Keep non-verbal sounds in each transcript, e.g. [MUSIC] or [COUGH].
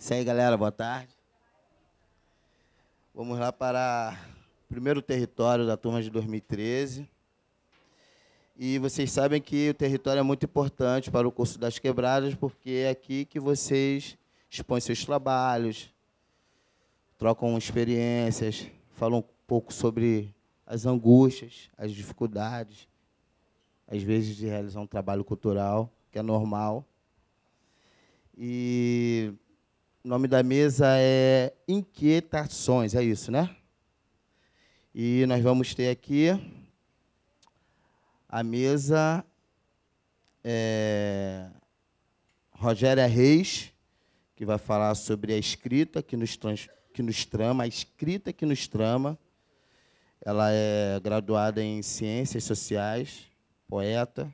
Isso aí, galera, boa tarde. Vamos lá para o primeiro território da turma de 2013. E vocês sabem que o território é muito importante para o curso das quebradas, porque é aqui que vocês expõem seus trabalhos, trocam experiências, falam um pouco sobre as angústias, as dificuldades, às vezes de realizar um trabalho cultural, que é normal. E o nome da mesa é Inquietações, é isso, né? E nós vamos ter aqui a mesa é, Rogéria Reis, que vai falar sobre a escrita que nos, trans, que nos trama, a escrita que nos trama. Ela é graduada em Ciências Sociais, poeta,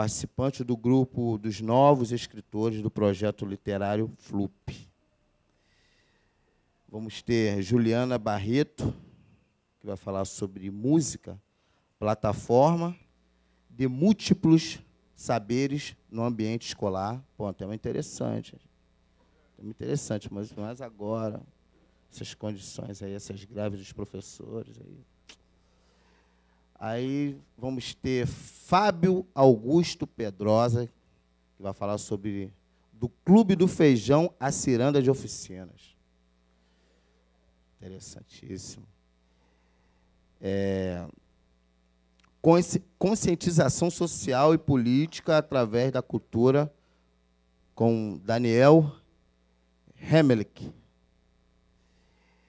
participante do grupo dos novos escritores do projeto literário FLUP. Vamos ter Juliana Barreto, que vai falar sobre música, plataforma de múltiplos saberes no ambiente escolar. Pô, um tema interessante. Tema interessante, mas, mas agora, essas condições aí, essas greves dos professores aí. Aí vamos ter Fábio Augusto Pedrosa, que vai falar sobre do Clube do Feijão a Ciranda de Oficinas. Interessantíssimo. É, conscientização social e política através da cultura, com Daniel Hemelick.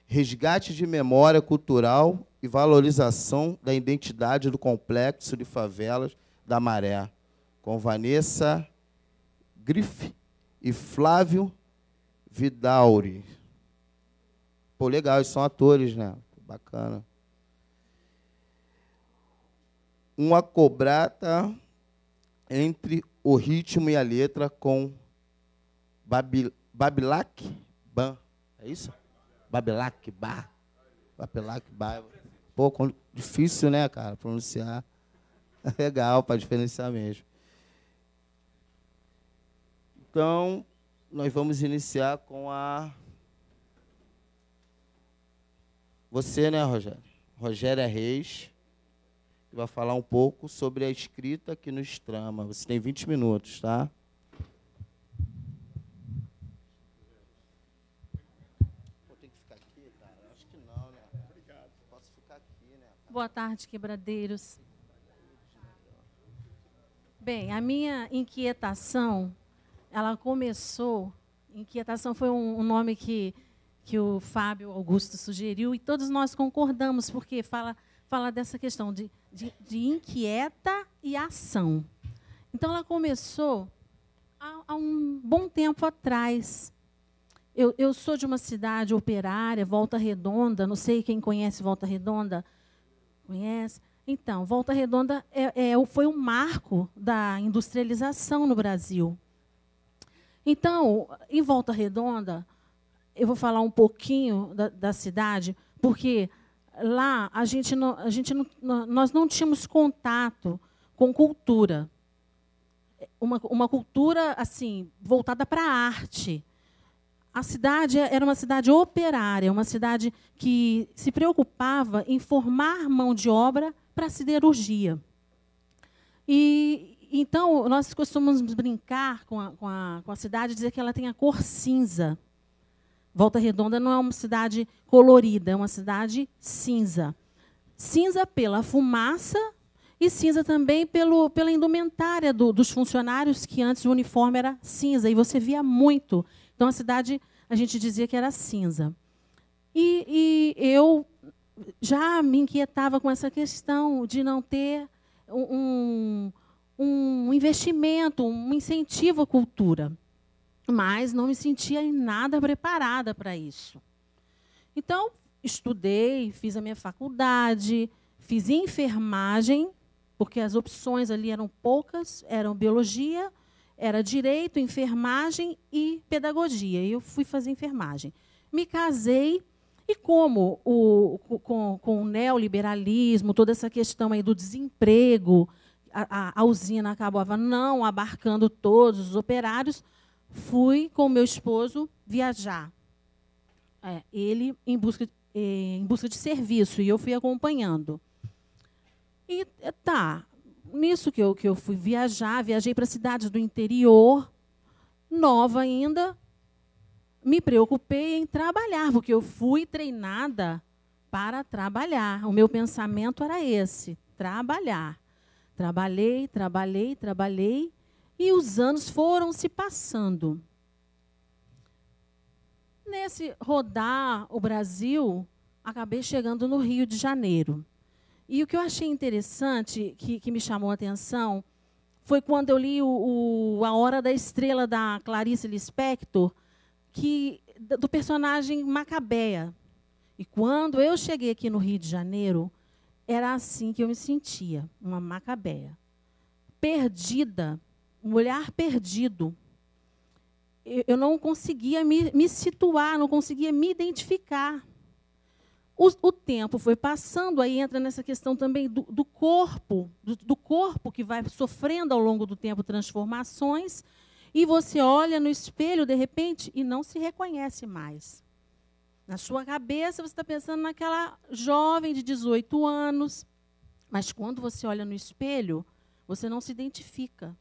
Resgate de memória cultural e valorização da identidade do complexo de favelas da Maré, com Vanessa Griff e Flávio Vidauri. Pô, legal, eles são atores, né? Bacana. Uma cobrata entre o ritmo e a letra com Babil, Babilac Ban. É isso? Babilac Bar. Babilac Bar pouco difícil, né, cara, pronunciar. [LAUGHS] Legal, para diferenciar mesmo. Então, nós vamos iniciar com a. Você, né, Rogério? Rogéria Reis, que vai falar um pouco sobre a escrita que nos trama. Você tem 20 minutos, tá? Boa tarde, quebradeiros. Bem, a minha inquietação, ela começou. Inquietação foi um, nome que, que o Fábio Augusto sugeriu e todos nós concordamos, porque fala, fala dessa questão de, de, de inquieta e ação. Então, ela começou há, há um bom tempo atrás. Eu, eu sou de uma cidade operária, Volta Redonda, não sei quem conhece Volta Redonda, Conhece? Então, Volta Redonda é, é, foi um marco da industrialização no Brasil. Então, em Volta Redonda, eu vou falar um pouquinho da, da cidade, porque lá a gente, não, a gente não, nós não tínhamos contato com cultura. Uma, uma cultura assim voltada para a arte a cidade era uma cidade operária, uma cidade que se preocupava em formar mão de obra para a siderurgia. E então nós costumamos brincar com a, com a, com a cidade, dizer que ela tem a cor cinza. Volta Redonda não é uma cidade colorida, é uma cidade cinza. Cinza pela fumaça e cinza também pelo, pela indumentária do, dos funcionários, que antes o uniforme era cinza, e você via muito então a cidade a gente dizia que era cinza. E, e eu já me inquietava com essa questão de não ter um, um investimento, um incentivo à cultura. Mas não me sentia em nada preparada para isso. Então, estudei, fiz a minha faculdade, fiz enfermagem, porque as opções ali eram poucas, eram biologia, era direito, enfermagem e pedagogia. E eu fui fazer enfermagem. Me casei e como o, com, com o neoliberalismo, toda essa questão aí do desemprego, a, a, usina acabava não abarcando todos os operários, fui com meu esposo viajar. É, ele em busca, eh, em busca de serviço e eu fui acompanhando. E eh, tá, nisso que eu, que eu fui viajar, viajei para cidades do interior, nova ainda, me preocupei em trabalhar, porque eu fui treinada para trabalhar. O meu pensamento era esse: trabalhar. Trabalhei, trabalhei, trabalhei, e os anos foram se passando. Nesse rodar o Brasil, acabei chegando no Rio de Janeiro. E o que eu achei interessante, que, que me chamou a atenção, foi quando eu li o, o, A Hora da Estrela, da Clarice Lispector, que, do personagem Macabeia. E quando eu cheguei aqui no Rio de Janeiro, era assim que eu me sentia, uma Macabeia. Perdida, um olhar perdido. Eu não conseguia me, me situar, não conseguia me identificar. O, o, tempo foi passando, aí entra nessa questão também do, do corpo, do, do, corpo que vai sofrendo ao longo do tempo transformações, e você olha no espelho de repente e não se reconhece mais. Na sua cabeça você está pensando naquela jovem de 18 anos, mas quando você olha no espelho, você não se identifica.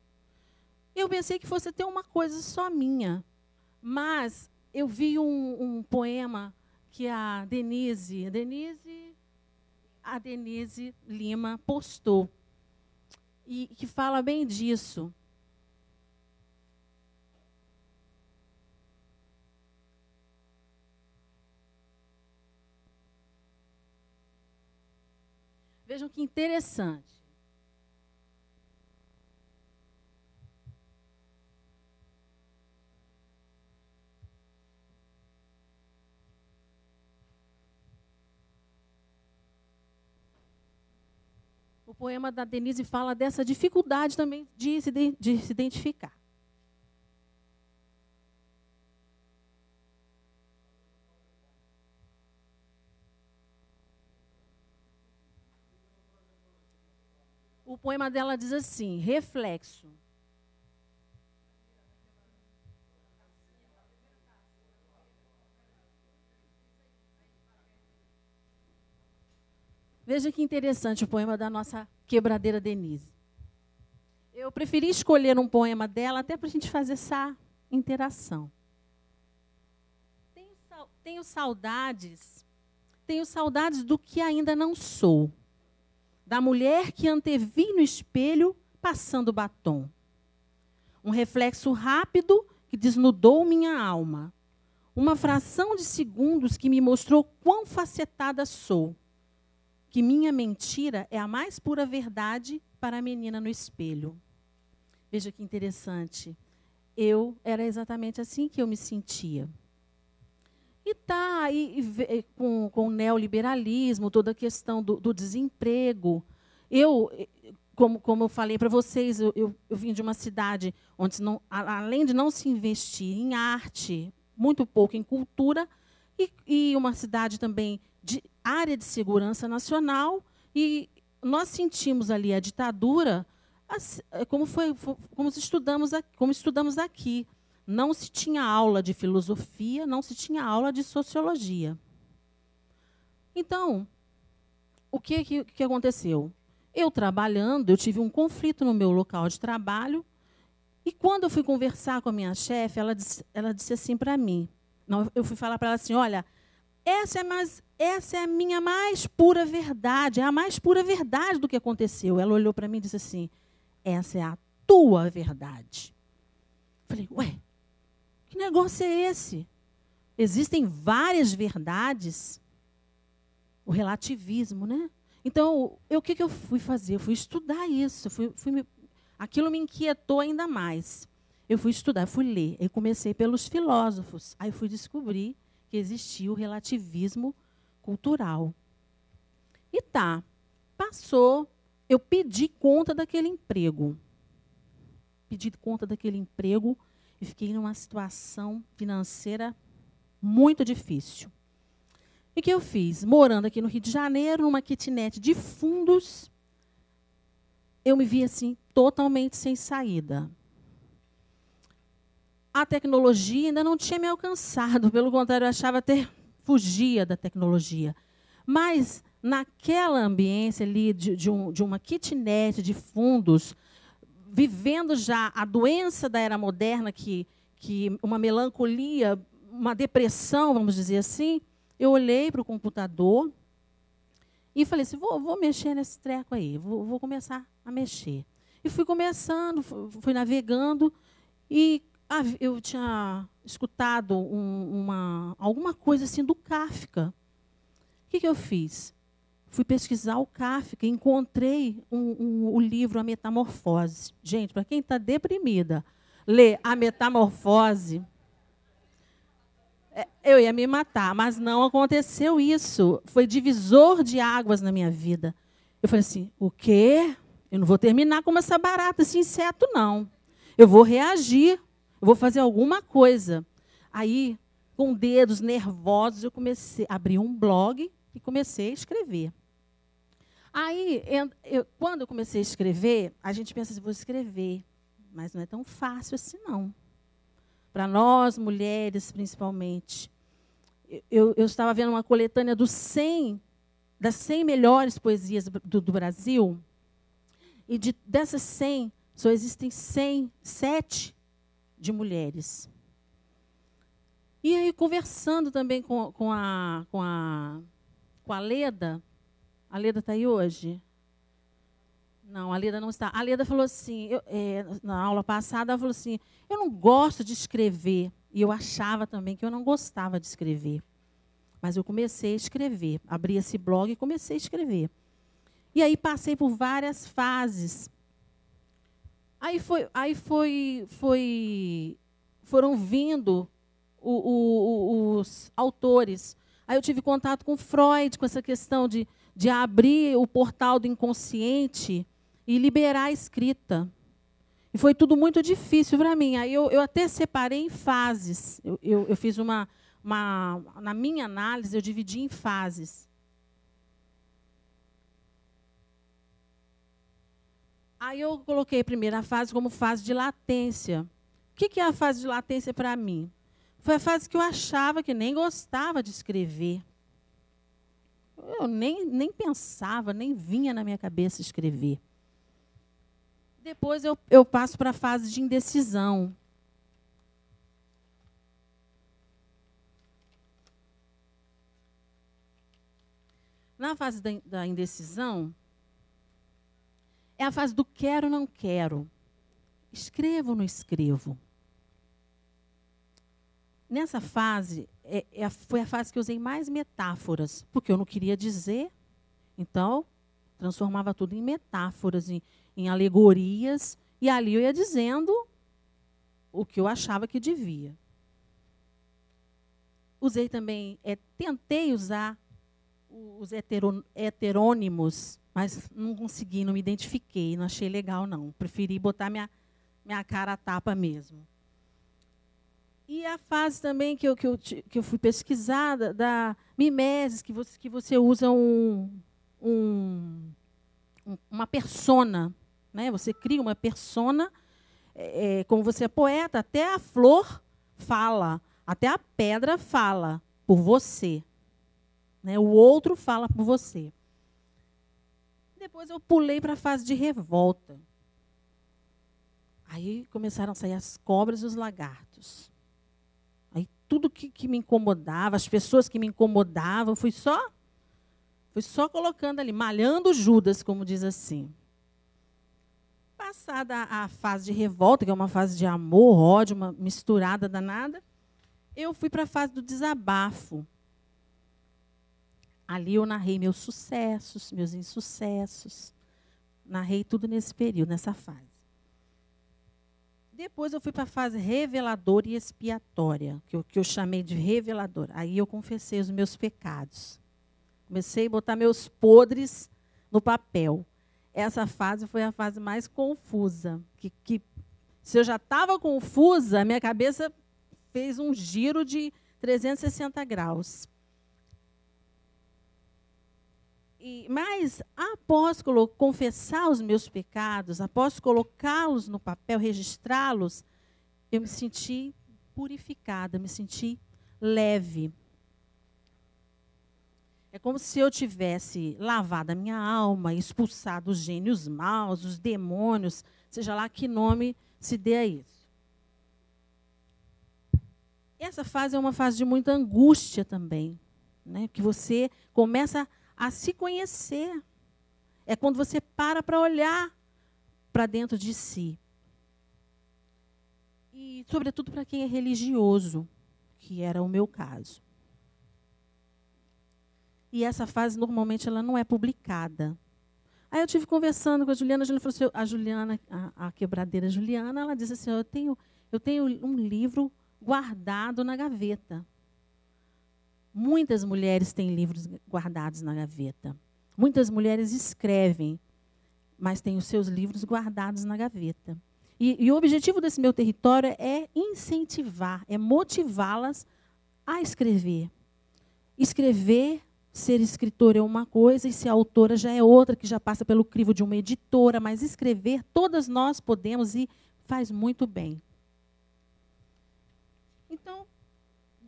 Eu pensei que fosse ter uma coisa só minha, mas eu vi um, um poema que a Denise, a Denise, a Denise Lima postou e que fala bem disso. Vejam que interessante. Poema da Denise fala dessa dificuldade também de se, de se identificar. O poema dela diz assim: reflexo. Veja que interessante o poema da nossa quebradeira Denise. Eu preferi escolher um poema dela até para a gente fazer essa interação. Tenho, tenho saudades, tenho saudades do que ainda não sou, da mulher que antevi no espelho passando batom. Um reflexo rápido que desnudou minha alma. Uma fração de segundos que me mostrou quão facetada sou que minha mentira é a mais pura verdade para a menina no espelho. Veja que interessante. Eu era exatamente assim que eu me sentia. E tá aí com, com o neoliberalismo, toda a questão do, do desemprego. Eu, como, como eu falei para vocês, eu, eu, eu, vim de uma cidade onde, não, além de não se investir em arte, muito pouco em cultura, e, e uma cidade também de área de segurança nacional e nós sentimos ali a ditadura é, como foi como estudamos como estudamos aqui. Não se tinha aula de filosofia não se tinha aula de sociologia. Então o que que, que aconteceu? Eu trabalhando eu tive um conflito no meu local de trabalho e quando eu fui conversar com a minha chefe ela disse, ela disse assim para mim eu fui falar para ela assim olha essa é, mais, essa é a minha mais pura verdade, é a mais pura verdade do que aconteceu. Ela olhou para mim e disse assim: Essa é a tua verdade. Falei, ué, que negócio é esse? Existem várias verdades. O relativismo, né? Então, eu, o que, que eu fui fazer? Eu fui estudar isso. Fui, fui me, aquilo me inquietou ainda mais. Eu fui estudar, fui ler. Eu comecei pelos filósofos. Aí fui descobrir que existia o relativismo cultural. E tá, passou, eu pedi conta daquele emprego. Pedi conta daquele emprego e fiquei numa situação financeira muito difícil. E o que eu fiz? Morando aqui no Rio de Janeiro, numa kitnet de fundos, eu me vi assim, totalmente sem saída. A tecnologia ainda não tinha me alcançado, pelo contrário, eu achava até fugia da tecnologia. Mas naquela ambiência ali de, de, um, de uma kitnet de fundos, vivendo já a doença da era moderna, que, que uma melancolia, uma depressão, vamos dizer assim, eu olhei para o computador e falei assim, vou, vou mexer nesse treco aí, vou, vou começar a mexer. E fui começando, fui navegando, e eu tinha escutado um, uma, alguma coisa assim do Kafka. O que, que eu fiz? Fui pesquisar o Kafka, encontrei um, um, o livro A Metamorfose. Gente, para quem está deprimida, ler A Metamorfose, é, eu ia me matar, mas não aconteceu isso. Foi divisor de águas na minha vida. Eu falei assim: o quê? Eu não vou terminar como essa barata, esse inseto, não. Eu vou reagir, eu vou fazer alguma coisa. Aí, com dedos nervosos, eu comecei a abrir um blog e comecei a escrever. Aí, eu, quando eu comecei a escrever, a gente pensa assim, vou escrever, mas não é tão fácil assim, não para nós mulheres principalmente. Eu, eu, estava vendo uma coletânea dos 100, das 100 melhores poesias do, do Brasil, e de, dessas 100, só existem 100, 7 de mulheres. E aí, conversando também com, com, a, com, a, com a Leda, a Leda está aí hoje? Não, a Leda não está. A Leda falou assim, eu, é, na aula passada, ela falou assim, eu não gosto de escrever. E eu achava também que eu não gostava de escrever. Mas eu comecei a escrever. Abri esse blog e comecei a escrever. E aí passei por várias fases. Aí foi, aí foi, foi foram vindo o, o, os autores. Aí eu tive contato com Freud, com essa questão de, de abrir o portal do inconsciente e liberar a escrita. E foi tudo muito difícil para mim. Aí eu, eu, até separei em fases. Eu, eu, eu fiz uma, uma. Na minha análise, eu dividi em fases. Aí eu coloquei a primeira fase como fase de latência. O que é a fase de latência para mim? Foi a fase que eu achava que nem gostava de escrever. Eu nem, nem pensava, nem vinha na minha cabeça escrever. Depois eu, eu passo para a fase de indecisão. Na fase da, da indecisão, é a fase do quero, não quero. Escrevo ou não escrevo? Nessa fase, é, é, foi a fase que eu usei mais metáforas, porque eu não queria dizer, então transformava tudo em metáforas, em, em alegorias, e ali eu ia dizendo o que eu achava que devia. Usei também, é, tentei usar os heteron, heterônimos, mas não consegui, não me identifiquei, não achei legal, não. Preferi botar minha, minha cara a tapa mesmo. E a fase também que eu, que eu, que eu fui pesquisada, da mimeses, que você, que você usa um, um, uma persona né? Você cria uma persona, é, é, como você é poeta, até a flor fala, até a pedra fala por você. Né? O outro fala por você. Depois eu pulei para a fase de revolta. Aí começaram a sair as cobras e os lagartos. Aí tudo que, que me incomodava, as pessoas que me incomodavam, fui só, fui só colocando ali, malhando Judas, como diz assim. Passada a fase de revolta, que é uma fase de amor, ódio, uma misturada danada, eu fui para a fase do desabafo. Ali eu narrei meus sucessos, meus insucessos. Narrei tudo nesse período, nessa fase. Depois eu fui para a fase reveladora e expiatória, que eu, que eu chamei de reveladora. Aí eu confessei os meus pecados. Comecei a botar meus podres no papel essa fase foi a fase mais confusa. Que, que se eu já estava confusa, minha cabeça fez um giro de 360 graus. E, mas, após confessar os meus pecados, após colocá-los no papel, registrá-los, eu me senti purificada, me senti leve. É como se eu tivesse lavado a minha alma, expulsado os gênios maus, os demônios, seja lá que nome se dê a isso. Essa fase é uma fase de muita angústia também, né? que você começa a se conhecer. É quando você para para olhar para dentro de si. E, sobretudo, para quem é religioso, que era o meu caso. E essa fase, normalmente, ela não é publicada. Aí eu tive conversando com a Juliana, a Juliana assim, a Juliana, a, a quebradeira Juliana, ela disse assim, eu tenho, eu tenho um livro guardado na gaveta. Muitas mulheres têm livros guardados na gaveta. Muitas mulheres escrevem, mas têm os seus livros guardados na gaveta. E, e o objetivo desse meu território é incentivar, é motivá-las a escrever. Escrever Ser escritora é uma coisa e ser autora já é outra, que já passa pelo crivo de uma editora, mas escrever, todas nós podemos e faz muito bem. Então,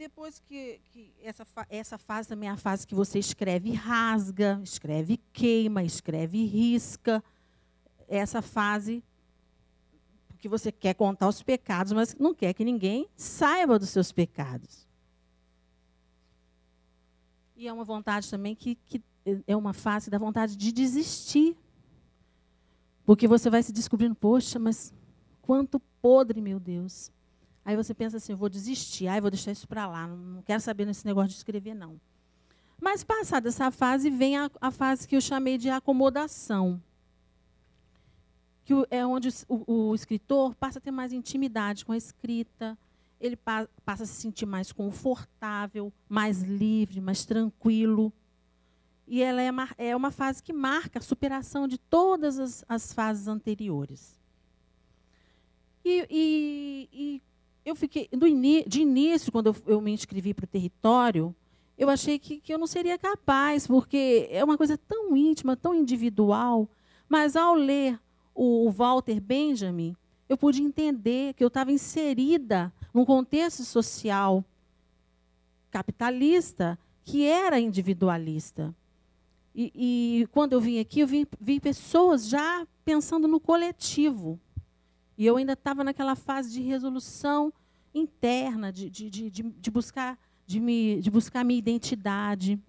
depois que, que essa, essa fase também é a fase que você escreve rasga, escreve queima, escreve risca. Essa fase que você quer contar os pecados, mas não quer que ninguém saiba dos seus pecados. E é uma vontade também que, que é uma fase da vontade de desistir. Porque você vai se descobrindo, poxa, mas quanto podre, meu Deus. Aí você pensa assim, eu vou desistir, aí vou deixar isso para lá, não quero saber nesse negócio de escrever, não. Mas passada essa fase, vem a, a fase que eu chamei de acomodação. Que é onde o, o escritor passa a ter mais intimidade com a escrita, ele pa passa a se sentir mais confortável, mais livre, mais tranquilo. E ela é uma, é uma fase que marca a superação de todas as, as fases anteriores. E, e, e eu fiquei, de início, quando eu, eu me inscrevi para o território, eu achei que, que eu não seria capaz, porque é uma coisa tão íntima, tão individual. Mas ao ler o, o Walter Benjamin, eu pude entender que eu estava inserida num contexto social capitalista que era individualista. E, e quando eu vim aqui, eu vi, vi pessoas já pensando no coletivo. E eu ainda estava naquela fase de resolução interna, de, de, de, de, buscar, de, me, de buscar minha identidade.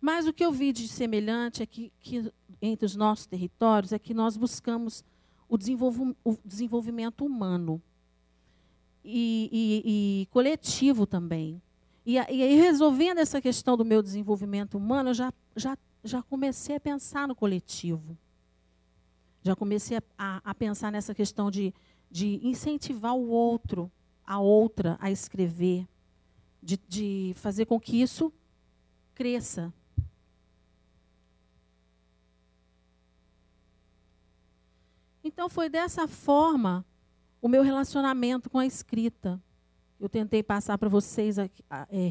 Mas o que eu vi de semelhante é que, que entre os nossos territórios é que nós buscamos o, o desenvolvimento humano e, e, e coletivo também. E, e, aí, resolvendo essa questão do meu desenvolvimento humano, eu já, já, já comecei a pensar no coletivo. Já comecei a, a pensar nessa questão de, de incentivar o outro, a outra, a escrever, de, de fazer com que isso cresça, Então foi dessa forma o meu relacionamento com a escrita. Eu tentei passar para vocês aqui, é,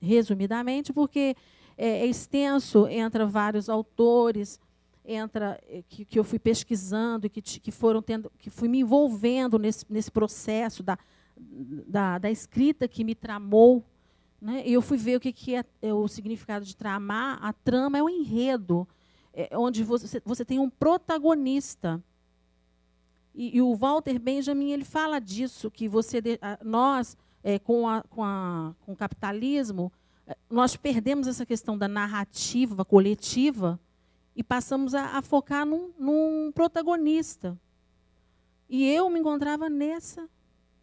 resumidamente, porque é, é, extenso, entra vários autores, entra é, que, que eu fui pesquisando, que, que foram tendo, que fui me envolvendo nesse, nesse processo da, da, da escrita que me tramou. Né? E eu fui ver o que, que é, é o significado de tramar. A trama é o enredo, é, onde você, você tem um protagonista. E, e, o Walter Benjamin ele fala disso, que você, nós, é, com, a, com, a, com o capitalismo, nós perdemos essa questão da narrativa coletiva e passamos a, a focar num, num, protagonista. E eu me encontrava nessa,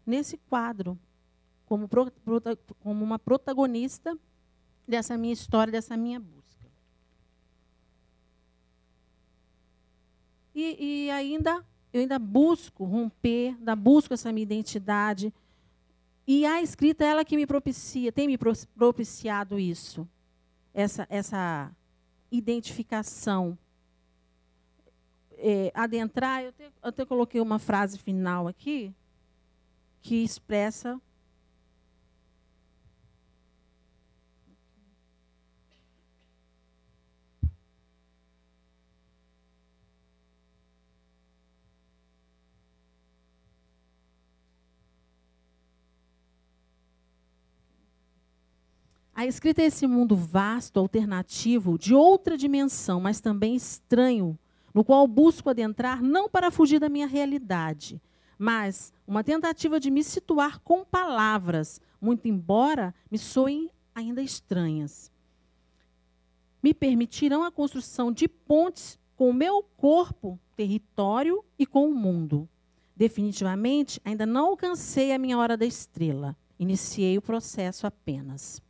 nesse quadro, como, pro, como uma protagonista dessa minha história, dessa minha busca. E, e ainda eu ainda busco romper, ainda busco essa minha identidade. E a escrita é ela que me propicia, tem me propiciado isso, essa, essa identificação. É, adentrar, eu até, eu até coloquei uma frase final aqui, que expressa A escrita é esse mundo vasto, alternativo, de outra dimensão, mas também estranho, no qual busco adentrar não para fugir da minha realidade, mas uma tentativa de me situar com palavras, muito embora me soem ainda estranhas. Me permitirão a construção de pontes com o meu corpo, território e com o mundo. Definitivamente, ainda não alcancei a minha hora da estrela. Iniciei o processo apenas.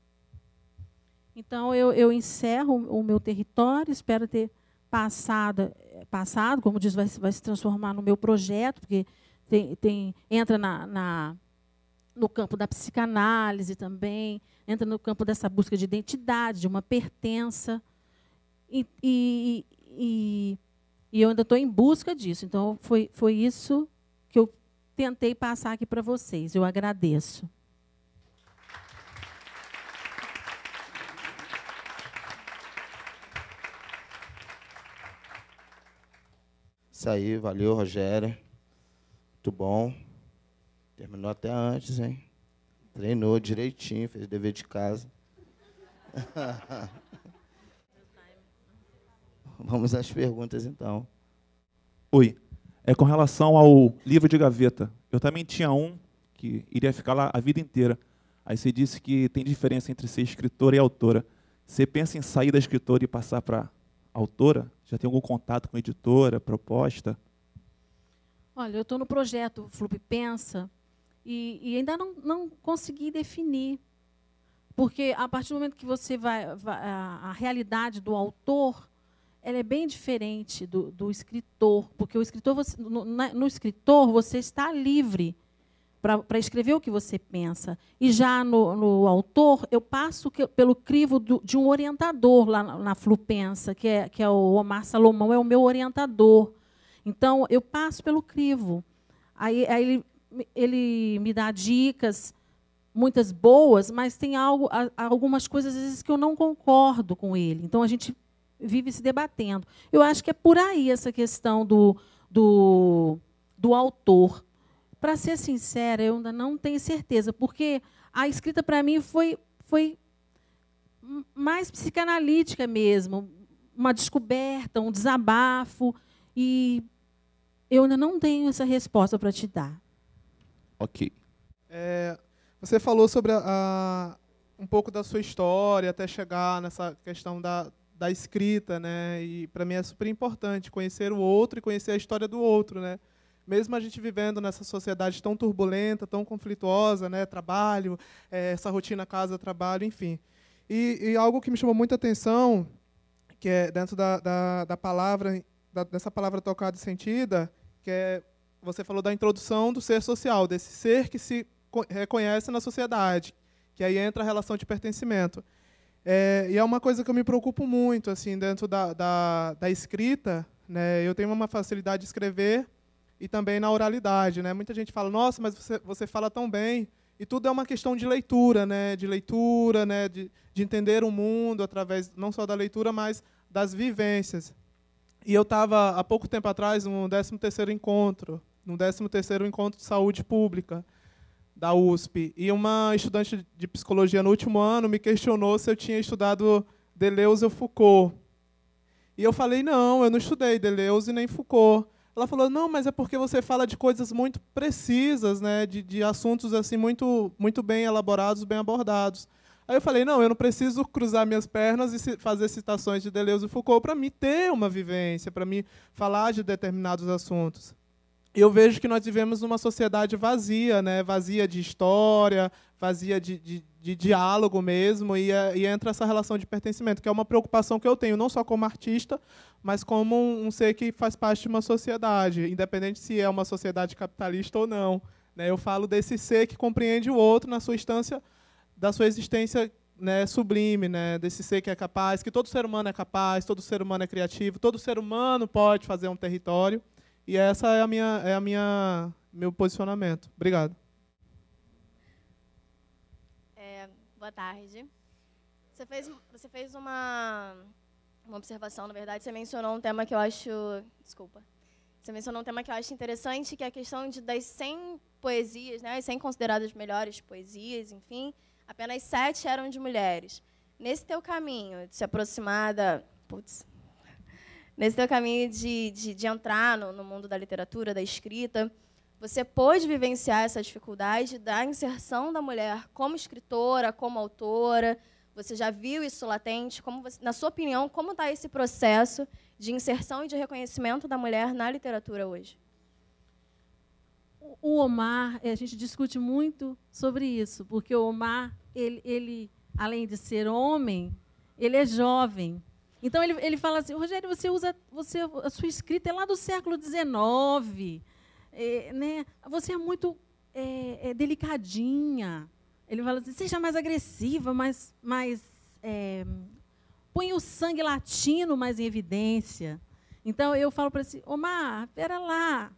Então, eu, eu encerro o meu território, espero ter passado, passado como diz, vai, vai se transformar no meu projeto, porque tem, tem, entra na, na, no campo da psicanálise também, entra no campo dessa busca de identidade, de uma pertença. E, e, e, e eu ainda estou em busca disso. Então, foi, foi isso que eu tentei passar aqui para vocês. Eu agradeço. Isso aí, valeu, Rogério. Muito bom. Terminou até antes, hein? Treinou direitinho, fez dever de casa. [LAUGHS] Vamos às perguntas, então. Oi. É com relação ao livro de gaveta. Eu também tinha um que iria ficar lá a vida inteira. Aí você disse que tem diferença entre ser escritora e autora. Você pensa em sair da escritora e passar para autora? Já tem algum contato com editora, proposta? Olha, eu estou no projeto Flup Pensa e, e ainda não, não, consegui definir. Porque a partir do momento que você vai. vai a, a, realidade do autor ela é bem diferente do, do escritor. Porque o escritor, você, no, no escritor, você está livre para escrever o que você pensa. E já no, no autor, eu passo que, pelo crivo do, de um orientador lá na, na Flupensa, que é, que é o Omar Salomão, é o meu orientador. Então, eu passo pelo crivo. Aí, aí ele, ele me dá dicas, muitas boas, mas tem algo, algumas coisas, às vezes, que eu não concordo com ele. Então, a gente vive se debatendo. Eu acho que é por aí essa questão do, do, do autor. Para ser sincera, eu ainda não tenho certeza, porque a escrita para mim foi, foi mais psicanalítica mesmo, uma descoberta, um desabafo, e eu ainda não tenho essa resposta para te dar. Ok. É, você falou sobre a, a, um pouco da sua história até chegar nessa questão da, da escrita, né? E para mim é super importante conhecer o outro e conhecer a história do outro, né? Mesmo a gente vivendo nessa sociedade tão turbulenta, tão conflituosa, né, trabalho, é, essa rotina casa-trabalho, enfim. E, e, algo que me chamou muita atenção, que é dentro da, da, da palavra, da, dessa palavra tocada e sentida, que é, você falou da introdução do ser social, desse ser que se reconhece na sociedade, que aí entra a relação de pertencimento. É, e é uma coisa que eu me preocupo muito, assim, dentro da, da, da escrita, né, eu tenho uma facilidade de escrever, e também na oralidade. Né? Muita gente fala, nossa, mas você, você fala tão bem. E tudo é uma questão de leitura, né? de leitura, né? de, de entender o mundo através não só da leitura, mas das vivências. E eu estava, há pouco tempo atrás, no 13º encontro, no 13º encontro de saúde pública da USP, e uma estudante de psicologia no último ano me questionou se eu tinha estudado Deleuze ou Foucault. E eu falei, não, eu não estudei Deleuze nem Foucault. Ela falou, não, mas é porque você fala de coisas muito precisas, né, de, de assuntos assim muito, muito bem elaborados, bem abordados. Aí eu falei, não, eu não preciso cruzar minhas pernas e fazer citações de Deleuze e Foucault para me ter uma vivência, para me falar de determinados assuntos. Eu vejo que nós vivemos numa sociedade vazia, né, vazia de história, vazia de, de, de diálogo mesmo, e, é, e, entra essa relação de pertencimento, que é uma preocupação que eu tenho, não só como artista, mas como um, um ser que faz parte de uma sociedade, independente se é uma sociedade capitalista ou não. Né? Eu falo desse ser que compreende o outro na sua instância, da sua existência né, sublime, né, desse ser que é capaz, que todo ser humano é capaz, todo ser humano é criativo, todo ser humano pode fazer um território, e essa é a minha, é a minha meu posicionamento. Obrigado. Boa tarde. Você fez, você fez uma, uma observação, na verdade, você mencionou um tema que eu acho. Desculpa. Você mencionou um tema que eu acho interessante, que é a questão de, das 100 poesias, né, as 100 consideradas melhores poesias, enfim, apenas sete eram de mulheres. Nesse teu caminho de se aproximar da. Putz, nesse teu caminho de, de, de entrar no, no mundo da literatura, da escrita, você pôde vivenciar essa dificuldade da inserção da mulher como escritora, como autora? Você já viu isso latente? Como você, na sua opinião, como está esse processo de inserção e de reconhecimento da mulher na literatura hoje? O Omar, a gente discute muito sobre isso, porque o Omar, ele, ele além de ser homem, ele é jovem. Então ele, ele fala assim, Rogério, você usa, você, a sua escrita é lá do século XIX, é, né? Você é muito é, é, delicadinha. Ele fala assim, seja mais agressiva, mais, mais é, põe o sangue latino mais em evidência. Então eu falo para ele, assim, Omar, pera lá,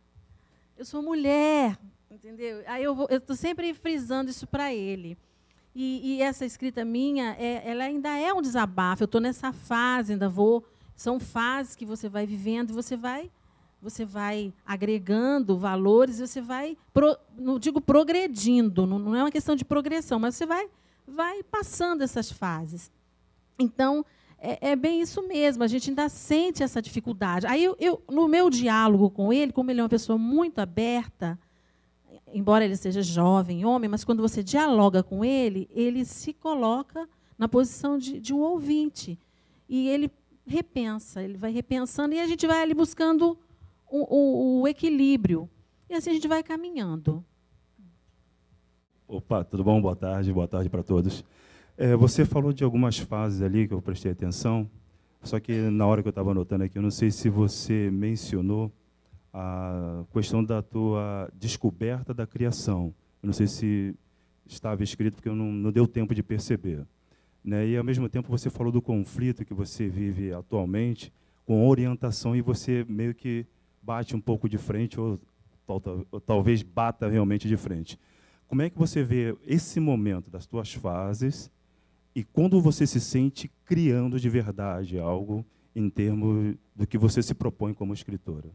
eu sou mulher, entendeu? Aí eu estou sempre frisando isso para ele. E, e, essa escrita minha, é, ela ainda é um desabafo. Eu estou nessa fase, ainda vou. São fases que você vai vivendo e você vai, você vai agregando valores. Você vai, pro, não digo progredindo, não, é uma questão de progressão, mas você vai, vai passando essas fases. Então é, é, bem isso mesmo. A gente ainda sente essa dificuldade. Aí eu, eu, no meu diálogo com ele, como ele é uma pessoa muito aberta, embora ele seja jovem, homem, mas quando você dialoga com ele, ele se coloca na posição de, de um ouvinte. E ele repensa, ele vai repensando e a gente vai ali buscando o, o, o equilíbrio. E assim a gente vai caminhando. Opa, tudo bom? Boa tarde, boa tarde para todos. É, você falou de algumas fases ali que eu prestei atenção, só que na hora que eu estava anotando aqui, eu não sei se você mencionou a questão da tua descoberta da criação. Eu não sei se estava escrito, porque não, não deu tempo de perceber. Né? E, ao mesmo tempo, você falou do conflito que você vive atualmente com orientação e você meio que bate um pouco de frente, ou, ou talvez bata realmente de frente. Como é que você vê esse momento das tuas fases e quando você se sente criando de verdade algo em termos do que você se propõe como escritora?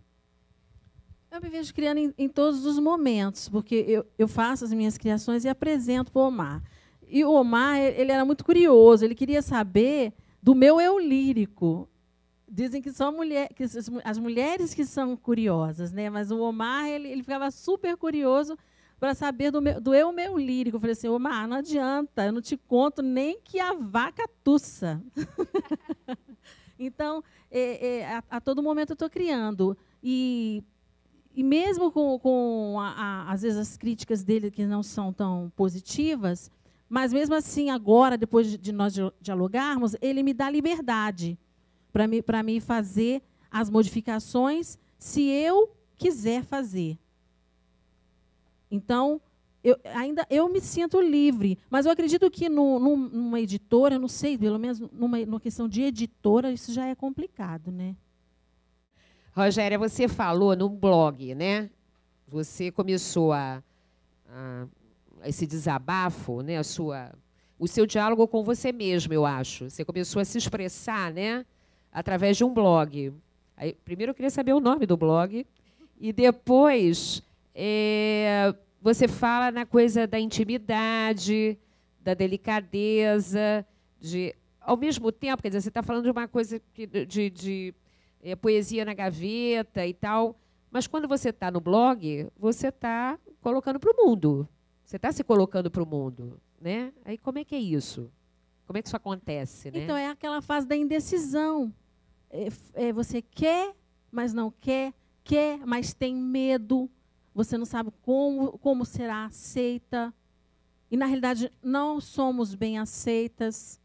Eu me vejo criando em, em todos os momentos, porque eu, eu, faço as minhas criações e apresento para o Omar. E o Omar, ele era muito curioso, ele queria saber do meu eu lírico. Dizem que são mulher, que as mulheres que são curiosas, né? mas o Omar ele, ele ficava super curioso para saber do, meu, do eu meu lírico. Eu falei assim, Omar, não adianta, eu não te conto nem que a vaca tussa. [LAUGHS] então, é, é, a, a todo momento eu estou criando. E e mesmo com, com a, a, às vezes as críticas dele que não são tão positivas, mas mesmo assim agora depois de nós dialogarmos, ele me dá liberdade para me para me fazer as modificações se eu quiser fazer. Então eu, ainda eu me sinto livre, mas eu acredito que no, numa editora, não sei, pelo menos numa, numa questão de editora, isso já é complicado, né? Rogéria, você falou no blog, né? Você começou a, a esse desabafo, né? A sua, o seu diálogo com você mesmo, eu acho. Você começou a se expressar, né? Através de um blog. Aí, primeiro eu queria saber o nome do blog e depois é, você fala na coisa da intimidade, da delicadeza, de ao mesmo tempo, quer dizer, você está falando de uma coisa que, de, de é, poesia na gaveta e tal. Mas quando você está no blog, você está colocando para o mundo. Você está se colocando para o mundo. Né? Aí como é que é isso? Como é que isso acontece? Né? Então, é aquela fase da indecisão. É, é, você quer, mas não quer. Quer, mas tem medo. Você não sabe como, como será aceita. E, na realidade, não somos bem aceitas.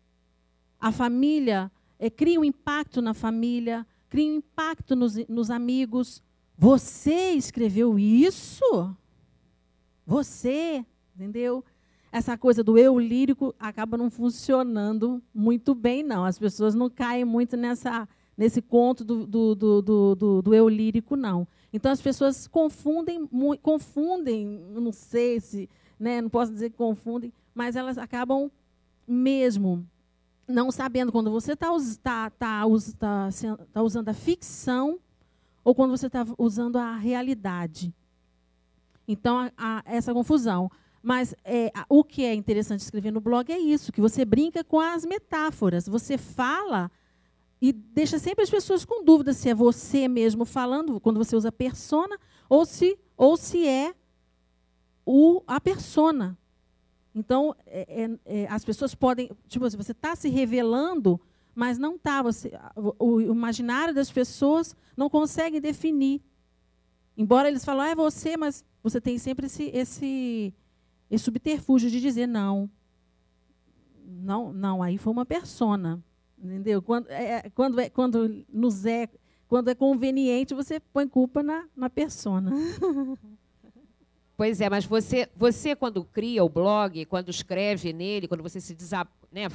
A família é, cria um impacto na família cria um impacto nos, nos amigos. Você escreveu isso? Você, entendeu? Essa coisa do eu lírico acaba não funcionando muito bem, não. As pessoas não caem muito nessa, nesse conto do, do, do, do, do eu lírico, não. Então as pessoas confundem, confundem, não sei se, né, não posso dizer que confundem, mas elas acabam mesmo não sabendo quando você está tá, tá, tá, tá usando a ficção ou quando você está usando a realidade. Então, essa confusão. Mas é, o que é interessante escrever no blog é isso, que você brinca com as metáforas. Você fala e deixa sempre as pessoas com dúvida se é você mesmo falando, quando você usa persona, ou se, ou se é o, a persona. Então, é, é, é as pessoas podem. Tipo assim, você está se revelando, mas não está. O, o imaginário das pessoas não consegue definir. Embora eles falem, ah, é você, mas você tem sempre esse, esse esse subterfúgio de dizer não. Não, não, aí foi uma persona. Entendeu? Quando é, é, quando, é, quando nos é quando é conveniente, você põe culpa na, na persona. [LAUGHS] Pois é, mas você, você quando cria o blog, quando escreve nele, quando você se desab... né,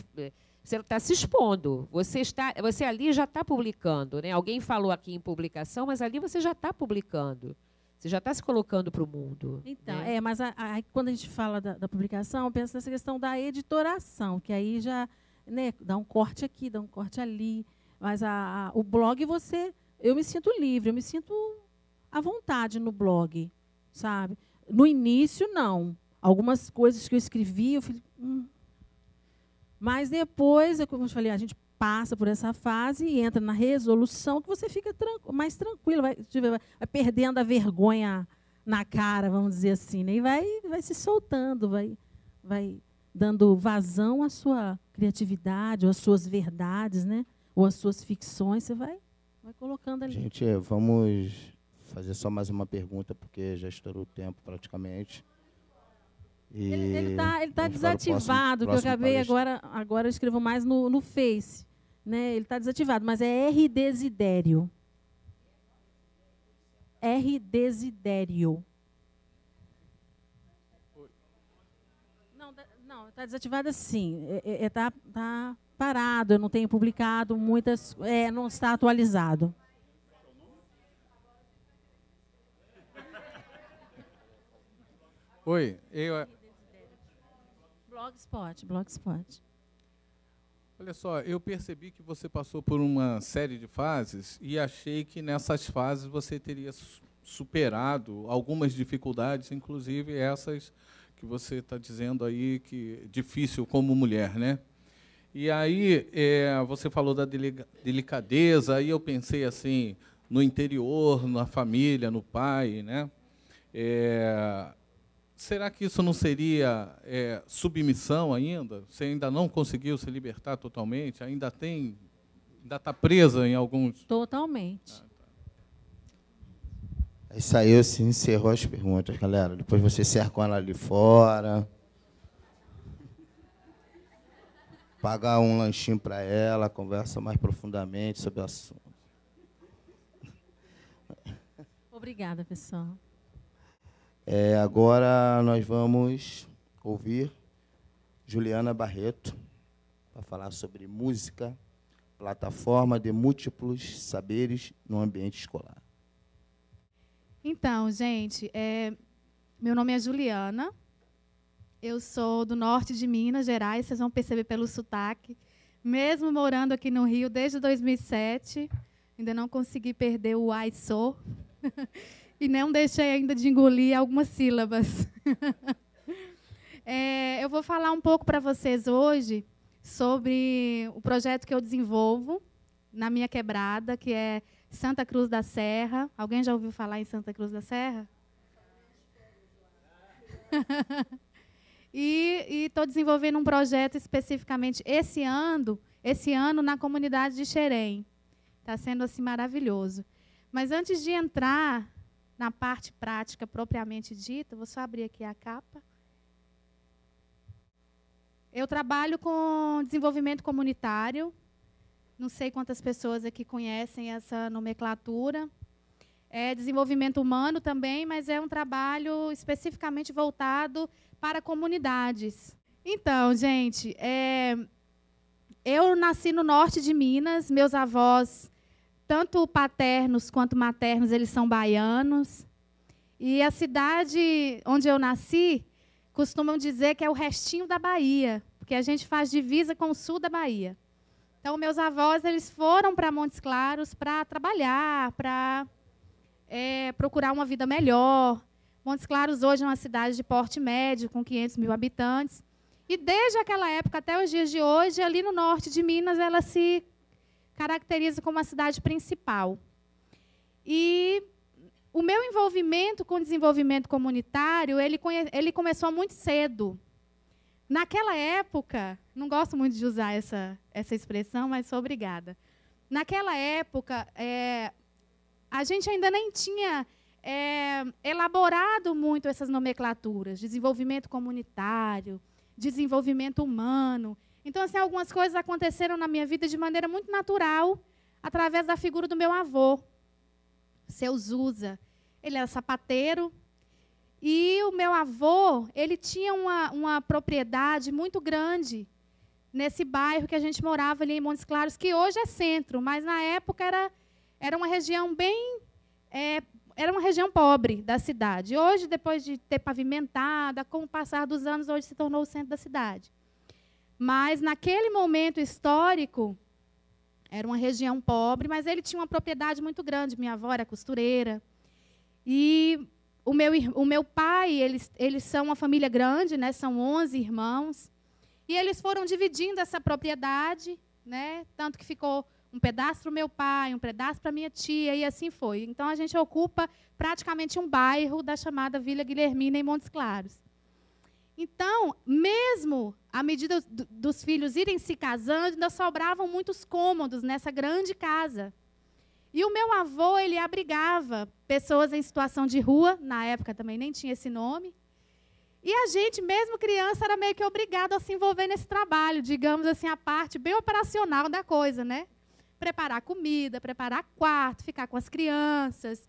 você está se expondo. Você está, você ali já está publicando, né? Alguém falou aqui em publicação, mas ali você já está publicando. Você já está se colocando para o mundo. Então, né? é, mas a, a, quando a gente fala da, da publicação, eu penso nessa questão da editoração, que aí já né, dá um corte aqui, dá um corte ali. Mas a, a, o blog, você. Eu me sinto livre, eu me sinto à vontade no blog, sabe? No início, não. Algumas coisas que eu escrevi, eu falei. Hum. Mas depois, como eu falei, a gente passa por essa fase e entra na resolução, que você fica mais tranquilo, vai, vai, perdendo a vergonha na cara, vamos dizer assim, né? e vai, vai se soltando, vai, vai dando vazão à sua criatividade, ou às suas verdades, né? ou às suas ficções, você vai, vai colocando ali. Gente, vamos fazer só mais uma pergunta, porque já estourou o tempo praticamente. E ele está ele tá desativado, próximo, próximo que eu acabei agora, agora eu escrevo mais no, no Face né? Ele está desativado, mas é R desidério. R desidério. Não, está desativado assim. Está é, é, tá, tá parado. Eu não tenho publicado muitas. É, não está atualizado. Oi, eu. Blogspot, Blogspot. Olha só, eu percebi que você passou por uma série de fases e achei que nessas fases você teria superado algumas dificuldades, inclusive essas que você está dizendo aí que difícil como mulher, né? E aí é, você falou da delicadeza, aí eu pensei assim no interior, na família, no pai, né? É, será que isso não seria é, submissão ainda? Você ainda não conseguiu se libertar totalmente? Ainda tem, ainda está presa em alguns? Totalmente. Ah, tá. Isso aí você encerrou as perguntas, galera. Depois você cerca ela ali fora. Pagar um lanchinho para ela, conversa mais profundamente sobre o assunto. Obrigada, pessoal. É, agora nós vamos ouvir Juliana Barreto para falar sobre música, plataforma de múltiplos saberes no ambiente escolar. Então, gente, é, meu nome é Juliana. Eu sou do norte de Minas Gerais, vocês vão perceber pelo sotaque. Mesmo morando aqui no Rio desde 2007, ainda não consegui perder o ai sou. [LAUGHS] e não deixei ainda de engolir algumas sílabas. [LAUGHS] é, eu vou falar um pouco para vocês hoje sobre o projeto que eu desenvolvo na minha quebrada, que é Santa Cruz da Serra. Alguém já ouviu falar em Santa Cruz da Serra? [LAUGHS] e estou desenvolvendo um projeto especificamente esse ano, esse ano na comunidade de Xerém. Está sendo assim maravilhoso. Mas antes de entrar na parte prática propriamente dita, vou só abrir aqui a capa. Eu trabalho com desenvolvimento comunitário. Não sei quantas pessoas aqui conhecem essa nomenclatura. É desenvolvimento humano também, mas é um trabalho especificamente voltado para comunidades. Então, gente, é, eu nasci no norte de Minas, meus avós tanto paternos quanto maternos, eles são baianos. E a cidade onde eu nasci, costumam dizer que é o restinho da Bahia, porque a gente faz divisa com o sul da Bahia. Então, meus avós eles foram para Montes Claros para trabalhar, para é, procurar uma vida melhor. Montes Claros hoje é uma cidade de porte médio, com 500 mil habitantes. E desde aquela época até os dias de hoje, ali no norte de Minas, ela se caracteriza como a cidade principal. E o meu envolvimento com o desenvolvimento comunitário, ele, ele começou muito cedo. Naquela época, não gosto muito de usar essa, essa expressão, mas sou obrigada. Naquela época, é, a gente ainda nem tinha é, elaborado muito essas nomenclaturas, desenvolvimento comunitário, desenvolvimento humano. Então, assim, algumas coisas aconteceram na minha vida de maneira muito natural, através da figura do meu avô, seu Zusa. Ele era sapateiro, e o meu avô, ele tinha uma, uma propriedade muito grande nesse bairro que a gente morava ali em Montes Claros, que hoje é centro, mas na época era, era uma região bem é, era uma região pobre da cidade. Hoje, depois de ter pavimentada, com o passar dos anos, hoje se tornou o centro da cidade. Mas, naquele momento histórico, era uma região pobre, mas ele tinha uma propriedade muito grande. Minha avó era costureira. E o meu, o meu pai, eles, eles são uma família grande, né? são 11 irmãos. E eles foram dividindo essa propriedade, né? tanto que ficou um pedaço para o meu pai, um pedaço para minha tia, e assim foi. Então a gente ocupa praticamente um bairro da chamada Vila Guilhermina em Montes Claros. Então, mesmo à medida dos filhos irem se casando, ainda sobravam muitos cômodos nessa grande casa. E o meu avô, ele abrigava pessoas em situação de rua, na época também nem tinha esse nome. E a gente, mesmo criança, era meio que obrigado a se envolver nesse trabalho, digamos assim, a parte bem operacional da coisa, né? preparar comida, preparar quarto, ficar com as crianças.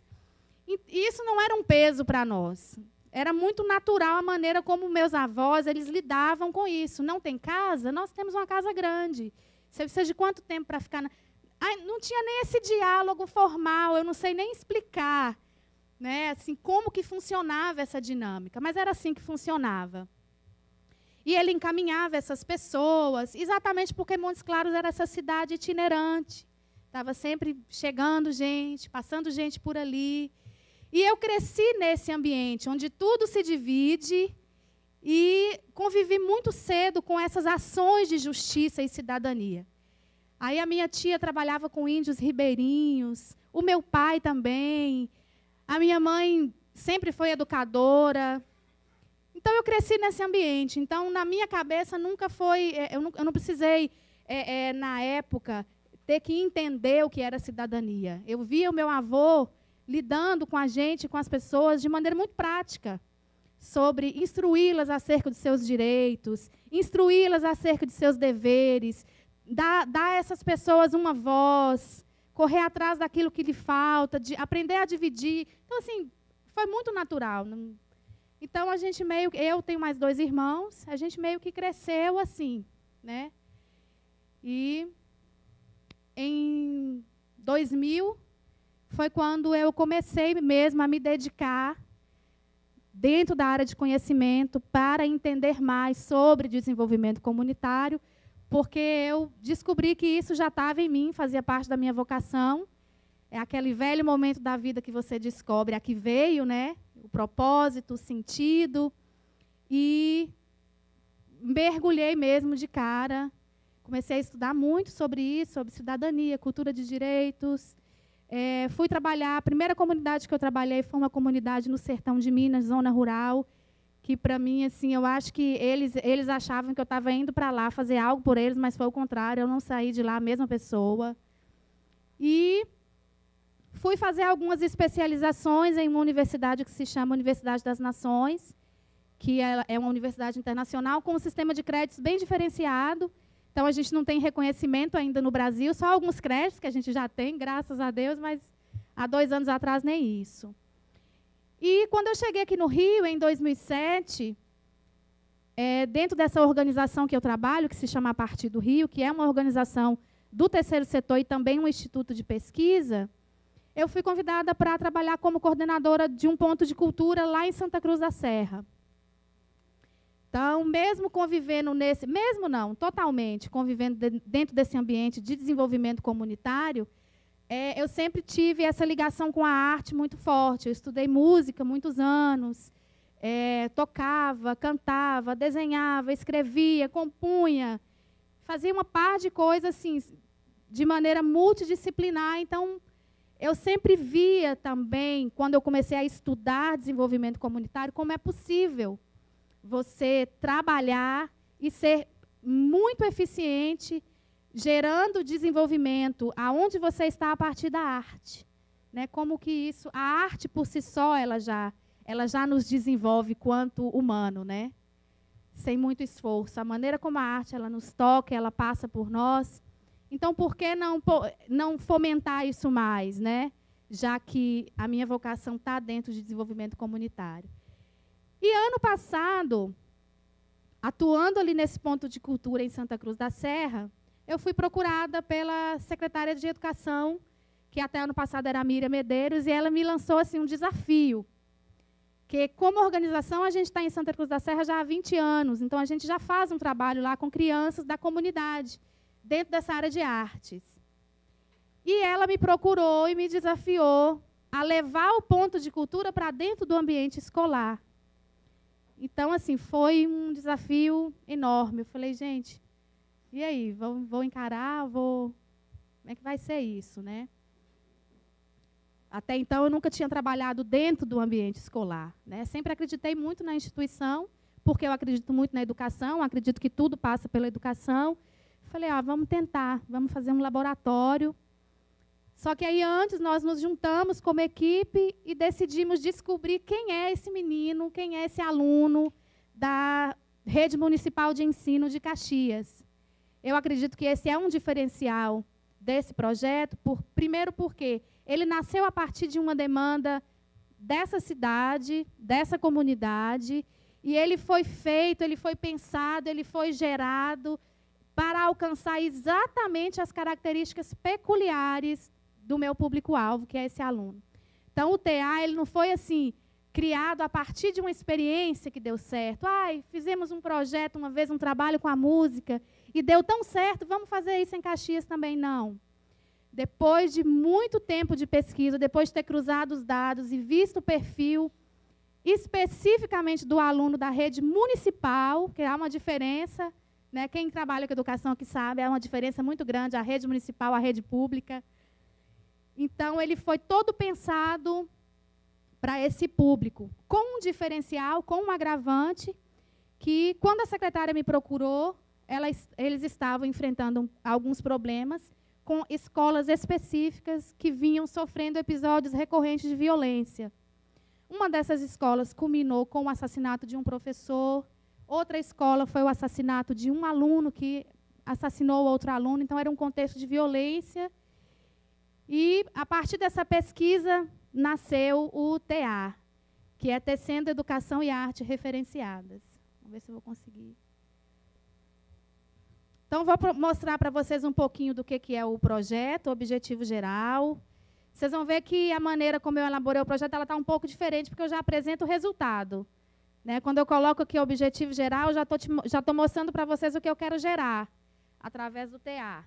E isso não era um peso para nós. Era muito natural a maneira como meus avós eles lidavam com isso. Não tem casa? Nós temos uma casa grande. Você precisa de quanto tempo para ficar? Na... Ai, não tinha nem esse diálogo formal. Eu não sei nem explicar, né? Assim como que funcionava essa dinâmica. Mas era assim que funcionava. E ele encaminhava essas pessoas, exatamente porque Montes Claros era essa cidade itinerante. Estava sempre chegando gente, passando gente por ali. E eu cresci nesse ambiente onde tudo se divide e convivi muito cedo com essas ações de justiça e cidadania. Aí a minha tia trabalhava com índios ribeirinhos, o meu pai também. A minha mãe sempre foi educadora, então eu cresci nesse ambiente. Então na minha cabeça nunca foi, é, eu não, eu não precisei é, é, na época ter que entender o que era cidadania. Eu via o meu avô lidando com a gente, com as pessoas de maneira muito prática, sobre instruí-las acerca dos seus direitos, instruí-las acerca de seus deveres, dar, dar a essas pessoas uma voz, correr atrás daquilo que lhe falta, de aprender a dividir. Então assim, foi muito natural. Então a gente meio eu tenho mais dois irmãos, a gente meio que cresceu assim, né? E em 2000 foi quando eu comecei mesmo a me dedicar dentro da área de conhecimento para entender mais sobre desenvolvimento comunitário, porque eu descobri que isso já estava em mim, fazia parte da minha vocação. É aquele velho momento da vida que você descobre a que veio, né? o propósito, o sentido. E mergulhei mesmo de cara. Comecei a estudar muito sobre isso, sobre cidadania, cultura de direitos. É, fui trabalhar, a primeira comunidade que eu trabalhei foi uma comunidade no sertão de Minas, zona rural, que para mim, assim, eu acho que eles, eles achavam que eu estava indo para lá fazer algo por eles, mas foi o contrário, eu não saí de lá a mesma pessoa. E Fui fazer algumas especializações em uma universidade que se chama Universidade das Nações, que é, é uma universidade internacional com um sistema de créditos bem diferenciado. Então, a gente não tem reconhecimento ainda no Brasil, só alguns créditos que a gente já tem, graças a Deus, mas há dois anos atrás nem isso. E quando eu cheguei aqui no Rio, em 2007, é, dentro dessa organização que eu trabalho, que se chama Partido Rio, que é uma organização do terceiro setor e também um instituto de pesquisa, eu fui convidada para trabalhar como coordenadora de um ponto de cultura lá em Santa Cruz da Serra. Então, mesmo convivendo nesse, mesmo não, totalmente convivendo de, dentro desse ambiente de desenvolvimento comunitário, é, eu sempre tive essa ligação com a arte muito forte. Eu estudei música muitos anos, é, tocava, cantava, desenhava, escrevia, compunha, fazia uma par de coisas assim, de maneira multidisciplinar. Então, eu sempre via também, quando eu comecei a estudar desenvolvimento comunitário, como é possível você trabalhar e ser muito eficiente, gerando desenvolvimento aonde você está a partir da arte. Né? Como que isso, a arte por si só, ela já, ela já nos desenvolve quanto humano, né? Sem muito esforço. A maneira como a arte ela nos toca, ela passa por nós. Então, por que não, não fomentar isso mais, né? Já que a minha vocação está dentro de desenvolvimento comunitário. E ano passado, atuando ali nesse ponto de cultura em Santa Cruz da Serra, eu fui procurada pela secretária de Educação, que até ano passado era a Miriam Medeiros, e ela me lançou assim um desafio. Que, como organização, a gente está em Santa Cruz da Serra já há 20 anos, então a gente já faz um trabalho lá com crianças da comunidade, dentro dessa área de artes. E ela me procurou e me desafiou a levar o ponto de cultura para dentro do ambiente escolar. Então, assim, foi um desafio enorme. Eu falei, gente, e aí, vou, vou encarar, vou. Como é que vai ser isso, né? Até então eu nunca tinha trabalhado dentro do ambiente escolar. Né? Sempre acreditei muito na instituição, porque eu acredito muito na educação, acredito que tudo passa pela educação. Falei, ah, vamos tentar, vamos fazer um laboratório. Só que aí antes nós nos juntamos como equipe e decidimos descobrir quem é esse menino, quem é esse aluno da Rede Municipal de Ensino de Caxias. Eu acredito que esse é um diferencial desse projeto, por, primeiro porque ele nasceu a partir de uma demanda dessa cidade, dessa comunidade, e ele foi feito, ele foi pensado, ele foi gerado para alcançar exatamente as características peculiares do meu público-alvo, que é esse aluno. Então, o TA ele não foi assim criado a partir de uma experiência que deu certo. Ai, fizemos um projeto uma vez, um trabalho com a música, e deu tão certo, vamos fazer isso em Caxias também. Não. Depois de muito tempo de pesquisa, depois de ter cruzado os dados e visto o perfil especificamente do aluno da rede municipal, que há uma diferença, né? quem trabalha com educação aqui sabe, há uma diferença muito grande, a rede municipal, a rede pública. Então, ele foi todo pensado para esse público, com um diferencial, com um agravante, que quando a secretária me procurou, elas, eles estavam enfrentando alguns problemas com escolas específicas que vinham sofrendo episódios recorrentes de violência. Uma dessas escolas culminou com o assassinato de um professor, outra escola foi o assassinato de um aluno que assassinou outro aluno, então era um contexto de violência. E, a partir dessa pesquisa, nasceu o TA, que é Tecendo Educação e Arte Referenciadas. Vamos ver se eu vou conseguir. Então, vou mostrar para vocês um pouquinho do que, que é o projeto, o objetivo geral. Vocês vão ver que a maneira como eu elaborei o projeto está um pouco diferente, porque eu já apresento o resultado. Né? Quando eu coloco aqui o objetivo geral, já estou mostrando para vocês o que eu quero gerar, através do TA,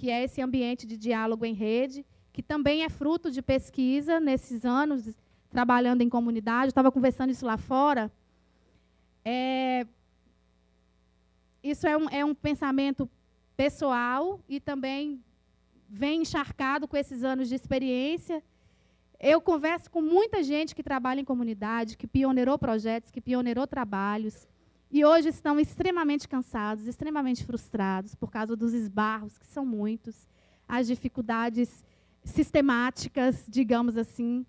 que é esse ambiente de diálogo em rede, que também é fruto de pesquisa nesses anos, trabalhando em comunidade. estava conversando isso lá fora. É, isso é um, é um pensamento pessoal e também vem encharcado com esses anos de experiência. Eu converso com muita gente que trabalha em comunidade, que pioneirou projetos, que pioneirou trabalhos, e hoje estão extremamente cansados, extremamente frustrados por causa dos esbarros, que são muitos, as dificuldades sistemáticas, digamos assim.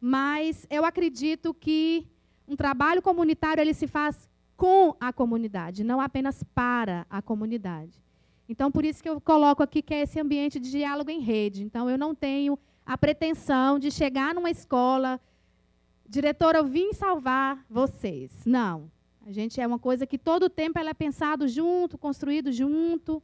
Mas eu acredito que um trabalho comunitário ele se faz com a comunidade, não apenas para a comunidade. Então, por isso que eu coloco aqui que é esse ambiente de diálogo em rede. Então, eu não tenho a pretensão de chegar numa escola, diretora, eu vim salvar vocês. Não. A gente é uma coisa que todo o tempo ela é pensado junto, construído junto.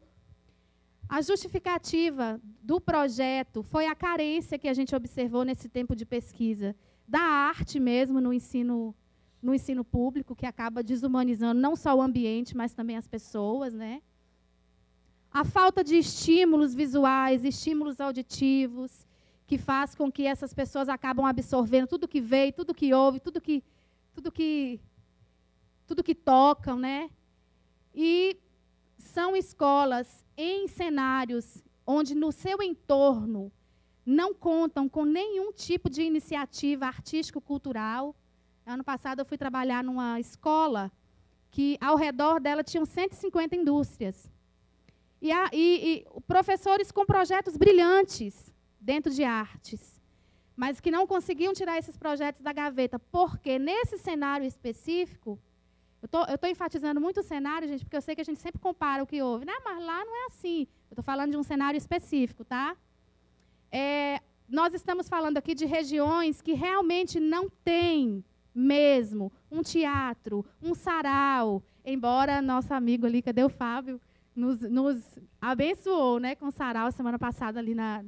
A justificativa do projeto foi a carência que a gente observou nesse tempo de pesquisa da arte mesmo no ensino no ensino público, que acaba desumanizando não só o ambiente, mas também as pessoas, né? a falta de estímulos visuais, estímulos auditivos, que faz com que essas pessoas acabam absorvendo tudo que vê, tudo que ouve, tudo que tudo que tudo que tocam, né? E são escolas em cenários onde no seu entorno não contam com nenhum tipo de iniciativa artístico-cultural. Ano passado eu fui trabalhar numa escola que ao redor dela tinham 150 indústrias. E, a, e, e professores com projetos brilhantes dentro de artes, mas que não conseguiam tirar esses projetos da gaveta, porque nesse cenário específico, eu estou enfatizando muito o cenário, gente, porque eu sei que a gente sempre compara o que houve. Não, mas lá não é assim. Eu estou falando de um cenário específico, tá? É, nós estamos falando aqui de regiões que realmente não têm mesmo um teatro, um sarau, embora nosso amigo ali, cadê o Fábio, nos, nos abençoou né, com o sarau semana passada ali na.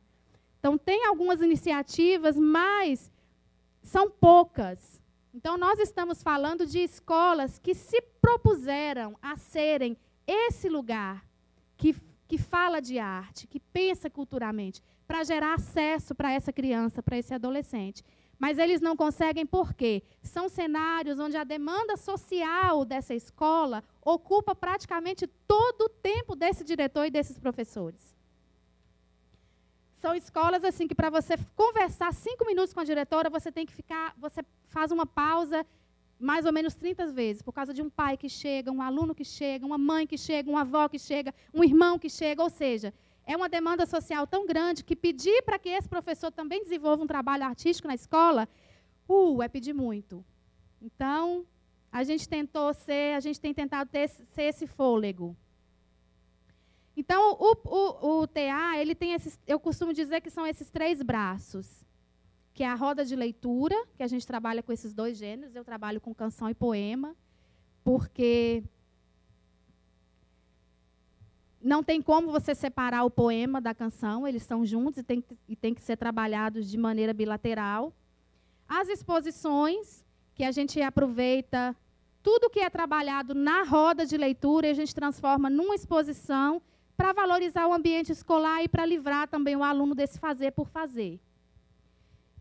Então, tem algumas iniciativas, mas são poucas. Então, nós estamos falando de escolas que se propuseram a serem esse lugar que, que fala de arte, que pensa culturalmente, para gerar acesso para essa criança, para esse adolescente. Mas eles não conseguem por quê? São cenários onde a demanda social dessa escola ocupa praticamente todo o tempo desse diretor e desses professores. São escolas assim que para você conversar cinco minutos com a diretora, você tem que ficar, você faz uma pausa mais ou menos 30 vezes, por causa de um pai que chega, um aluno que chega, uma mãe que chega, uma avó que chega, um irmão que chega, ou seja, é uma demanda social tão grande que pedir para que esse professor também desenvolva um trabalho artístico na escola, uh, é pedir muito. Então, a gente tentou ser, a gente tem tentado ter, ser esse fôlego. Então, o, o, o TA, ele tem esses, eu costumo dizer que são esses três braços, que é a roda de leitura, que a gente trabalha com esses dois gêneros, eu trabalho com canção e poema, porque não tem como você separar o poema da canção, eles estão juntos e tem, e tem que ser trabalhados de maneira bilateral. As exposições, que a gente aproveita tudo que é trabalhado na roda de leitura a gente transforma numa exposição para valorizar o ambiente escolar e para livrar também o aluno desse fazer por fazer.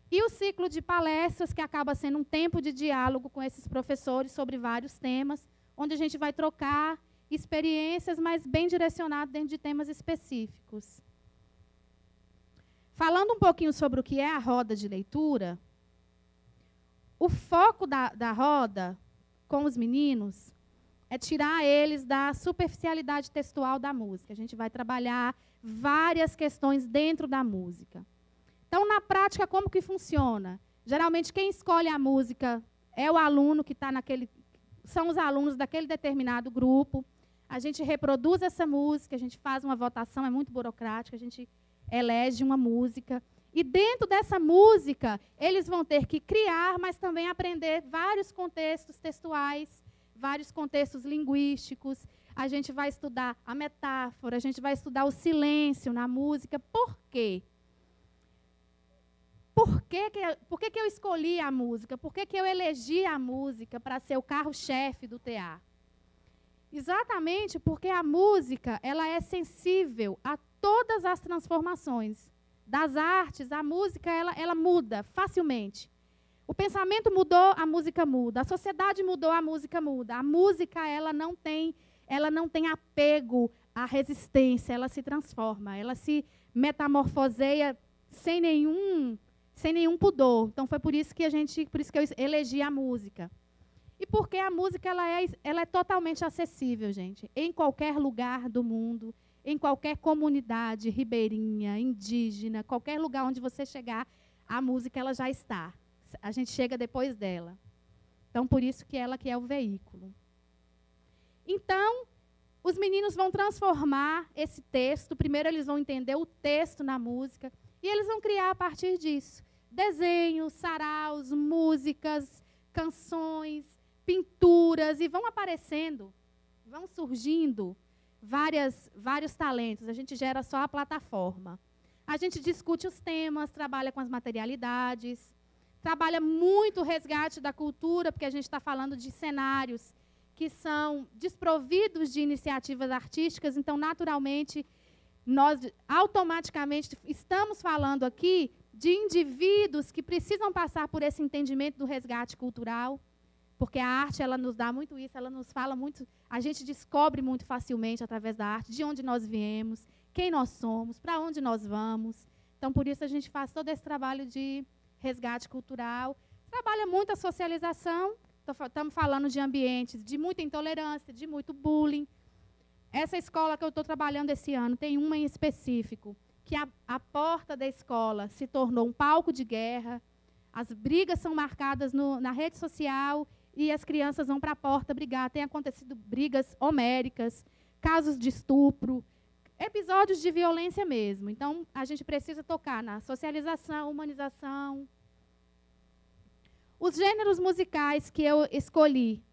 E o ciclo de palestras, que acaba sendo um tempo de diálogo com esses professores sobre vários temas, onde a gente vai trocar experiências, mas bem direcionado dentro de temas específicos. Falando um pouquinho sobre o que é a roda de leitura, o foco da, da roda com os meninos é tirar eles da superficialidade textual da música. A gente vai trabalhar várias questões dentro da música. Então, na prática, como que funciona? Geralmente, quem escolhe a música é o aluno que está naquele. São os alunos daquele determinado grupo. A gente reproduz essa música, a gente faz uma votação, é muito burocrática, a gente elege uma música. E dentro dessa música, eles vão ter que criar, mas também aprender vários contextos textuais vários contextos linguísticos. A gente vai estudar a metáfora, a gente vai estudar o silêncio na música. Por quê? Por que, que, por que, que eu escolhi a música? Por que, que eu elegi a música para ser o carro-chefe do teatro? Exatamente porque a música ela é sensível a todas as transformações das artes. A música ela, ela muda facilmente. O pensamento mudou, a música muda. A sociedade mudou, a música muda. A música ela não tem, ela não tem apego à resistência, ela se transforma, ela se metamorfoseia sem nenhum, sem nenhum pudor. Então foi por isso que a gente, por isso que eu elegi a música. E porque a música ela é, ela é totalmente acessível, gente, em qualquer lugar do mundo, em qualquer comunidade ribeirinha, indígena, qualquer lugar onde você chegar, a música ela já está a gente chega depois dela. Então, por isso que ela que é o veículo. Então, os meninos vão transformar esse texto. Primeiro, eles vão entender o texto na música. E eles vão criar a partir disso desenhos, saraus, músicas, canções, pinturas. E vão aparecendo, vão surgindo várias, vários talentos. A gente gera só a plataforma. A gente discute os temas, trabalha com as materialidades trabalha muito o resgate da cultura, porque a gente está falando de cenários que são desprovidos de iniciativas artísticas, então, naturalmente, nós automaticamente estamos falando aqui de indivíduos que precisam passar por esse entendimento do resgate cultural, porque a arte ela nos dá muito isso, ela nos fala muito, a gente descobre muito facilmente através da arte de onde nós viemos, quem nós somos, para onde nós vamos. Então, por isso a gente faz todo esse trabalho de resgate cultural, trabalha muito a socialização. Estamos falando de ambientes de muita intolerância, de muito bullying. Essa escola que eu estou trabalhando esse ano tem uma em específico que a, a porta da escola se tornou um palco de guerra, as brigas são marcadas no, na rede social e as crianças vão para a porta brigar. Tem acontecido brigas homéricas, casos de estupro, episódios de violência mesmo. Então, a gente precisa tocar na socialização, humanização. Os gêneros musicais que eu escolhi,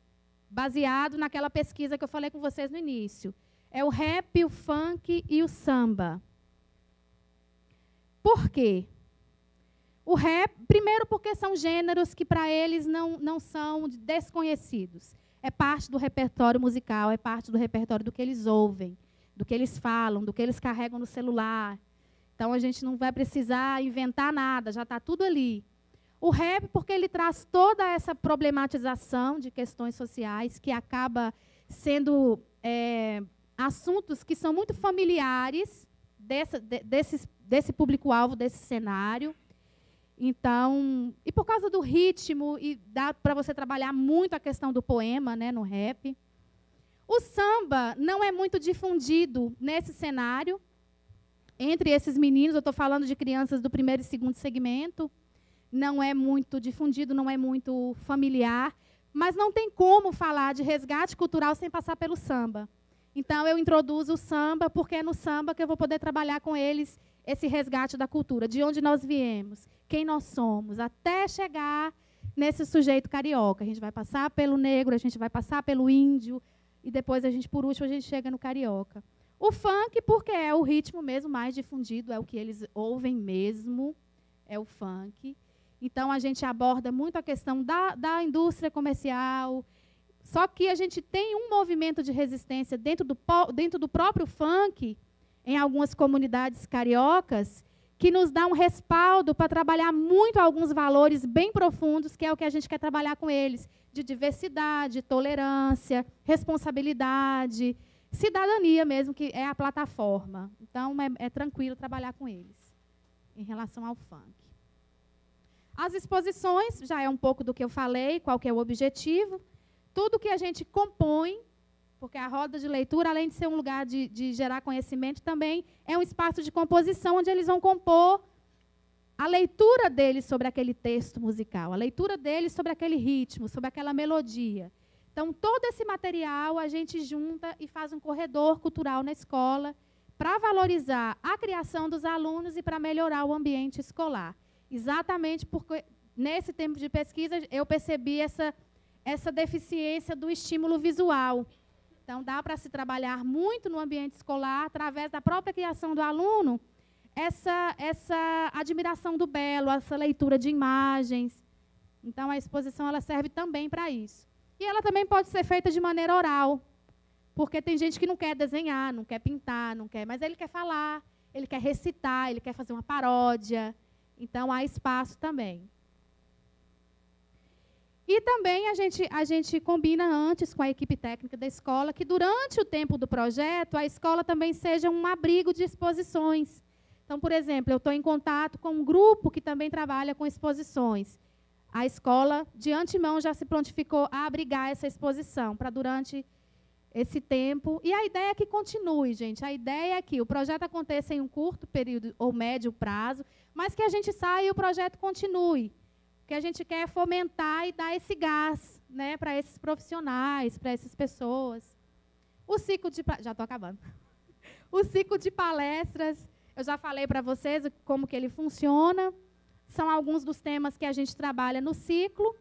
baseado naquela pesquisa que eu falei com vocês no início, é o rap, o funk e o samba. Por quê? O rap, primeiro porque são gêneros que para eles não, não são desconhecidos. É parte do repertório musical, é parte do repertório do que eles ouvem, do que eles falam, do que eles carregam no celular. Então a gente não vai precisar inventar nada, já está tudo ali. O rap, porque ele traz toda essa problematização de questões sociais que acaba sendo é, assuntos que são muito familiares dessa, de, desses desse público-alvo, desse cenário. Então, e por causa do ritmo, e dá para você trabalhar muito a questão do poema né, no rap. O samba não é muito difundido nesse cenário. Entre esses meninos, eu estou falando de crianças do primeiro e segundo segmento, não é muito difundido, não é muito familiar, mas não tem como falar de resgate cultural sem passar pelo samba. Então, eu introduzo o samba, porque é no samba que eu vou poder trabalhar com eles esse resgate da cultura, de onde nós viemos, quem nós somos, até chegar nesse sujeito carioca. A gente vai passar pelo negro, a gente vai passar pelo índio, e depois a gente, por último, a gente chega no carioca. O funk, porque é o ritmo mesmo mais difundido, é o que eles ouvem mesmo, é o funk. Então, a gente aborda muito a questão da, da indústria comercial. Só que a gente tem um movimento de resistência dentro do, dentro do próprio funk, em algumas comunidades cariocas que nos dá um respaldo para trabalhar muito alguns valores bem profundos, que é o que a gente quer trabalhar com eles, de diversidade, tolerância, responsabilidade, cidadania mesmo, que é a plataforma. Então, é, é tranquilo trabalhar com eles, em relação ao funk. As exposições, já é um pouco do que eu falei, qual que é o objetivo. Tudo que a gente compõe porque a roda de leitura, além de ser um lugar de, de gerar conhecimento, também é um espaço de composição onde eles vão compor a leitura deles sobre aquele texto musical, a leitura deles sobre aquele ritmo, sobre aquela melodia. Então, todo esse material a gente junta e faz um corredor cultural na escola para valorizar a criação dos alunos e para melhorar o ambiente escolar. Exatamente porque, nesse tempo de pesquisa, eu percebi essa, essa deficiência do estímulo visual. Então, dá para se trabalhar muito no ambiente escolar, através da própria criação do aluno, essa, essa admiração do belo, essa leitura de imagens. Então, a exposição ela serve também para isso. E ela também pode ser feita de maneira oral, porque tem gente que não quer desenhar, não quer pintar, não quer, mas ele quer falar, ele quer recitar, ele quer fazer uma paródia. Então, há espaço também. E também a gente, a gente combina antes com a equipe técnica da escola que, durante o tempo do projeto, a escola também seja um abrigo de exposições. Então, por exemplo, eu estou em contato com um grupo que também trabalha com exposições. A escola, de antemão, já se prontificou a abrigar essa exposição para durante esse tempo. E a ideia é que continue, gente. A ideia é que o projeto aconteça em um curto período ou médio prazo, mas que a gente saia e o projeto continue que a gente quer fomentar e dar esse gás né, para esses profissionais, para essas pessoas. O ciclo de. Já estou acabando. [LAUGHS] O ciclo de palestras, eu já falei para vocês como que ele funciona. São alguns dos temas que a gente trabalha no ciclo.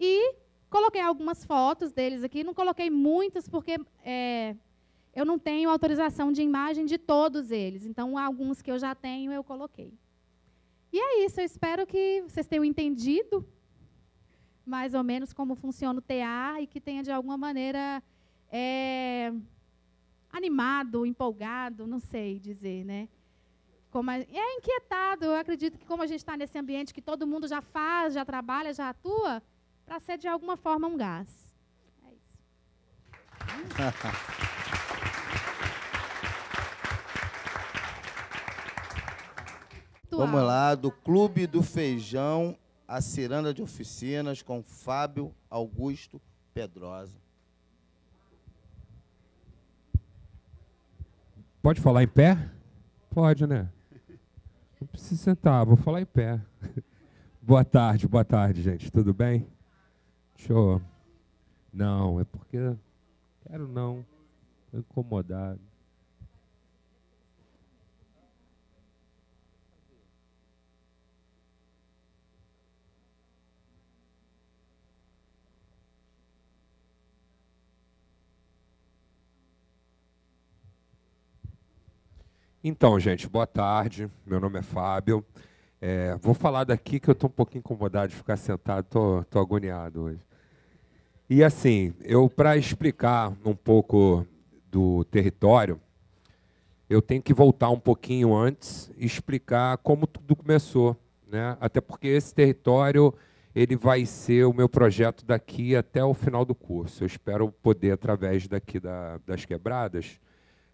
E coloquei algumas fotos deles aqui. Não coloquei muitas, porque é, eu não tenho autorização de imagem de todos eles. Então, alguns que eu já tenho, eu coloquei. E é isso, eu espero que vocês tenham entendido mais ou menos como funciona o TA e que tenha de alguma maneira é, animado, empolgado, não sei dizer, né? Como a, é inquietado. Eu acredito que como a gente está nesse ambiente que todo mundo já faz, já trabalha, já atua, para ser de alguma forma um gás. É isso. [LAUGHS] Vamos lá, do Clube do Feijão, a Ciranda de Oficinas, com Fábio Augusto Pedrosa. Pode falar em pé? Pode, né? Não precisa sentar, vou falar em pé. [LAUGHS] boa tarde, boa tarde, gente. Tudo bem? Eu... Não, é porque quero não. Estou incomodado. Então, gente, boa tarde. Meu nome é Fábio. É, vou falar daqui que eu estou um pouquinho incomodado de ficar sentado, estou agoniado hoje. E assim, eu para explicar um pouco do território, eu tenho que voltar um pouquinho antes e explicar como tudo começou, né? Até porque esse território ele vai ser o meu projeto daqui até o final do curso. Eu espero poder através daqui da, das quebradas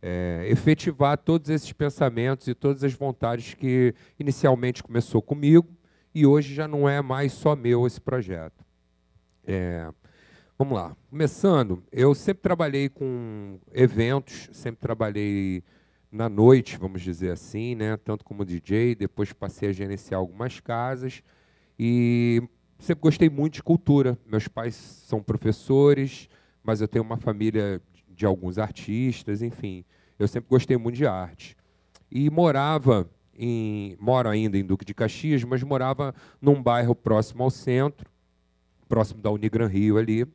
é, efetivar todos esses pensamentos e todas as vontades que inicialmente começou comigo e hoje já não é mais só meu esse projeto. É, vamos lá. Começando, eu sempre trabalhei com eventos, sempre trabalhei na noite, vamos dizer assim, né? tanto como DJ, depois passei a gerenciar algumas casas e sempre gostei muito de cultura. Meus pais são professores, mas eu tenho uma família de alguns artistas, enfim. Eu sempre gostei muito de arte. E morava em, moro ainda em Duque de Caxias, mas morava num bairro próximo ao centro, próximo da Unigran Rio ali,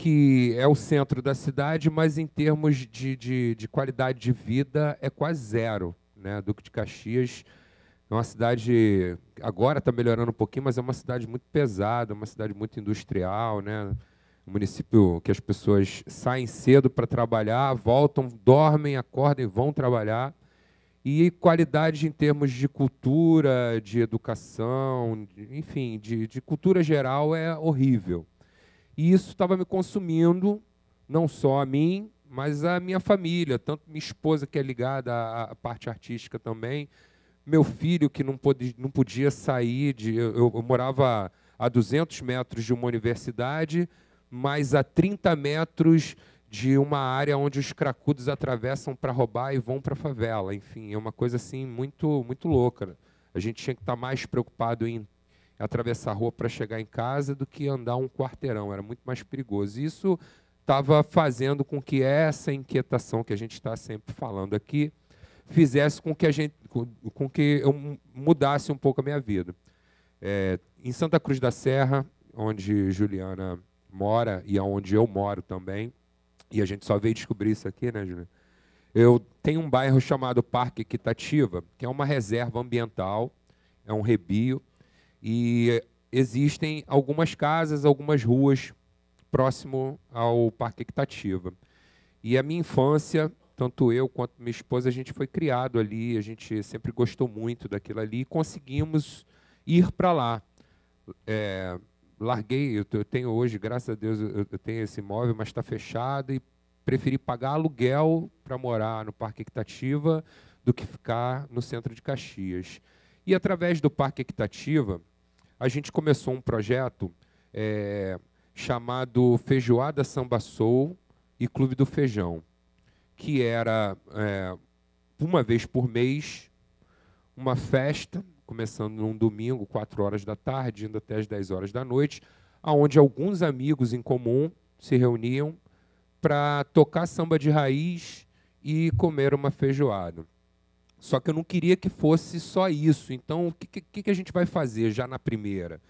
que é o centro da cidade, mas em termos de, de, de qualidade de vida é quase zero. Né? Duque de Caxias é uma cidade, agora está melhorando um pouquinho, mas é uma cidade muito pesada, uma cidade muito industrial, né? um município que as pessoas saem cedo para trabalhar, voltam, dormem, acordam e vão trabalhar. E qualidade em termos de cultura, de educação, enfim, de, de cultura geral é horrível. E isso estava me consumindo, não só a mim, mas a minha família, tanto minha esposa, que é ligada à, parte artística também, meu filho, que não, não podia sair, de, eu, eu morava a 200 metros de uma universidade, mas a 30 metros de uma área onde os cracudos atravessam para roubar e vão para a favela. Enfim, é uma coisa assim muito, muito louca. A gente tinha que estar tá mais preocupado em atravessar a rua para chegar em casa do que andar um quarteirão. Era muito mais perigoso. Isso estava fazendo com que essa inquietação que a gente está sempre falando aqui fizesse com que a gente, com, com que eu mudasse um pouco a minha vida. É, em Santa Cruz da Serra, onde Juliana mora e aonde eu moro também, e a gente só veio descobrir isso aqui, né, Júlia? Eu tenho um bairro chamado Parque Equitativa, que é uma reserva ambiental, é um rebio, e existem algumas casas, algumas ruas próximo ao Parque Equitativa. E a minha infância, tanto eu quanto minha esposa, a gente foi criado ali, a gente sempre gostou muito daquilo ali e conseguimos ir para lá. É, larguei, eu, tenho hoje, graças a Deus, eu, tenho esse imóvel, mas está fechado e preferi pagar aluguel para morar no Parque Equitativa do que ficar no centro de Caxias. E através do Parque Equitativa, a gente começou um projeto é, chamado Feijoada Samba Soul e Clube do Feijão, que era é, uma vez por mês uma festa começando num domingo, 4 horas da tarde, indo até as 10 horas da noite, aonde alguns amigos em comum se reuniam para tocar samba de raiz e comer uma feijoada. Só que eu não queria que fosse só isso. Então, o que, que, que a gente vai fazer já na primeira?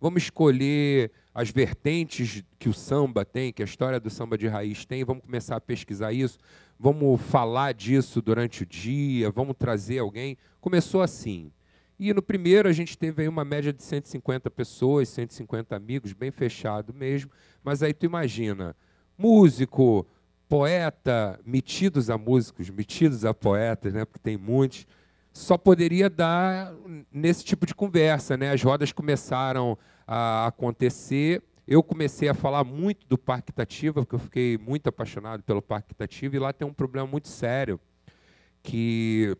Vamos escolher as vertentes que o samba tem, que a história do samba de raiz tem, vamos começar a pesquisar isso, vamos falar disso durante o dia, vamos trazer alguém. Começou assim. E no primeiro a gente teve aí uma média de 150 pessoas, 150 amigos, bem fechado mesmo. Mas aí tu imagina, músico, poeta, metidos a músicos, metidos a poetas, né, porque tem muitos, só poderia dar nesse tipo de conversa. Né? As rodas começaram a acontecer. Eu comecei a falar muito do Parque Itativa, porque eu fiquei muito apaixonado pelo Parque Itativa, e lá tem um problema muito sério, que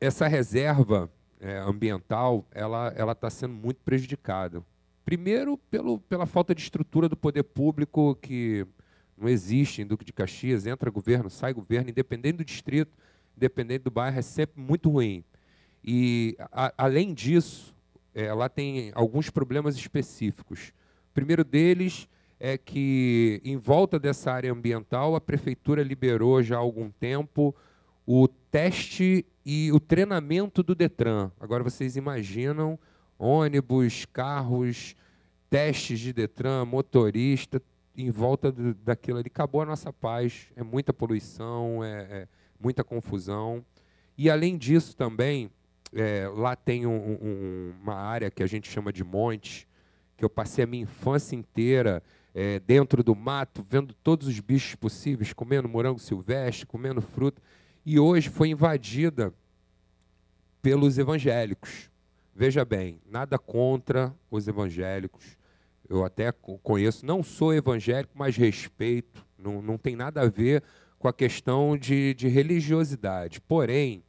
essa reserva é, ambiental ela ela está sendo muito prejudicada. Primeiro pelo, pela falta de estrutura do poder público que não existe em Duque de Caxias, entra governo, sai governo, independente do distrito, independente do bairro, é sempre muito ruim. E, a, além disso, é, lá tem alguns problemas específicos. O primeiro deles é que, em volta dessa área ambiental, a prefeitura liberou já há algum tempo o teste e o treinamento do Detran. Agora vocês imaginam ônibus, carros, testes de Detran, motorista, em volta do, daquilo ali. Acabou a nossa paz, é muita poluição, é, é muita confusão. E, além disso, também, é, lá tem um, um, uma área que a gente chama de monte, que eu passei a minha infância inteira é, dentro do mato, vendo todos os bichos possíveis, comendo morango silvestre, comendo fruta, e hoje foi invadida pelos evangélicos. Veja bem, nada contra os evangélicos, eu até conheço, não sou evangélico, mas respeito, não, não tem nada a ver com a questão de, de religiosidade. Porém,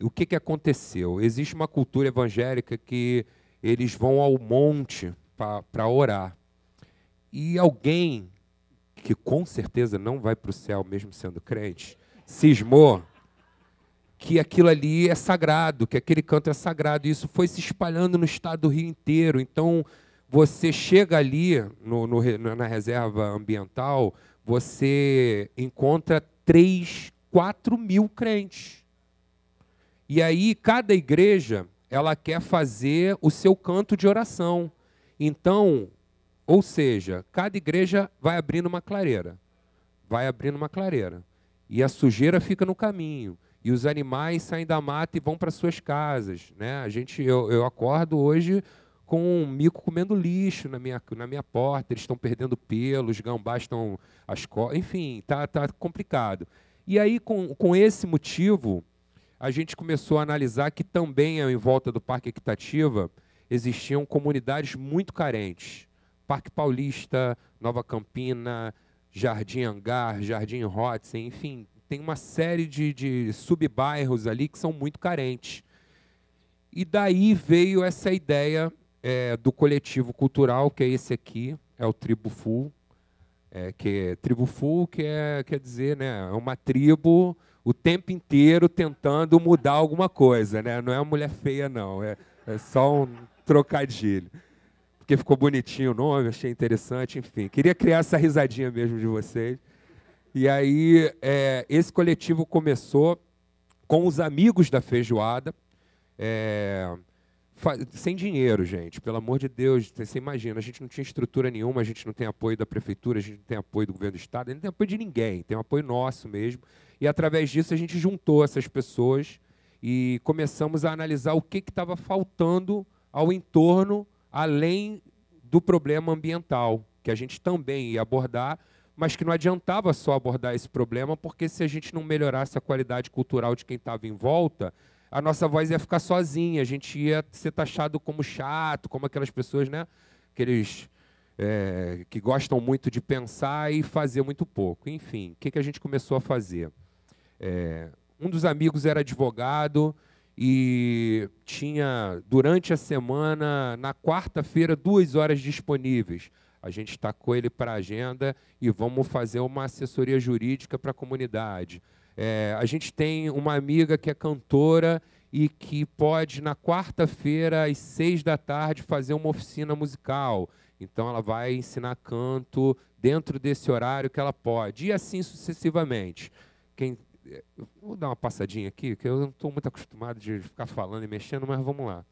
o que, que aconteceu? Existe uma cultura evangélica que eles vão ao monte para orar. E alguém que com certeza não vai para o céu, mesmo sendo crente, cismou que aquilo ali é sagrado, que aquele canto é sagrado. E isso foi se espalhando no estado do Rio inteiro. Então, você chega ali no, no, na reserva ambiental, você encontra 3, 4 mil crentes. E aí, cada igreja, ela quer fazer o seu canto de oração. Então, ou seja, cada igreja vai abrindo uma clareira. Vai abrindo uma clareira. E a sujeira fica no caminho. E os animais saem da mata e vão para suas casas. Né? A gente, eu, eu acordo hoje com um mico comendo lixo na minha, na minha porta, eles estão perdendo pelo, os gambás estão as enfim, tá, tá complicado. E aí, com, com esse motivo, a gente começou a analisar que também em volta do Parque Equitativa existiam comunidades muito carentes. Parque Paulista, Nova Campina, Jardim Angar, Jardim Hotsen, enfim, tem uma série de, de subbairros ali que são muito carentes. E daí veio essa ideia é, do coletivo cultural, que é esse aqui, é o Tribo Full. É, que é, tribo Full que é, quer dizer, né, é uma tribo o tempo inteiro tentando mudar alguma coisa. Né? Não é uma mulher feia, não. É, é só um trocadilho. Porque ficou bonitinho o nome, achei interessante, enfim. Queria criar essa risadinha mesmo de vocês. E aí, é, esse coletivo começou com os amigos da feijoada. É, sem dinheiro, gente, pelo amor de Deus, você imagina, a gente não tinha estrutura nenhuma, a gente não tem apoio da prefeitura, a gente não tem apoio do governo do estado, a gente não tem apoio de ninguém, tem um apoio nosso mesmo. E através disso a gente juntou essas pessoas e começamos a analisar o que estava faltando ao entorno, além do problema ambiental, que a gente também ia abordar, mas que não adiantava só abordar esse problema, porque se a gente não melhorasse a qualidade cultural de quem estava em volta, a nossa voz ia ficar sozinha, a gente ia ser taxado como chato, como aquelas pessoas, né? Aqueles é, que gostam muito de pensar e fazer muito pouco. Enfim, o que, que a gente começou a fazer? É, um dos amigos era advogado e tinha, durante a semana, na quarta-feira, duas horas disponíveis. A gente tacou ele para a agenda e vamos fazer uma assessoria jurídica para a comunidade. É, a gente tem uma amiga que é cantora e que pode, na quarta-feira, às seis da tarde, fazer uma oficina musical. Então, ela vai ensinar canto dentro desse horário que ela pode, e assim sucessivamente. Quem, vou dar uma passadinha aqui, que eu não estou muito acostumado de ficar falando e mexendo, mas vamos lá.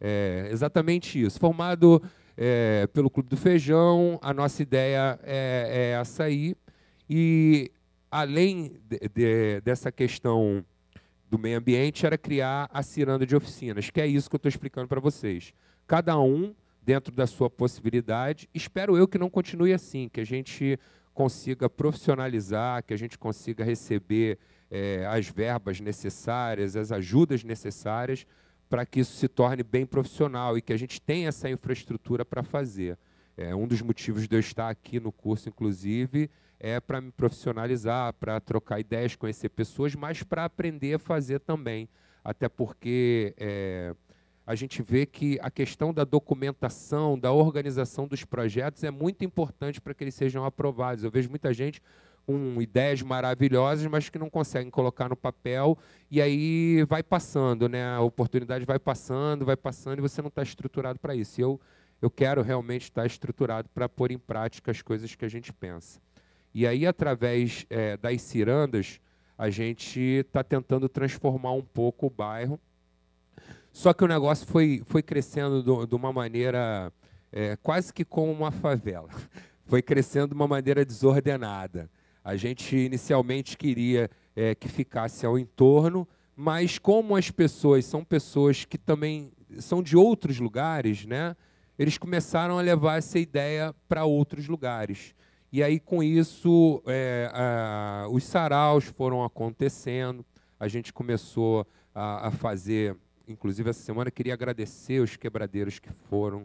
É, exatamente isso. Formado é, pelo Clube do Feijão, a nossa ideia é, é essa aí. E além de, de, dessa questão do meio ambiente era criar a ciranda de oficinas, que é isso que eu estou explicando para vocês. Cada um dentro da sua possibilidade. Espero eu que não continue assim, que a gente consiga profissionalizar, que a gente consiga receber é, as verbas necessárias, as ajudas necessárias para que isso se torne bem profissional e que a gente tenha essa infraestrutura para fazer. É, um dos motivos de eu estar aqui no curso, inclusive, é para me profissionalizar, para trocar ideias, conhecer pessoas, mas para aprender a fazer também. Até porque é, a gente vê que a questão da documentação, da organização dos projetos é muito importante para que eles sejam aprovados. Eu vejo muita gente com ideias maravilhosas, mas que não conseguem colocar no papel e aí vai passando, né? A oportunidade vai passando, vai passando e você não está estruturado para isso. Eu, eu quero realmente estar estruturado para pôr em prática as coisas que a gente pensa. E aí, através é, das cirandas, a gente está tentando transformar um pouco o bairro só que o negócio foi, foi crescendo do, de uma maneira é, quase que como uma favela. [LAUGHS] Foi crescendo de uma maneira desordenada. A gente inicialmente queria é, que ficasse ao entorno, mas como as pessoas são pessoas que também são de outros lugares, né? Eles começaram a levar essa ideia para outros lugares. E aí, com isso, é, a, os saraus foram acontecendo, a gente começou a, a fazer inclusive essa semana, queria agradecer os quebradeiros que foram.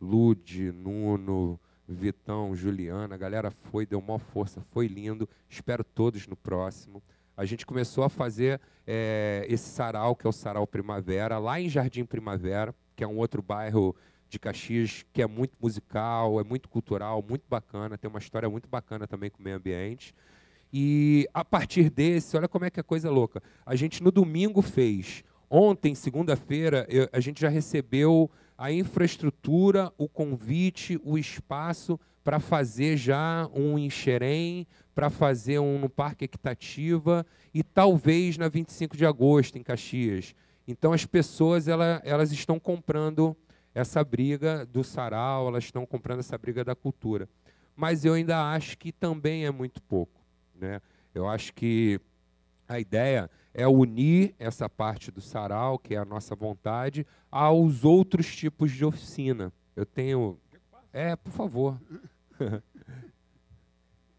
Lude, Nuno, Vitão, Juliana, a galera foi, deu maior força, foi lindo. Espero todos no próximo. A gente começou a fazer é, esse sarau, que é o Sarau Primavera, lá em Jardim Primavera, que é um outro bairro de Caxias que é muito musical, é muito cultural, muito bacana, tem uma história muito bacana também com o meio ambiente. E a partir desse, olha como é que é coisa louca. A gente no domingo fez Ontem, segunda-feira, a gente já recebeu a infraestrutura, o convite, o espaço para fazer já um em para fazer um no Parque Equitativa e talvez na 25 de agosto, em Caxias. Então, as pessoas ela, elas estão comprando essa briga do sarau, elas estão comprando essa briga da cultura. Mas eu ainda acho que também é muito pouco. Né? Eu acho que a ideia é unir essa parte do sarau, que é a nossa vontade, aos outros tipos de oficina. Eu tenho. É, por favor. [LAUGHS]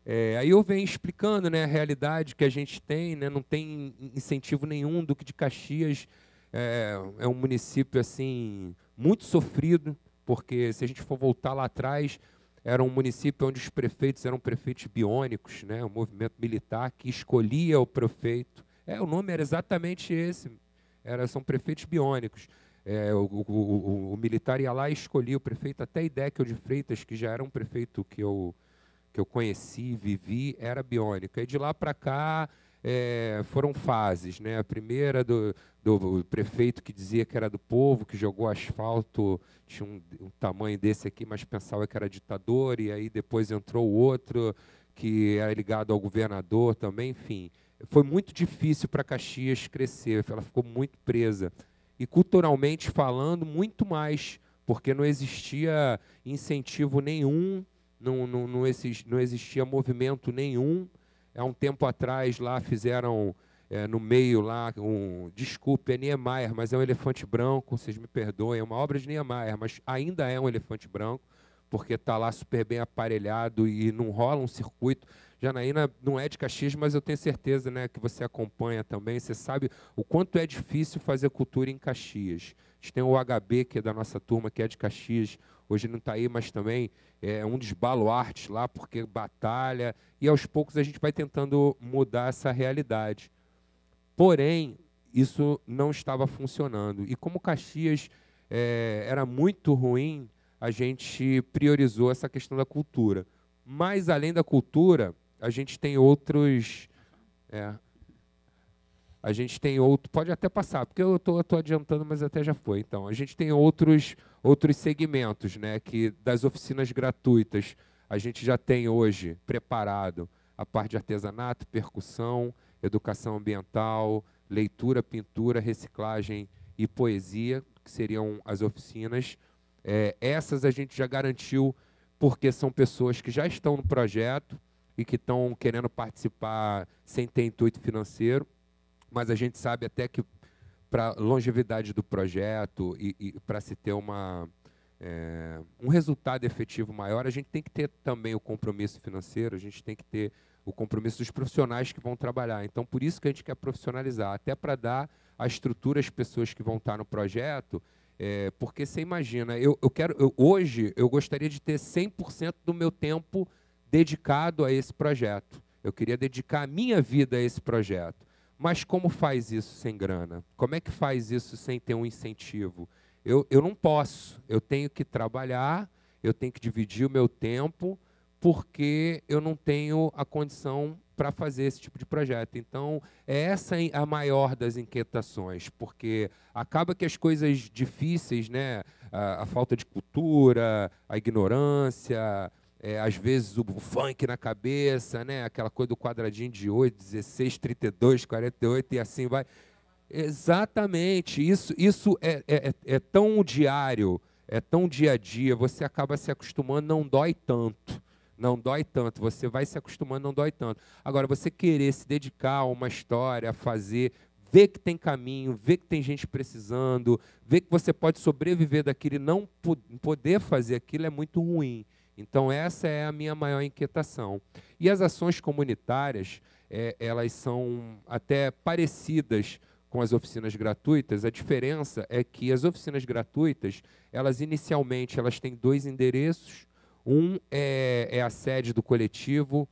É, aí eu venho explicando né, a realidade que a gente tem, né, não tem incentivo nenhum. Duque de Caxias é, é um município assim muito sofrido, porque se a gente for voltar lá atrás, era um município onde os prefeitos eram prefeitos biônicos, né, um movimento militar que escolhia o prefeito é, o nome era exatamente esse. Era, são prefeitos biônicos. É, o, o, o, o, militar ia lá e escolhia o prefeito, até Idequio de Freitas, que já era um prefeito que eu, que eu conheci, vivi, era biônico. E de lá para cá é, foram fases. Né? A primeira do, do prefeito que dizia que era do povo, que jogou asfalto, tinha um, um tamanho desse aqui, mas pensava que era ditador, e aí depois entrou outro que era ligado ao governador também, enfim foi muito difícil para Caxias crescer, ela ficou muito presa. E culturalmente falando, muito mais, porque não existia incentivo nenhum, não, não, não, existia movimento nenhum. Há um tempo atrás lá fizeram é, no meio lá um desculpe é Niemeyer, mas é um elefante branco, vocês me perdoem, é uma obra de Niemeyer, mas ainda é um elefante branco, porque está lá super bem aparelhado e não rola um circuito. Janaína não é de Caxias, mas eu tenho certeza né, que você acompanha também. Você sabe o quanto é difícil fazer cultura em Caxias. A gente tem o HB, que é da nossa turma, que é de Caxias. Hoje não está aí, mas também é um dos baluartes lá, porque batalha. E aos poucos a gente vai tentando mudar essa realidade. Porém, isso não estava funcionando. E como Caxias é, era muito ruim, a gente priorizou essa questão da cultura. Mas, além da cultura, a gente tem outros. É, a gente tem outro. Pode até passar, porque eu estou adiantando, mas até já foi. Então, a gente tem outros, outros segmentos, né? Que das oficinas gratuitas a gente já tem hoje preparado a parte de artesanato, percussão, educação ambiental, leitura, pintura, reciclagem e poesia, que seriam as oficinas. É, essas a gente já garantiu porque são pessoas que já estão no projeto e que estão querendo participar sem ter intuito financeiro. mas a gente sabe até que para longevidade do projeto e, e para se ter uma, é, um resultado efetivo maior, a gente tem que ter também o compromisso financeiro, a gente tem que ter o compromisso dos profissionais que vão trabalhar. Então, por isso que a gente quer profissionalizar, até para dar a estrutura às pessoas que vão estar no projeto, é, porque você imagina, eu, eu quero, eu, hoje eu gostaria de ter 100% do meu tempo dedicado a esse projeto. Eu queria dedicar a minha vida a esse projeto. Mas como faz isso sem grana? Como é que faz isso sem ter um incentivo? Eu, eu não posso. Eu tenho que trabalhar, eu tenho que dividir o meu tempo, porque eu não tenho a condição para fazer esse tipo de projeto. Então, é essa a maior das inquietações, porque acaba que as coisas difíceis, né, a, a falta de cultura, a ignorância, é, às vezes o funk na cabeça, né, aquela coisa do quadradinho de 8, 16, 32, 48 e assim vai. Exatamente, isso, isso é, é, é, é tão diário, é tão dia a dia, você acaba se acostumando, não dói tanto não dói tanto. Você vai se acostumando, não dói tanto. Agora, você querer se dedicar a uma história, a fazer, ver que tem caminho, ver que tem gente precisando, ver que você pode sobreviver daquilo e não poder fazer aquilo é muito ruim. Então, essa é a minha maior inquietação. E as ações comunitárias, é, elas são até parecidas com as oficinas gratuitas. A diferença é que as oficinas gratuitas, elas inicialmente elas têm dois endereços, um é, é a sede do coletivo,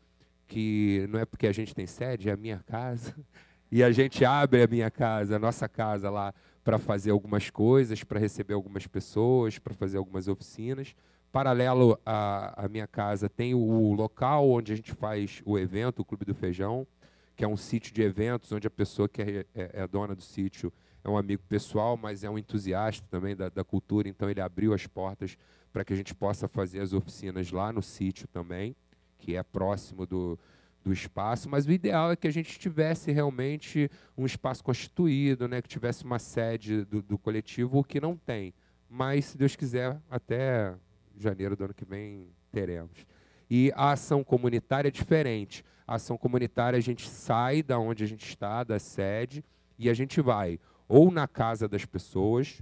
que não é porque a gente tem sede, é a minha casa. [LAUGHS] E a gente abre a minha casa, a nossa casa lá, para fazer algumas coisas, para receber algumas pessoas, para fazer algumas oficinas. Paralelo à, à minha casa, tem o local onde a gente faz o evento, o Clube do Feijão, que é um sítio de eventos, onde a pessoa que é, é, é dona do sítio é um amigo pessoal, mas é um entusiasta também da, da cultura, então ele abriu as portas para que a gente possa fazer as oficinas lá no sítio também, que é próximo do, do espaço, mas o ideal é que a gente tivesse realmente um espaço constituído, né, que tivesse uma sede do, do coletivo, o que não tem. Mas, se Deus quiser, até janeiro do ano que vem teremos. E a ação comunitária é diferente. A ação comunitária a gente sai da onde a gente está, da sede, e a gente vai ou na casa das pessoas,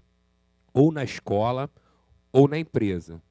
ou na escola, ou na empresa.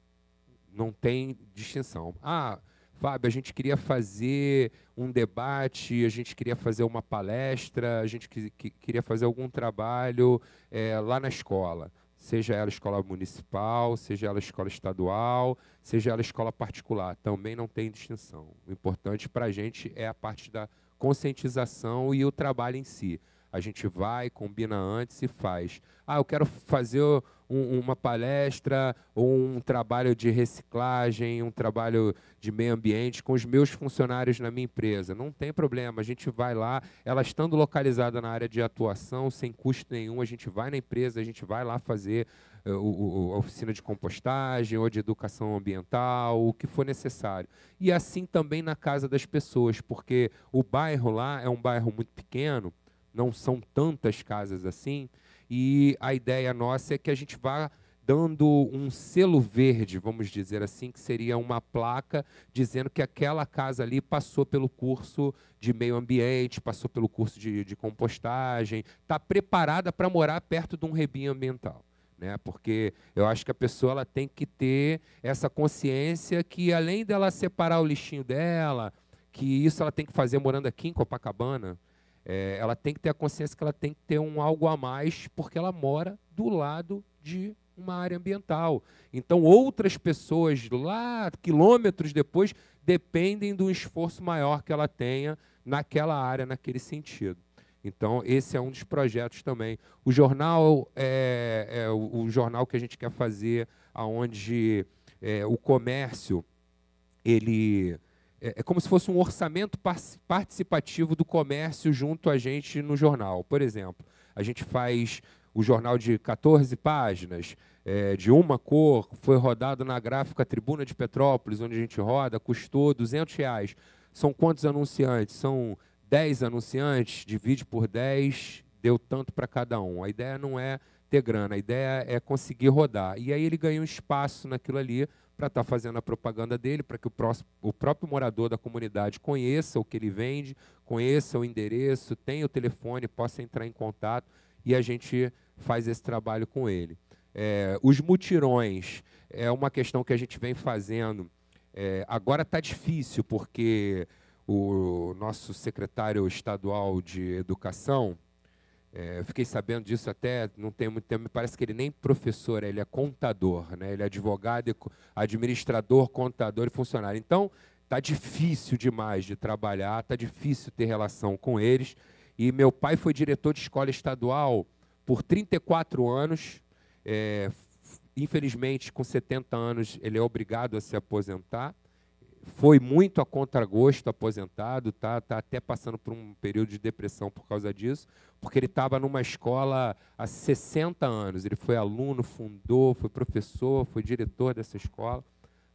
Não tem distinção. Ah, Fábio, a gente queria fazer um debate, a gente queria fazer uma palestra, a gente que, que, queria fazer algum trabalho é, lá na escola. Seja ela escola municipal, seja ela escola estadual, seja ela escola particular. Também não tem distinção. O importante para a gente é a parte da conscientização e o trabalho em si. A gente vai, combina antes e faz. Ah, eu quero fazer um, uma palestra ou um trabalho de reciclagem, um trabalho de meio ambiente com os meus funcionários na minha empresa. Não tem problema, a gente vai lá, ela estando localizada na área de atuação, sem custo nenhum, a gente vai na empresa, a gente vai lá fazer o, a oficina de compostagem ou de educação ambiental, o que for necessário. E assim também na casa das pessoas, porque o bairro lá é um bairro muito pequeno, não são tantas casas assim, e a ideia nossa é que a gente vá dando um selo verde, vamos dizer assim, que seria uma placa dizendo que aquela casa ali passou pelo curso de meio ambiente, passou pelo curso de, de compostagem, está preparada para morar perto de um rebinho ambiental. Né? Porque eu acho que a pessoa ela tem que ter essa consciência que, além dela separar o lixinho dela, que isso ela tem que fazer morando aqui em Copacabana, é, ela tem que ter a consciência que ela tem que ter um algo a mais, porque ela mora do lado de uma área ambiental. Então, outras pessoas lá, quilômetros depois, dependem do esforço maior que ela tenha naquela área, naquele sentido. Então, esse é um dos projetos também. O jornal é, é o, o, jornal que a gente quer fazer, aonde é, o comércio ele é, é como se fosse um orçamento participativo do comércio junto a gente no jornal. Por exemplo, a gente faz o jornal de 14 páginas, é, de uma cor, foi rodado na gráfica Tribuna de Petrópolis, onde a gente roda, custou 200 reais. São quantos anunciantes? São 10 anunciantes, divide por 10, deu tanto para cada um. A ideia não é ter grana, a ideia é conseguir rodar. E aí ele ganha um espaço naquilo ali para estar tá fazendo a propaganda dele, para que o, próximo, o próprio morador da comunidade conheça o que ele vende, conheça o endereço, tenha o telefone, possa entrar em contato e a gente faz esse trabalho com ele. É, os mutirões é uma questão que a gente vem fazendo. É, agora está difícil, porque o nosso secretário estadual de educação, é, eu fiquei sabendo disso até não tem muito tempo, me parece que ele nem professor, ele é contador, né? ele é advogado, administrador, contador e funcionário. Então, está difícil demais de trabalhar, está difícil ter relação com eles. E meu pai foi diretor de escola estadual por 34 anos. É, infelizmente, com 70 anos, ele é obrigado a se aposentar foi muito a contragosto aposentado, tá, tá até passando por um período de depressão por causa disso, porque ele estava numa escola há 60 anos. Ele foi aluno, fundou, foi professor, foi diretor dessa escola,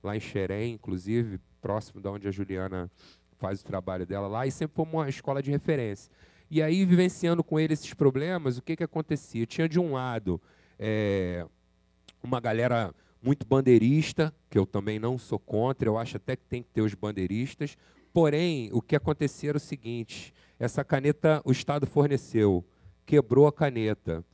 lá em Xerém, inclusive, próximo da onde a Juliana faz o trabalho dela lá, e sempre foi uma escola de referência. E aí, vivenciando com ele esses problemas, o que, que acontecia? Tinha, de um lado, é, uma galera muito bandeirista, que eu também não sou contra, eu acho até que tem que ter os bandeiristas. Porém, o que acontecia era o seguinte: essa caneta o Estado forneceu, quebrou a caneta.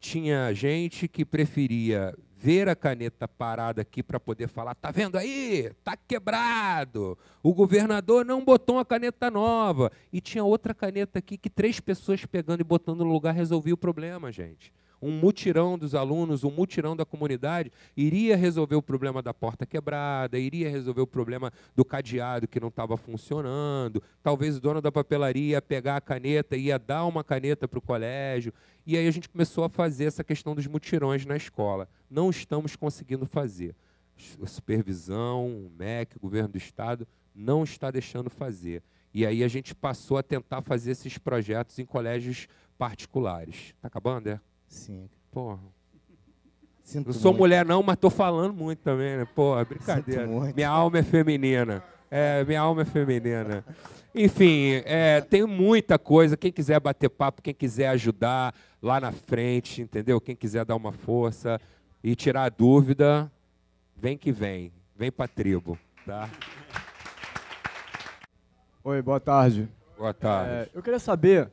Tinha gente que preferia ver a caneta parada aqui para poder falar: tá vendo aí? Tá quebrado. O governador não botou uma caneta nova. E tinha outra caneta aqui que três pessoas pegando e botando no lugar resolvia o problema, gente um mutirão dos alunos, um mutirão da comunidade, iria resolver o problema da porta quebrada, iria resolver o problema do cadeado que não estava funcionando. Talvez o dono da papelaria ia pegar a caneta e ia dar uma caneta para o colégio. E aí a gente começou a fazer essa questão dos mutirões na escola. Não estamos conseguindo fazer. A supervisão, o MEC, o governo do Estado, não está deixando fazer. E aí a gente passou a tentar fazer esses projetos em colégios particulares. Está acabando, é? Sim. Porra. Sinto não sou muito. mulher não, mas tô falando muito também, né? Porra, brincadeira. Sinto muito. Minha alma é feminina. É, minha alma é feminina. Enfim, é, tem muita coisa. Quem quiser bater papo, quem quiser ajudar lá na frente, entendeu? Quem quiser dar uma força e tirar a dúvida, vem que vem. Vem pra tribo, tá? Oi, boa tarde. Boa tarde. É, eu queria saber,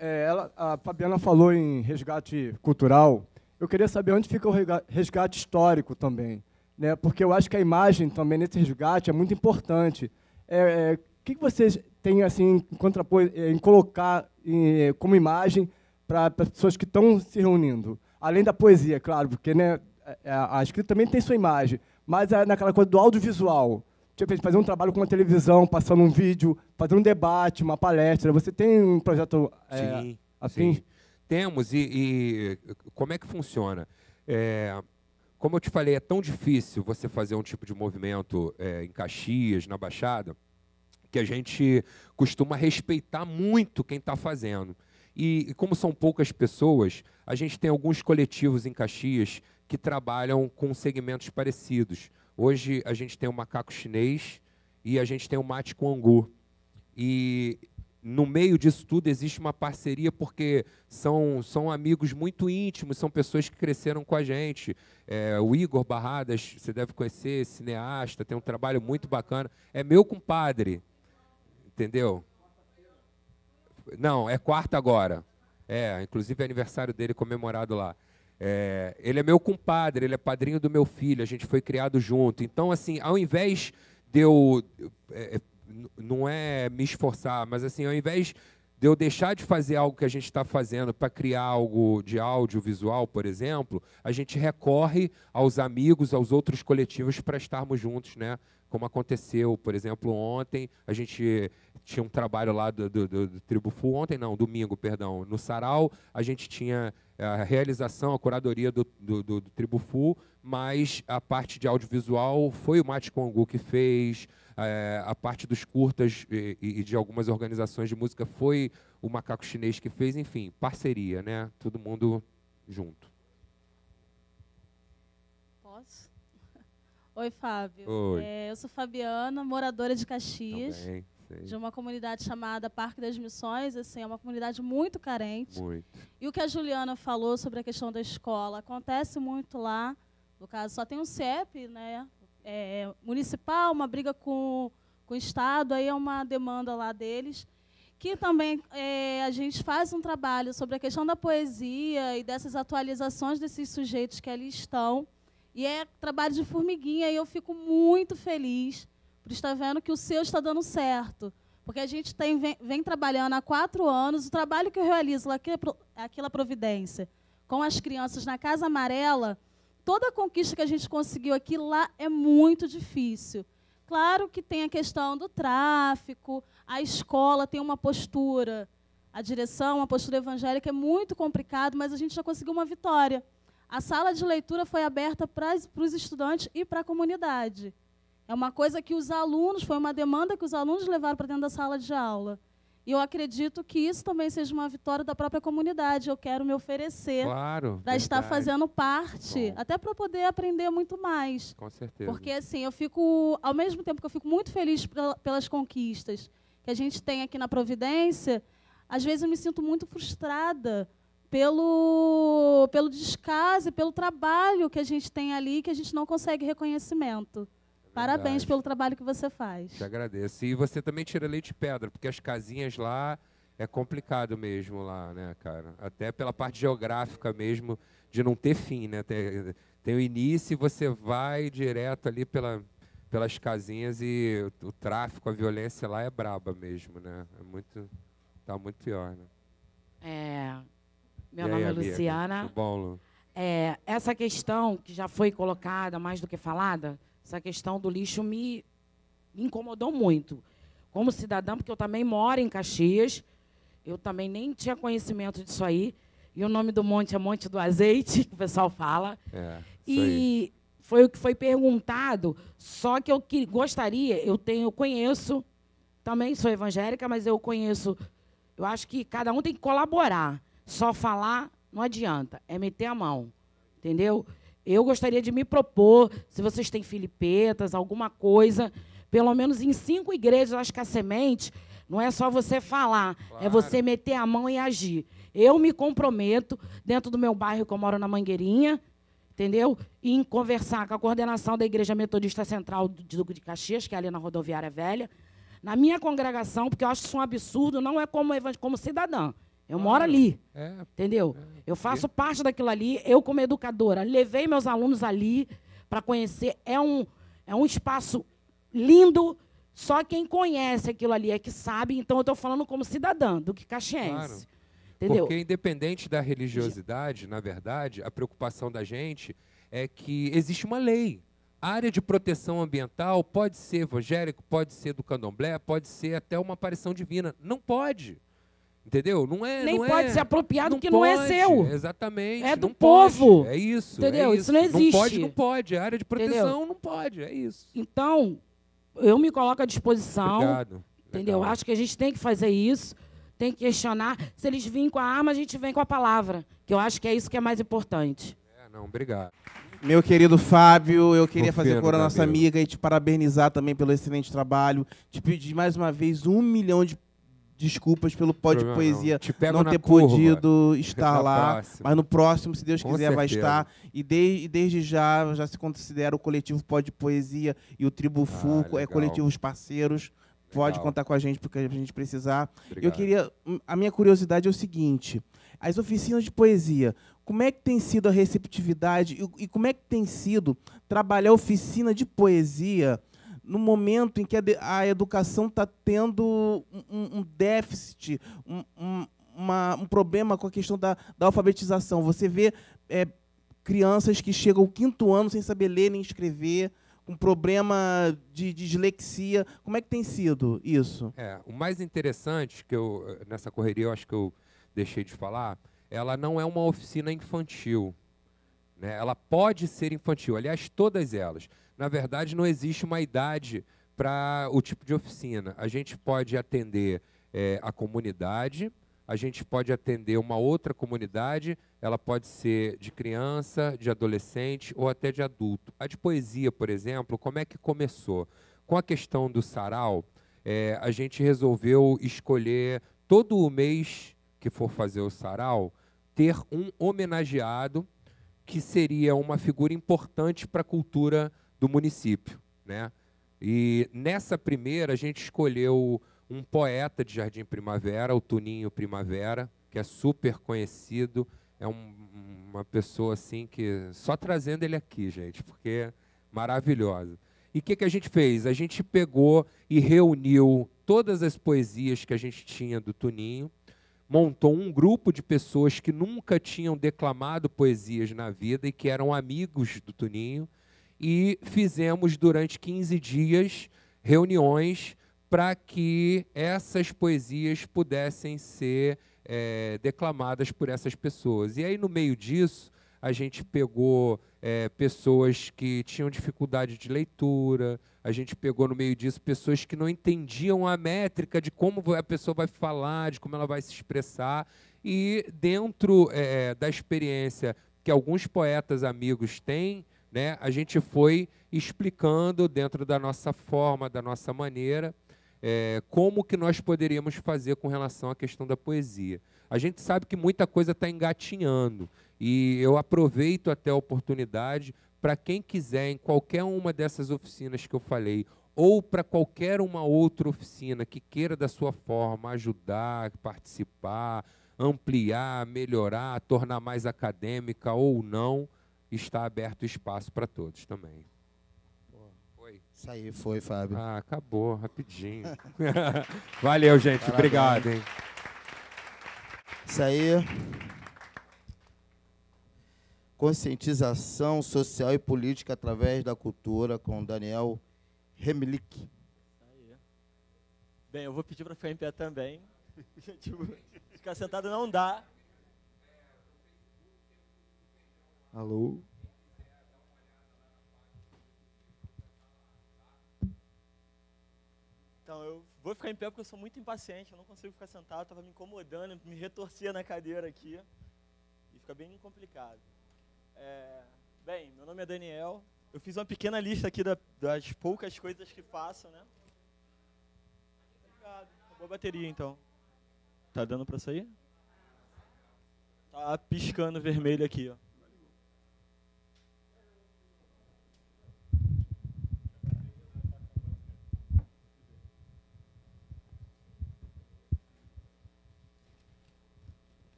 é, ela, a Fabiana falou em resgate cultural, eu queria saber onde fica o resgate histórico também, né? porque eu acho que a imagem também nesse resgate é muito importante. É, é, o que, vocês têm assim, em, contrapo- é, em colocar em- como imagem para as pessoas que estão se reunindo? Além da poesia, claro, porque né, é, a, a escrita também tem sua imagem, mas é naquela coisa do audiovisual. Tipo, a fazer um trabalho com uma televisão, passando um vídeo, fazer um debate, uma palestra. Você tem um projeto é, Sim, assim? sim. Temos, e, e como é que funciona? É, como eu te falei, é tão difícil você fazer um tipo de movimento é, em Caxias, na Baixada, que a gente costuma respeitar muito quem está fazendo. E, e como são poucas pessoas, a gente tem alguns coletivos em Caxias que trabalham com segmentos parecidos. Hoje a gente tem o macaco chinês e a gente tem o mate com angu. E no meio disso tudo existe uma parceria porque são, são amigos muito íntimos, são pessoas que cresceram com a gente. É, o Igor Barradas, você deve conhecer, cineasta, tem um trabalho muito bacana. É meu compadre, entendeu? Não, é quarta agora. É, inclusive é aniversário dele comemorado lá. É, ele é meu compadre, ele é padrinho do meu filho, a gente foi criado junto. Então, assim, ao invés de eu. é, é, não é me esforçar, mas assim, ao invés de eu deixar de fazer algo que a gente está fazendo para criar algo de audiovisual, por exemplo, a gente recorre aos amigos, aos outros coletivos para estarmos juntos, né? Como aconteceu, por exemplo, ontem, a gente tinha um trabalho lá do, do, do, do Tribo Full, ontem não, domingo, perdão, no Sarau, a gente tinha eh, a realização, a curadoria do, do, do, do Tribo Full, mas a parte de audiovisual foi o Mate Congu que fez, eh, a parte dos curtas e, e de algumas organizações de música foi o Macaco Chinês que fez, enfim, parceria, né? Todo mundo junto. Posso? Oi, Fábio. Oi. É, eu sou Fabiana, moradora de Caxias. Também. De uma comunidade chamada Parque das Missões, assim, é uma comunidade muito carente. Muito. E o que a Juliana falou sobre a questão da escola, acontece muito lá. No caso, só tem um CEP, né, é, municipal, uma briga com, com o Estado, aí é uma demanda lá deles. Que também é, a gente faz um trabalho sobre a questão da poesia e dessas atualizações desses sujeitos que ali estão. E é trabalho de formiguinha, e eu fico muito feliz por estar vendo que o seu está dando certo. Porque a gente tem, vem, vem trabalhando há quatro anos, o trabalho que eu realizo aqui, aquela Providência, com as crianças na Casa Amarela, toda a conquista que a gente conseguiu aqui lá é muito difícil. Claro que tem a questão do tráfico, a escola tem uma postura, a direção, uma postura evangélica é muito complicado, mas a gente já conseguiu uma vitória. A sala de leitura foi aberta para os estudantes e para a comunidade. É uma coisa que os alunos, foi uma demanda que os alunos levaram para dentro da sala de aula. E eu acredito que isso também seja uma vitória da própria comunidade. Eu quero me oferecer claro, para estar fazendo parte, Bom. até para poder aprender muito mais. Com certeza. Porque assim, eu fico, ao mesmo tempo que eu fico muito feliz pelas conquistas que a gente tem aqui na Providência, às vezes eu me sinto muito frustrada pelo pelo descaso, pelo trabalho que a gente tem ali que a gente não consegue reconhecimento. Parabéns pelo trabalho que você faz. Te agradeço. E você também tira leite de pedra, porque as casinhas lá é complicado mesmo lá, né, cara? Até pela parte geográfica mesmo, de não ter fim, né? Tem, tem o início e você vai direto ali pela, pelas casinhas e o, o tráfico, a violência lá é braba mesmo, né? É muito, tá muito pior, né? É, meu e nome aí, é Luciana. Tudo bom, Lu? É, essa questão que já foi colocada, mais do que falada, essa questão do lixo me, me incomodou muito. Como cidadã, porque eu também moro em Caxias, eu também nem tinha conhecimento disso aí. E o nome do monte é Monte do Azeite, [LAUGHS] que o pessoal fala. É, e foi o que foi perguntado. Só que eu que, gostaria, eu tenho, eu conheço, também sou evangélica, mas eu conheço. Eu acho que cada um tem que colaborar. Só falar não adianta, é meter a mão. Entendeu? Eu gostaria de me propor, se vocês têm filipetas, alguma coisa, pelo menos em cinco igrejas, acho que a semente não é só você falar, é claro. é você meter a mão e agir. Eu me comprometo, dentro do meu bairro, que eu moro na Mangueirinha, entendeu? Em conversar com a coordenação da Igreja Metodista Central de Duque de Caxias, que é ali na Rodoviária Velha, na minha congregação, porque eu acho isso um absurdo, não é como, como cidadã. Eu moro ali. É, entendeu? É, eu faço parte daquilo ali. Eu, como educadora, levei meus alunos ali para conhecer. É um, é um espaço lindo. Só quem conhece aquilo ali é que sabe. Então, eu estou falando como cidadã do que caxiense. Claro. Entendeu? Porque, independente da religiosidade, na verdade, a preocupação da gente é que existe uma lei. A área de proteção ambiental pode ser evangélico, pode ser do candomblé, pode ser até uma aparição divina. Não pode. Entendeu? Não é. Nem não pode é, ser apropriado porque não, não é seu. Exatamente. É do não povo. Pode. É isso. Entendeu? É isso. isso. não existe. Não pode, não pode. A área de proteção entendeu? não pode. É isso. Então, eu me coloco à disposição. Obrigado. Entendeu? Legal. Acho que a gente tem que fazer isso. Tem que questionar. Se eles virem com a arma, a gente vem com a palavra. Que eu acho que é isso que é mais importante. É, não, obrigado. Meu querido Fábio, eu queria fazer cor a nossa amiga e te parabenizar também pelo excelente trabalho. Te pedir mais uma vez um milhão de desculpas pelo pó de poesia não, não ter curva. podido estar lá, mas no próximo, se Deus Com quiser, certeza. vai estar. E, de, e, desde já já se considera o coletivo Pó de Poesia e o Tribo Fulco, ah, é coletivos parceiros. Legal. Pode contar com a gente porque a gente precisar. Obrigado. Eu queria, a minha curiosidade é o seguinte: as oficinas de poesia, como é que tem sido a receptividade e, e como é que tem sido trabalhar oficina de poesia? No momento em que a, a educação está tendo um, um déficit, um, um, uma, um, problema com a questão da, da alfabetização. Você vê é, crianças que chegam ao quinto ano sem saber ler nem escrever, com problema de, de dislexia. Como é que tem sido isso? É, o mais interessante que eu nessa correria eu acho que eu deixei de falar, ela não é uma oficina infantil. Né? Ela pode ser infantil, aliás, todas elas na verdade, não existe uma idade para o tipo de oficina. A gente pode atender é, a comunidade, a gente pode atender uma outra comunidade, ela pode ser de criança, de adolescente ou até de adulto. A de poesia, por exemplo, como é que começou? Com a questão do sarau, é, a gente resolveu escolher todo o mês que for fazer o sarau, ter um homenageado que seria uma figura importante para a cultura do município. Né? E nessa primeira, a gente escolheu um poeta de Jardim Primavera, o Tuninho Primavera, que é super conhecido, é um, uma pessoa assim que só trazendo ele aqui, gente, porque é maravilhosa. E o que, que a gente fez? A gente pegou e reuniu todas as poesias que a gente tinha do Tuninho, montou um grupo de pessoas que nunca tinham declamado poesias na vida e que eram amigos do Tuninho, e fizemos durante 15 dias reuniões para que essas poesias pudessem ser é, declamadas por essas pessoas. E aí, no meio disso, a gente pegou é, pessoas que tinham dificuldade de leitura, a gente pegou no meio disso pessoas que não entendiam a métrica de como a pessoa vai falar, de como ela vai se expressar. E dentro é, da experiência que alguns poetas amigos têm, né, a gente foi explicando dentro da nossa forma, da nossa maneira, é, como que nós poderíamos fazer com relação à questão da poesia. A gente sabe que muita coisa está engatinhando e eu aproveito até a oportunidade para quem quiser, em qualquer uma dessas oficinas que eu falei, ou para qualquer uma outra oficina que queira, da sua forma, ajudar, participar, ampliar, melhorar, tornar mais acadêmica ou não, está aberto espaço para todos também. Foi. Isso aí foi, Fábio. Ah, acabou, rapidinho. [LAUGHS] Valeu, gente. Parabéns. Obrigado, hein? Isso aí conscientização social e política através da cultura, com Daniel Remlick. Bem, eu vou pedir para ficar em pé também. [LAUGHS] tipo, ficar sentado não dá. Alô? Então, eu vou ficar em pé porque eu sou muito impaciente, eu não consigo ficar sentado, estava me incomodando, me retorcia na cadeira aqui. E fica bem complicado. É, bem, meu nome é Daniel. Eu fiz uma pequena lista aqui da, das poucas coisas que faço, né? Obrigado. Acabou a bateria, então. Tá dando para sair? Tá piscando vermelho aqui, ó.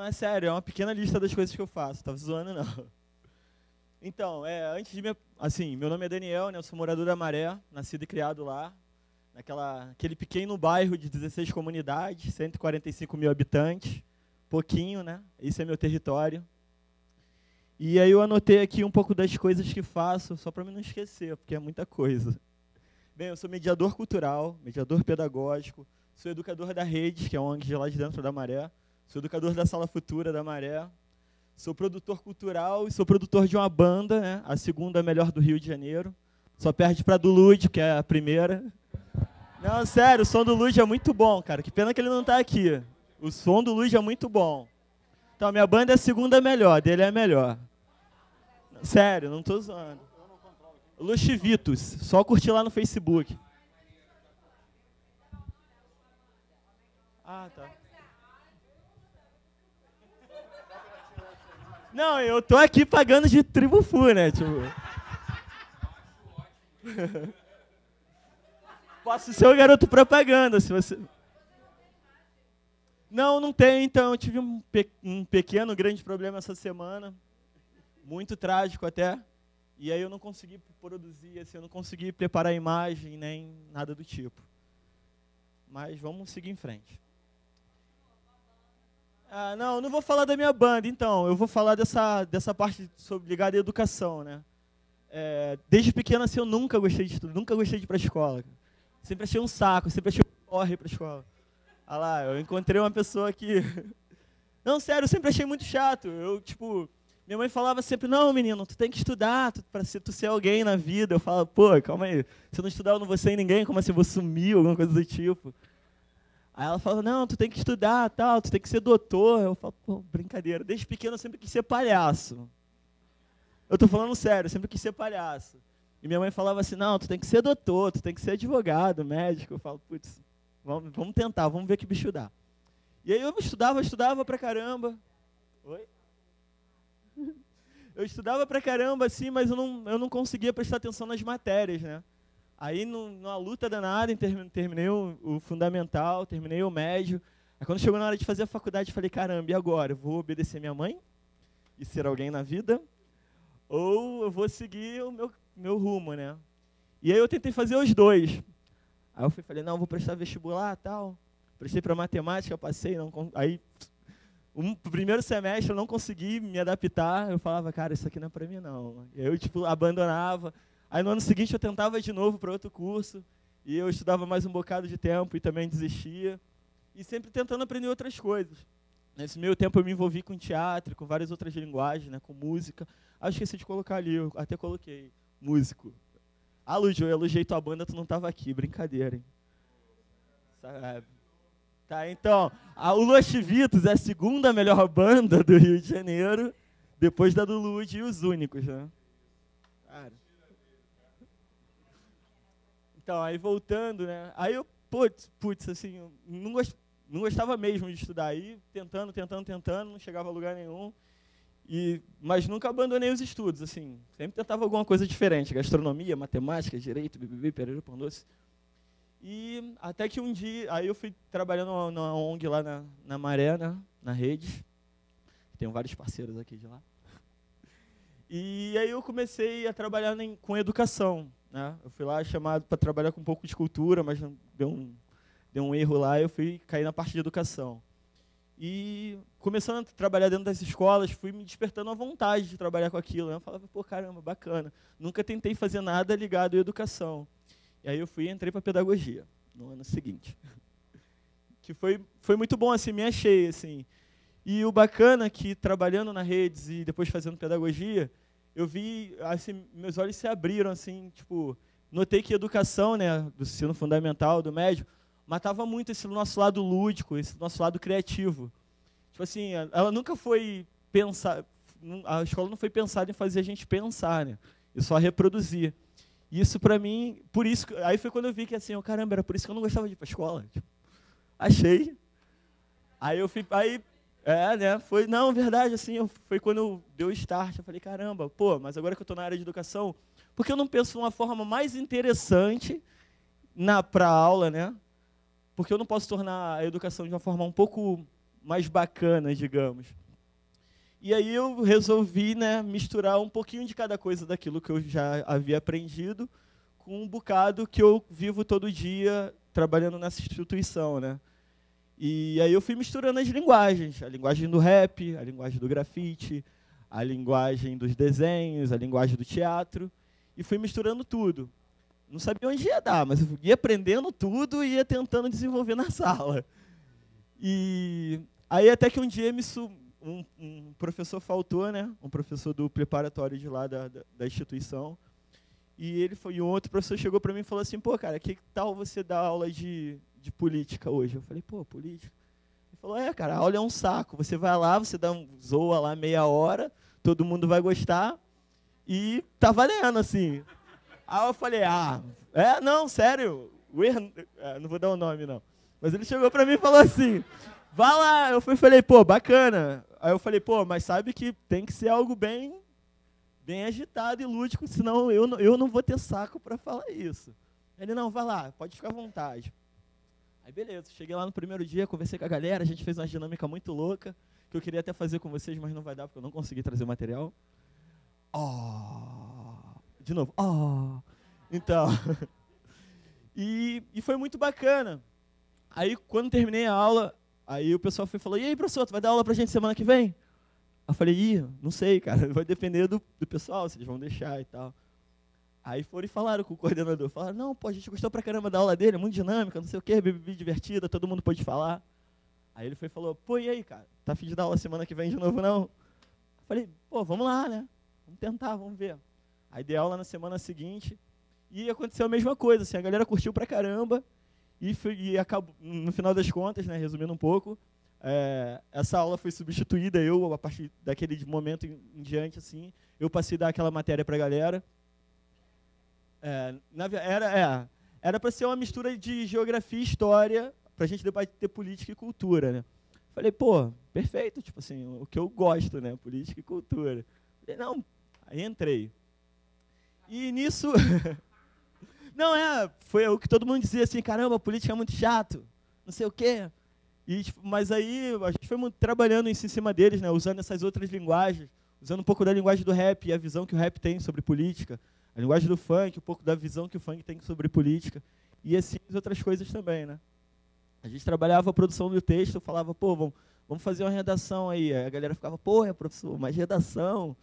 Não, é sério, é uma pequena lista das coisas que eu faço. Tava zoando, não. Então, é, antes de me, assim, meu nome é Daniel, né, eu sou morador da Maré, nascido e criado lá, naquela, aquele pequeno bairro de 16 comunidades, 145 mil habitantes, pouquinho, né? Esse é meu território. E aí eu anotei aqui um pouco das coisas que faço, só para não esquecer, porque é muita coisa. Bem, eu sou mediador cultural, mediador pedagógico, sou educador da Rede, que é uma ONG lá de dentro da Maré, Sou educador da Sala Futura da Maré. Sou produtor cultural e sou produtor de uma banda, né? a segunda melhor do Rio de Janeiro. Só perde para a do Lud, que é a primeira. Não, sério, o som do Lud é muito bom, cara. Que pena que ele não está aqui. O som do Lud é muito bom. Então, minha banda é a segunda melhor, dele é a melhor. Sério, não estou zoando. Luxivitus, só curtir lá no Facebook. Ah, tá. Não, eu tô aqui pagando de tribo fu, né? Tipo. [LAUGHS] Posso ser o garoto propaganda, se você. Não, não tem, então eu tive um, pe um pequeno, grande problema essa semana. Muito trágico até. E aí eu não consegui produzir, assim, eu não consegui preparar a imagem, nem nada do tipo. Mas vamos seguir em frente. Ah, não, não vou falar da minha banda, então. Eu vou falar dessa, dessa parte sobre, ligada à educação, né? É, desde pequeno, assim, eu nunca gostei de estudar, nunca gostei de ir para a escola. Sempre achei um saco, sempre achei um corre para a escola. Ah lá, eu encontrei uma pessoa que... [LAUGHS] Não, sério, eu sempre achei muito chato. Eu, tipo, minha mãe falava sempre, não, menino, tu tem que estudar para ser, tu ser alguém na vida. Eu falava, pô, calma aí, se eu não estudar eu não vou ser ninguém, como assim eu vou sumir, alguma coisa do tipo. Aí ela fala, não, tu tem que estudar, tal, tu tem que ser doutor. Eu falo, pô, brincadeira. Desde pequeno eu sempre quis ser palhaço. Eu tô falando sério, eu sempre quis ser palhaço. E minha mãe falava assim, não, tu tem que ser doutor, tu tem que ser advogado, médico. Eu falo, putz, vamos, vamos tentar, vamos ver que bicho dá. E aí eu estudava, estudava pra caramba. Oi? Eu estudava pra caramba, assim, mas eu não, eu não conseguia prestar atenção nas matérias, né? Aí, numa luta danada, terminei o, o, fundamental, terminei o médio. Aí, quando chegou na hora de fazer a faculdade, falei, caramba, e agora? Eu vou obedecer minha mãe e ser alguém na vida? Ou eu vou seguir o meu, meu rumo, né? E aí eu tentei fazer os dois. Aí eu fui, falei, não, vou prestar vestibular tal. Prestei para matemática, passei, não, aí um primeiro semestre eu não consegui me adaptar, eu falava, cara, isso aqui não é para mim não. E aí eu tipo abandonava. Aí no ano seguinte eu tentava de novo para outro curso, e eu estudava mais um bocado de tempo e também desistia. E sempre tentando aprender outras coisas. Nesse meio tempo eu me envolvi com teatro, com várias outras linguagens, né, com música. Ah, esqueci de colocar ali, eu até coloquei músico. Ah, Lu, eu elogiei tua banda, tu não estava aqui, brincadeira, hein? Sabe? Tá, então, a, o Los Chivitos é a segunda melhor banda do Rio de Janeiro, depois da do Lud e os únicos, né? Cara. Então, aí voltando, né? Aí eu, putz, putz assim, não, gost, não gostava mesmo de estudar. Aí, tentando, tentando, tentando, não chegava a lugar nenhum. E, mas nunca abandonei os estudos, assim. Sempre tentava alguma coisa diferente. Gastronomia, matemática, direito, bibibi, pereira, pão doce. E até que um dia, aí eu fui trabalhando numa ONG lá na, na Maré, né, na rede. Tenho vários parceiros aqui de lá. E aí eu comecei a trabalhar em, com educação. Né? Eu fui lá chamado para trabalhar com um pouco de cultura, mas deu um, deu um erro lá e eu fui cair na parte de educação. E começando a trabalhar dentro das escolas, fui me despertando a vontade de trabalhar com aquilo. Né? Eu falava, pô, caramba, bacana. Nunca tentei fazer nada ligado à educação. E aí eu fui e entrei para pedagogia no ano seguinte. [LAUGHS] que foi, foi muito bom, assim, me achei, assim. E o bacana é que trabalhando na redes e depois fazendo pedagogia, eu vi, assim, meus olhos se abriram, assim, tipo, notei que a educação, né, do ensino fundamental, do médio, matava muito esse nosso lado lúdico, esse nosso lado criativo. Tipo assim, ela nunca foi pensar, a escola não foi pensada em fazer a gente pensar, né, e só reproduzir. Isso para mim, por isso, aí foi quando eu vi que assim, oh, caramba, era por isso que eu não gostava de ir para escola. Tipo, achei. Aí eu fui, aí é, né? Foi, não, verdade, assim, eu, foi quando deu start, eu falei, caramba, pô, mas agora que eu estou na área de educação, por que eu não penso uma forma mais interessante para aula, né? Porque eu não posso tornar a educação de uma forma um pouco mais bacana, digamos. E aí eu resolvi né, misturar um pouquinho de cada coisa daquilo que eu já havia aprendido com um bocado que eu vivo todo dia trabalhando nessa instituição. Né? E aí eu fui misturando as linguagens, a linguagem do rap, a linguagem do grafite, a linguagem dos desenhos, a linguagem do teatro, e fui misturando tudo. Não sabia onde ia dar, mas eu ia aprendendo tudo e ia tentando desenvolver na [LAUGHS] sala. E aí até que um dia me, um, um, professor faltou, né? Um professor do preparatório de lá da, da, da instituição. E ele foi, e um outro professor chegou para mim e falou assim: "Pô, cara, que tal você dar aula de, de política hoje?" Eu falei: "Pô, política?" Ele falou: "É, cara, a aula é um saco. Você vai lá, você dá um zoa lá meia hora, todo mundo vai gostar e tá valendo assim." Aí eu falei: "Ah, é, não, sério, o er... é, não vou dar o um nome não." Mas ele chegou para mim e falou assim: Vá lá. Eu fui, falei, pô, bacana. Aí eu falei, pô, mas sabe que tem que ser algo bem, bem agitado e lúdico, senão eu, eu não vou ter saco para falar isso. Ele, não, vai lá, pode ficar à vontade. Aí beleza, cheguei lá no primeiro dia, conversei com a galera, a gente fez uma dinâmica muito louca, que eu queria até fazer com vocês, mas não vai dar porque eu não consegui trazer o material. Oh. De novo, oh. Então, [LAUGHS] e, e foi muito bacana. Aí, quando terminei a aula, Aí o pessoal foi falou, e aí, professor, tu vai dar aula pra gente semana que vem? Eu falei, ih, não sei, cara, [LAUGHS] vai depender do, do pessoal, se eles vão deixar e tal. Aí foram e falaram com o coordenador, falaram, não, pô, a gente gostou pra caramba da aula dele, é muito dinâmica, não sei o quê, bebê divertida, todo mundo pode falar. Aí ele foi e falou, pô, e aí, cara, tá afim de dar aula semana que vem de novo, não? Falei, pô, vamos lá, né? Vamos tentar, vamos ver. Aí dei aula na semana seguinte, e aconteceu a mesma coisa, assim, a galera curtiu pra caramba, e, foi, e acabou, no final das contas, né, resumindo um pouco, é, essa aula foi substituída. Eu, a partir daquele momento em, em, diante, assim, eu passei a dar aquela matéria para a galera. É, na, era é, era para ser uma mistura de geografia e história, para a gente debater política e cultura, né? Falei, pô, perfeito, tipo assim, o que eu gosto, né? Política e cultura. Falei, não, aí entrei. E nisso. [LAUGHS] não, é, foi o que todo mundo dizia assim: caramba, política é muito chato, não sei o quê. E, tipo, mas aí a gente foi trabalhando em cima deles, né? Usando essas outras linguagens, usando um pouco da linguagem do rap e a visão que o rap tem sobre política, a linguagem do funk, um pouco da visão que o funk tem sobre política, e assim outras coisas também, né? A gente trabalhava a produção do texto, falava, pô, vamos, vamos fazer uma redação aí. a galera ficava, pô, é professor, mas redação.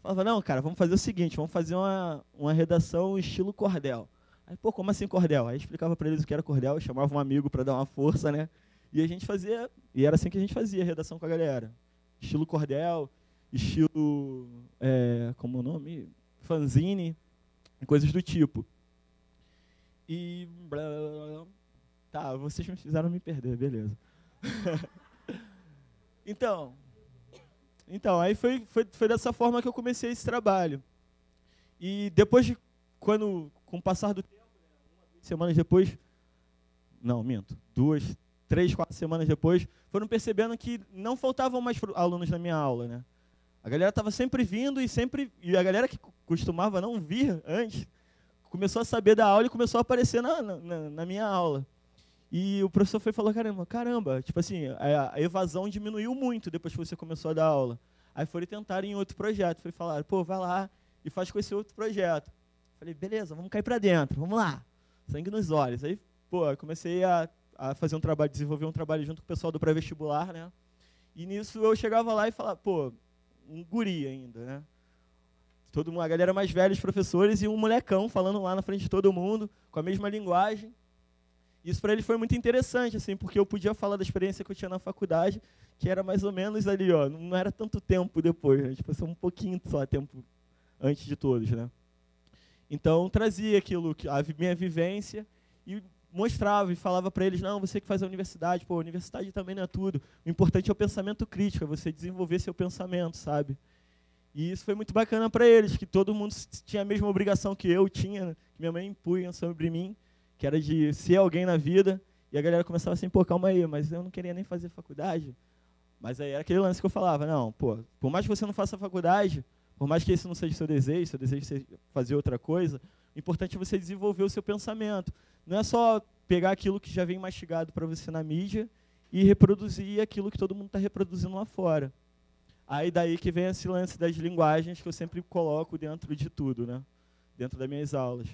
Falava, não, cara, vamos fazer o seguinte, vamos fazer uma, uma redação estilo cordel. Aí, pô, como assim cordel? Aí explicava para eles o que era cordel, chamava um amigo para dar uma força, né? E a gente fazia, e era assim que a gente fazia a redação com a galera. Estilo cordel, estilo, é, como o nome? Fanzine, coisas do tipo. E Tá, vocês me fizeram me perder, beleza. [LAUGHS] então, então, aí foi, foi, foi dessa forma que eu comecei esse trabalho. E depois de, quando, com o passar do tempo, né, semanas depois, não, minto, duas, três, quatro semanas depois, foram percebendo que não faltavam mais alunos na minha aula, né? A galera estava sempre vindo e sempre e a galera que costumava não vir antes começou a saber da aula e começou a aparecer na, na, na minha aula. E o professor foi falou, caramba, caramba, tipo assim, a, a, evasão diminuiu muito depois que você começou a dar aula. Aí foram tentar em outro projeto, foi falar, pô, vai lá e faz com esse outro projeto. Falei, beleza, vamos cair para dentro, vamos lá. Sangue nos olhos. Aí, pô, comecei a, a fazer um trabalho, desenvolver um trabalho junto com o pessoal do pré-vestibular, né? E nisso eu chegava lá e falava, pô, um guri ainda, né? Todo mundo, a galera mais velha, os professores, e um molecão falando lá na frente de todo mundo, com a mesma linguagem. Isso para ele foi muito interessante, assim, porque eu podia falar da experiência que eu tinha na faculdade, que era mais ou menos ali, ó, não era tanto tempo depois, né? tipo, um pouquinho só tempo antes de todos, né? Então trazia aquilo, a minha vivência e mostrava e falava para eles, não, você que faz a universidade, pô, a universidade também não é tudo. O importante é o pensamento crítico, é você desenvolver seu pensamento, sabe? E isso foi muito bacana para eles, que todo mundo tinha a mesma obrigação que eu tinha, que minha mãe impunha sobre mim, que era de ser alguém na vida, e a galera começava assim, pô, calma aí, mas eu não queria nem fazer faculdade. Mas aí era aquele lance que eu falava, não, pô, por mais que você não faça faculdade, por mais que esse não seja seu desejo, seu desejo seja fazer outra coisa, o importante é você desenvolver o seu pensamento. Não é só pegar aquilo que já vem mastigado para você na mídia e reproduzir aquilo que todo mundo está reproduzindo lá fora. Aí daí que vem esse lance das linguagens que eu sempre coloco dentro de tudo, né? dentro das minhas aulas.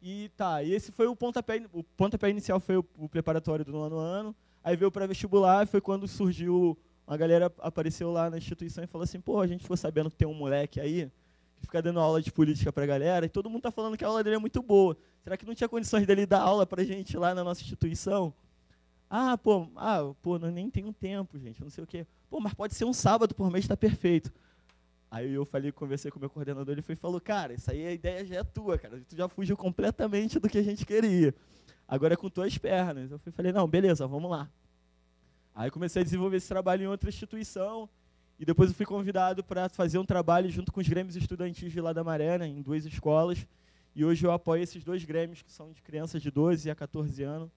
E tá, esse foi o pontapé, o pontapé inicial foi o, o preparatório do nono ano. Aí veio para vestibular, foi quando surgiu, a galera apareceu lá na instituição e falou assim: "Pô, a gente ficou sabendo que tem um moleque aí que fica dando aula de política para a galera e todo mundo tá falando que a aula dele é muito boa. Será que não tinha condições dele dar aula para gente lá na nossa instituição?" Ah, pô, ah, pô, nem tenho tempo, gente, não sei o quê. Pô, mas pode ser um sábado por mês, está perfeito. Aí eu falei, conversei com o meu coordenador, ele foi e falou, cara, isso aí a ideia já é tua, cara. Tu já fugiu completamente do que a gente queria. Agora é com tuas pernas. Eu falei, não, beleza, vamos lá. Aí comecei a desenvolver esse trabalho em outra instituição. E depois eu fui convidado para fazer um trabalho junto com os grêmios estudantis de lá da Maré, né, em duas escolas. E hoje eu apoio esses dois grêmios, que são de crianças de 12 a 14 anos,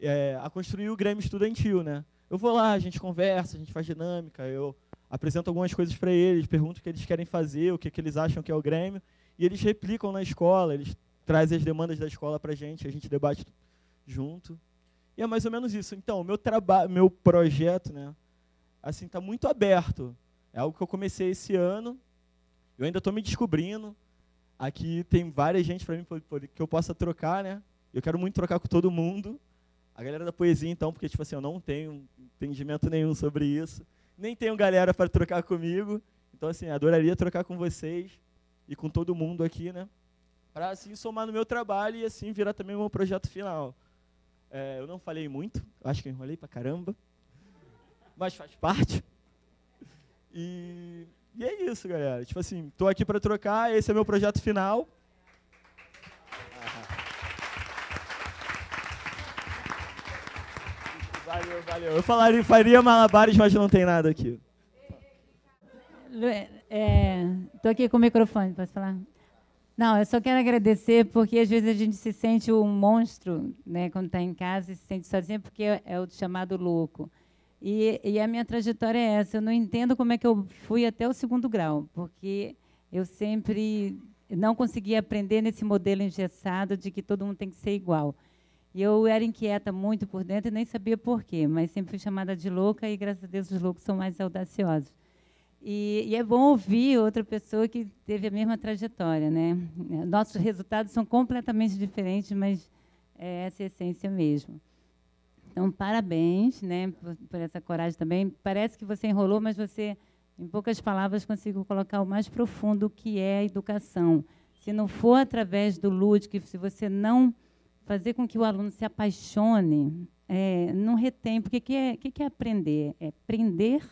é, a construir o grêmio estudantil. Né? Eu vou lá, a gente conversa, a gente faz dinâmica, eu apresento algumas coisas para eles, pergunto o que eles querem fazer, o que, que eles acham que é o Grêmio, e eles replicam na escola, eles trazem as demandas da escola para a gente, a gente debate junto. E é mais ou menos isso. Então, meu trabalho, meu projeto, né, assim, está muito aberto. É algo que eu comecei esse ano. Eu ainda estou me descobrindo. Aqui tem várias gente para mim que eu possa trocar, né? Eu quero muito trocar com todo mundo. A galera da poesia, então, porque tipo assim, eu não tenho entendimento nenhum sobre isso nem tenho galera para trocar comigo. Então, assim, adoraria trocar com vocês e com todo mundo aqui, né? Para, assim, somar no meu trabalho e, assim, virar também o meu projeto final. É, eu não falei muito, acho que enrolei para caramba, mas faz parte. E, e é isso, galera. Tipo assim, estou aqui para trocar, esse é meu projeto final. Valeu, valeu. Eu falaria, faria malabares, mas não tem nada aqui. Estou é, aqui com o microfone, posso falar? Não, eu só quero agradecer porque às vezes a gente se sente um monstro, né, quando está em casa e se sente sozinho porque é o chamado louco. E, e, a minha trajetória é essa. Eu não entendo como é que eu fui até o segundo grau, porque eu sempre não conseguia aprender nesse modelo engessado de que todo mundo tem que ser igual. E eu era inquieta muito por dentro e nem sabia por quê, mas sempre fui chamada de louca e graças a Deus os loucos são mais audaciosos. E, e, é bom ouvir outra pessoa que teve a mesma trajetória, né? Nossos resultados são completamente diferentes, mas é essa essência mesmo. Então, parabéns, né, por, por, essa coragem também. Parece que você enrolou, mas você, em poucas palavras, conseguiu colocar o mais profundo que é a educação. Se não for através do lúdico, se você não fazer com que o aluno se apaixone, é, não retém, porque o que, é, que, que é aprender? É prender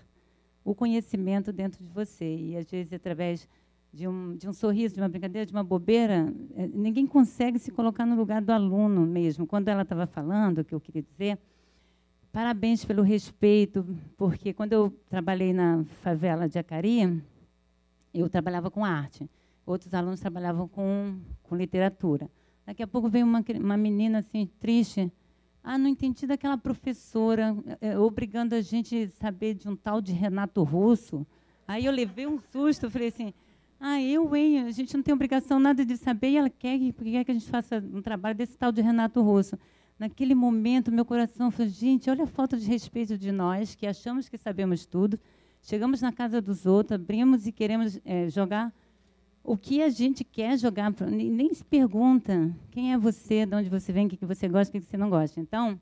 o conhecimento dentro de você. E, às vezes, através de um, de um sorriso, de uma brincadeira, de uma bobeira, é, ninguém consegue se colocar no lugar do aluno mesmo. Quando ela estava falando, o que eu queria dizer, parabéns pelo respeito, porque quando eu trabalhei na favela de Acari, eu trabalhava com arte. Outros alunos trabalhavam com, com literatura. Daqui a pouco veio uma, uma menina assim, triste, ah, não entendi daquela professora é, obrigando a gente a saber de um tal de Renato Russo. Aí eu levei um susto, falei assim, ah, eu, hein, a gente não tem obrigação nada de saber, e ela quer, quer que a gente faça um trabalho desse tal de Renato Russo. Naquele momento, meu coração falou, gente, olha a falta de respeito de nós, que achamos que sabemos tudo, chegamos na casa dos outros, abrimos e queremos é, jogar o que a gente quer jogar, nem se pergunta quem é você, de onde você vem, o que você gosta, o que você não gosta. Então,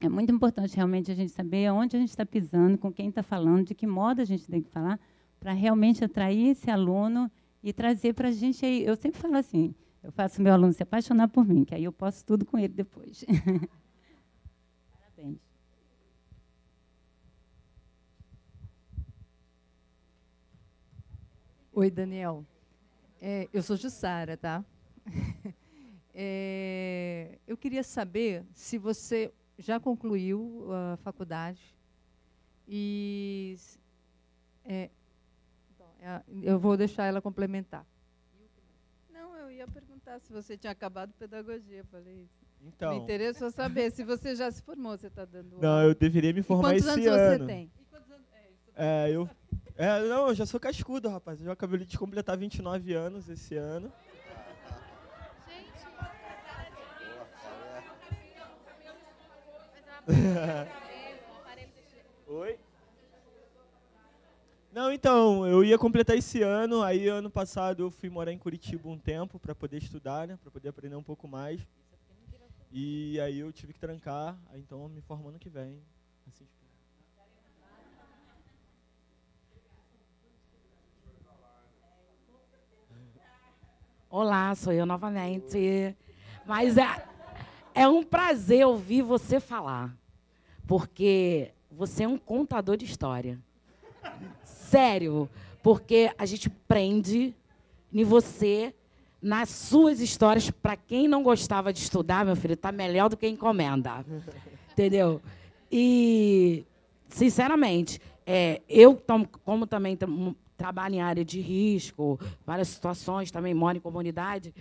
é muito importante realmente a gente saber aonde a gente está pisando, com quem está falando, de que modo a gente tem que falar, para realmente atrair esse aluno e trazer para a gente. Eu sempre falo assim: eu faço meu aluno se apaixonar por mim, que aí eu posso tudo com ele depois. [LAUGHS] Parabéns. Oi, Daniel. É, eu sou Jussara, tá? [LAUGHS] é, eu queria saber se você já concluiu a faculdade e é, é, eu vou deixar ela complementar. Não, eu ia perguntar se você tinha acabado pedagogia, falei isso. Então. Me interessa saber se você já se formou, você está dando. Não, eu deveria me formar esse ano. Quantos anos você tem? É, eu é, não, eu já sou cascudo, rapaz. Eu já acabei de completar 29 anos esse ano. Oi? Não, então, eu ia completar esse ano, aí ano passado eu fui morar em Curitiba um tempo para poder estudar, né, para poder aprender um pouco mais. E aí eu tive que trancar, então me formando que vem. Assim, Olá, sou eu novamente. Mas é, é um prazer ouvir você falar, porque você é um contador de história. Sério, porque a gente prende em você, nas suas histórias. Para quem não gostava de estudar, meu filho, está melhor do que encomenda. [LAUGHS] Entendeu? E, sinceramente, é, eu, como também trabalha em área de risco, várias situações, também mora em comunidade.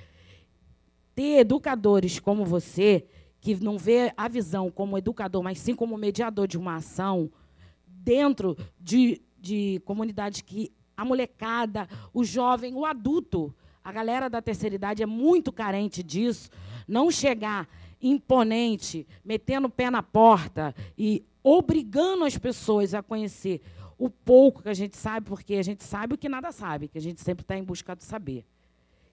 Ter educadores como você, que não vê a visão como educador, mas sim como mediador de uma ação, dentro de, de comunidades que a molecada, o jovem, o adulto, a galera da terceira idade é muito carente disso. Não chegar imponente, metendo o pé na porta e obrigando as pessoas a conhecer o pouco que a gente sabe, porque a gente sabe o que nada sabe, que a gente sempre está em busca do saber.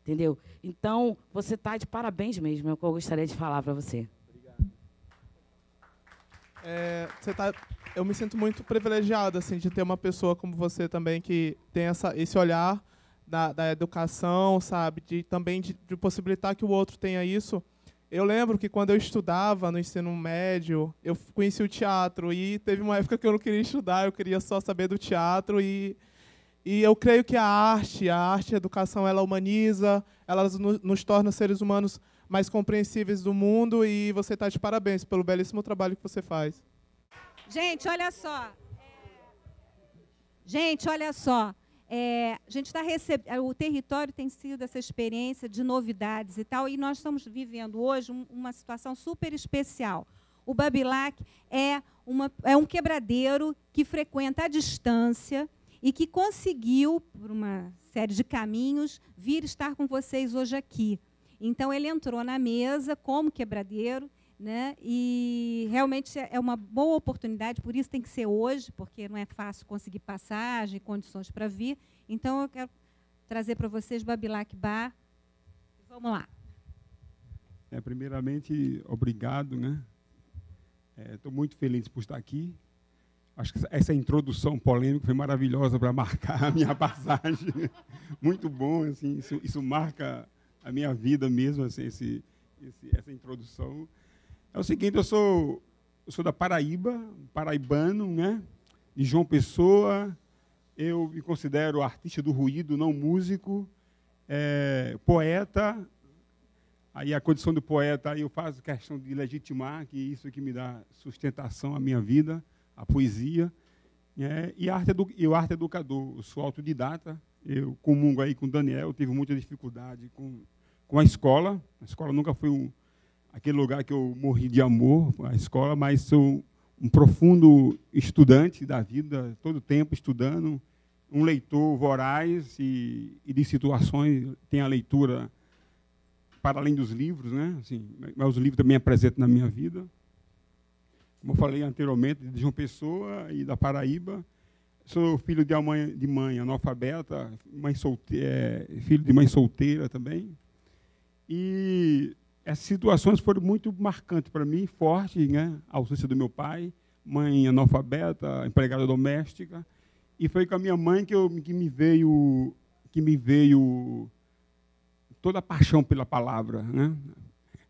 Entendeu? Então, você está de parabéns mesmo, é o que eu gostaria de falar para você. É, você tá, eu me sinto muito privilegiado assim, de ter uma pessoa como você também que tem essa, esse olhar da, da educação, sabe? De, também de, de possibilitar que o outro tenha isso. Eu lembro que quando eu estudava no ensino médio, eu conheci o teatro e teve uma época que eu não queria estudar, eu queria só saber do teatro e e eu creio que a arte, a arte e a educação, ela humaniza, ela nos torna seres humanos mais compreensíveis do mundo e você está de parabéns pelo belíssimo trabalho que você faz. Gente, olha só. Gente, olha só. É, a gente está recebendo, o território tem sido essa experiência de novidades e tal, e nós estamos vivendo hoje um, uma situação super especial. O Babilac é, uma, é um quebradeiro que frequenta à distância e que conseguiu, por uma série de caminhos, vir estar com vocês hoje aqui. Então, ele entrou na mesa como quebradeiro, né? E realmente é uma boa oportunidade, por isso tem que ser hoje, porque não é fácil conseguir passagem, condições para vir. Então eu quero trazer para vocês Babilac Bar. Vamos lá. É, primeiramente, obrigado, né? Estou é, muito feliz por estar aqui. Acho que essa introdução polêmica foi maravilhosa para [LAUGHS] marcar a minha passagem. muito bom, assim, isso, isso, marca a minha vida mesmo, assim, esse, esse, essa introdução. É o seguinte, eu sou, eu sou da Paraíba, paraibano, né? De João Pessoa. Eu me considero artista do ruído, não músico, é, poeta. Aí a condição do poeta, aí eu faço questão de legitimar que isso que me dá sustentação à minha vida, a poesia. É, e, arte edu, e o arte educador, eu sou autodidata, eu comungo aí com Daniel, tive muita dificuldade com, com a escola. A escola nunca foi um, aquele lugar que eu morri de amor, a escola, mas sou um profundo estudante da vida, todo tempo estudando, um leitor voraz e, e de situações, tem a leitura para além dos livros, né? Assim, mas os livros também apresentam na minha vida. Como eu falei anteriormente, de João Pessoa e da Paraíba. Sou filho de mãe, de mãe analfabeta, mãe é, filho de mãe solteira também. E essas situações foram muito marcantes para mim, fortes, né? A ausência do meu pai, mãe analfabeta, empregada doméstica, e foi com a minha mãe que, eu, que me veio que me veio toda a paixão pela palavra, né?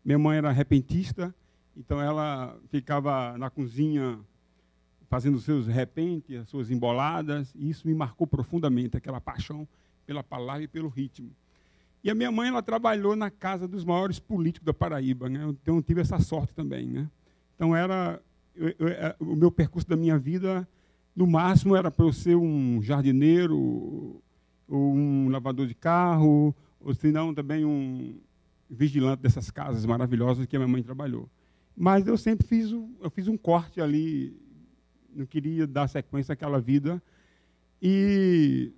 Minha mãe era repentista, então ela ficava na cozinha fazendo seus repentes, as suas emboladas, e isso me marcou profundamente, aquela paixão pela palavra e pelo ritmo. E a minha mãe ela trabalhou na casa dos maiores políticos da Paraíba, né? então eu tive essa sorte também. Né? Então era eu, eu, é, o meu percurso da minha vida, no máximo era para eu ser um jardineiro, ou um lavador de carro, ou se não também um vigilante dessas casas maravilhosas que a minha mãe trabalhou. Mas eu sempre fiz, eu fiz um corte ali, não queria dar sequência àquela vida. E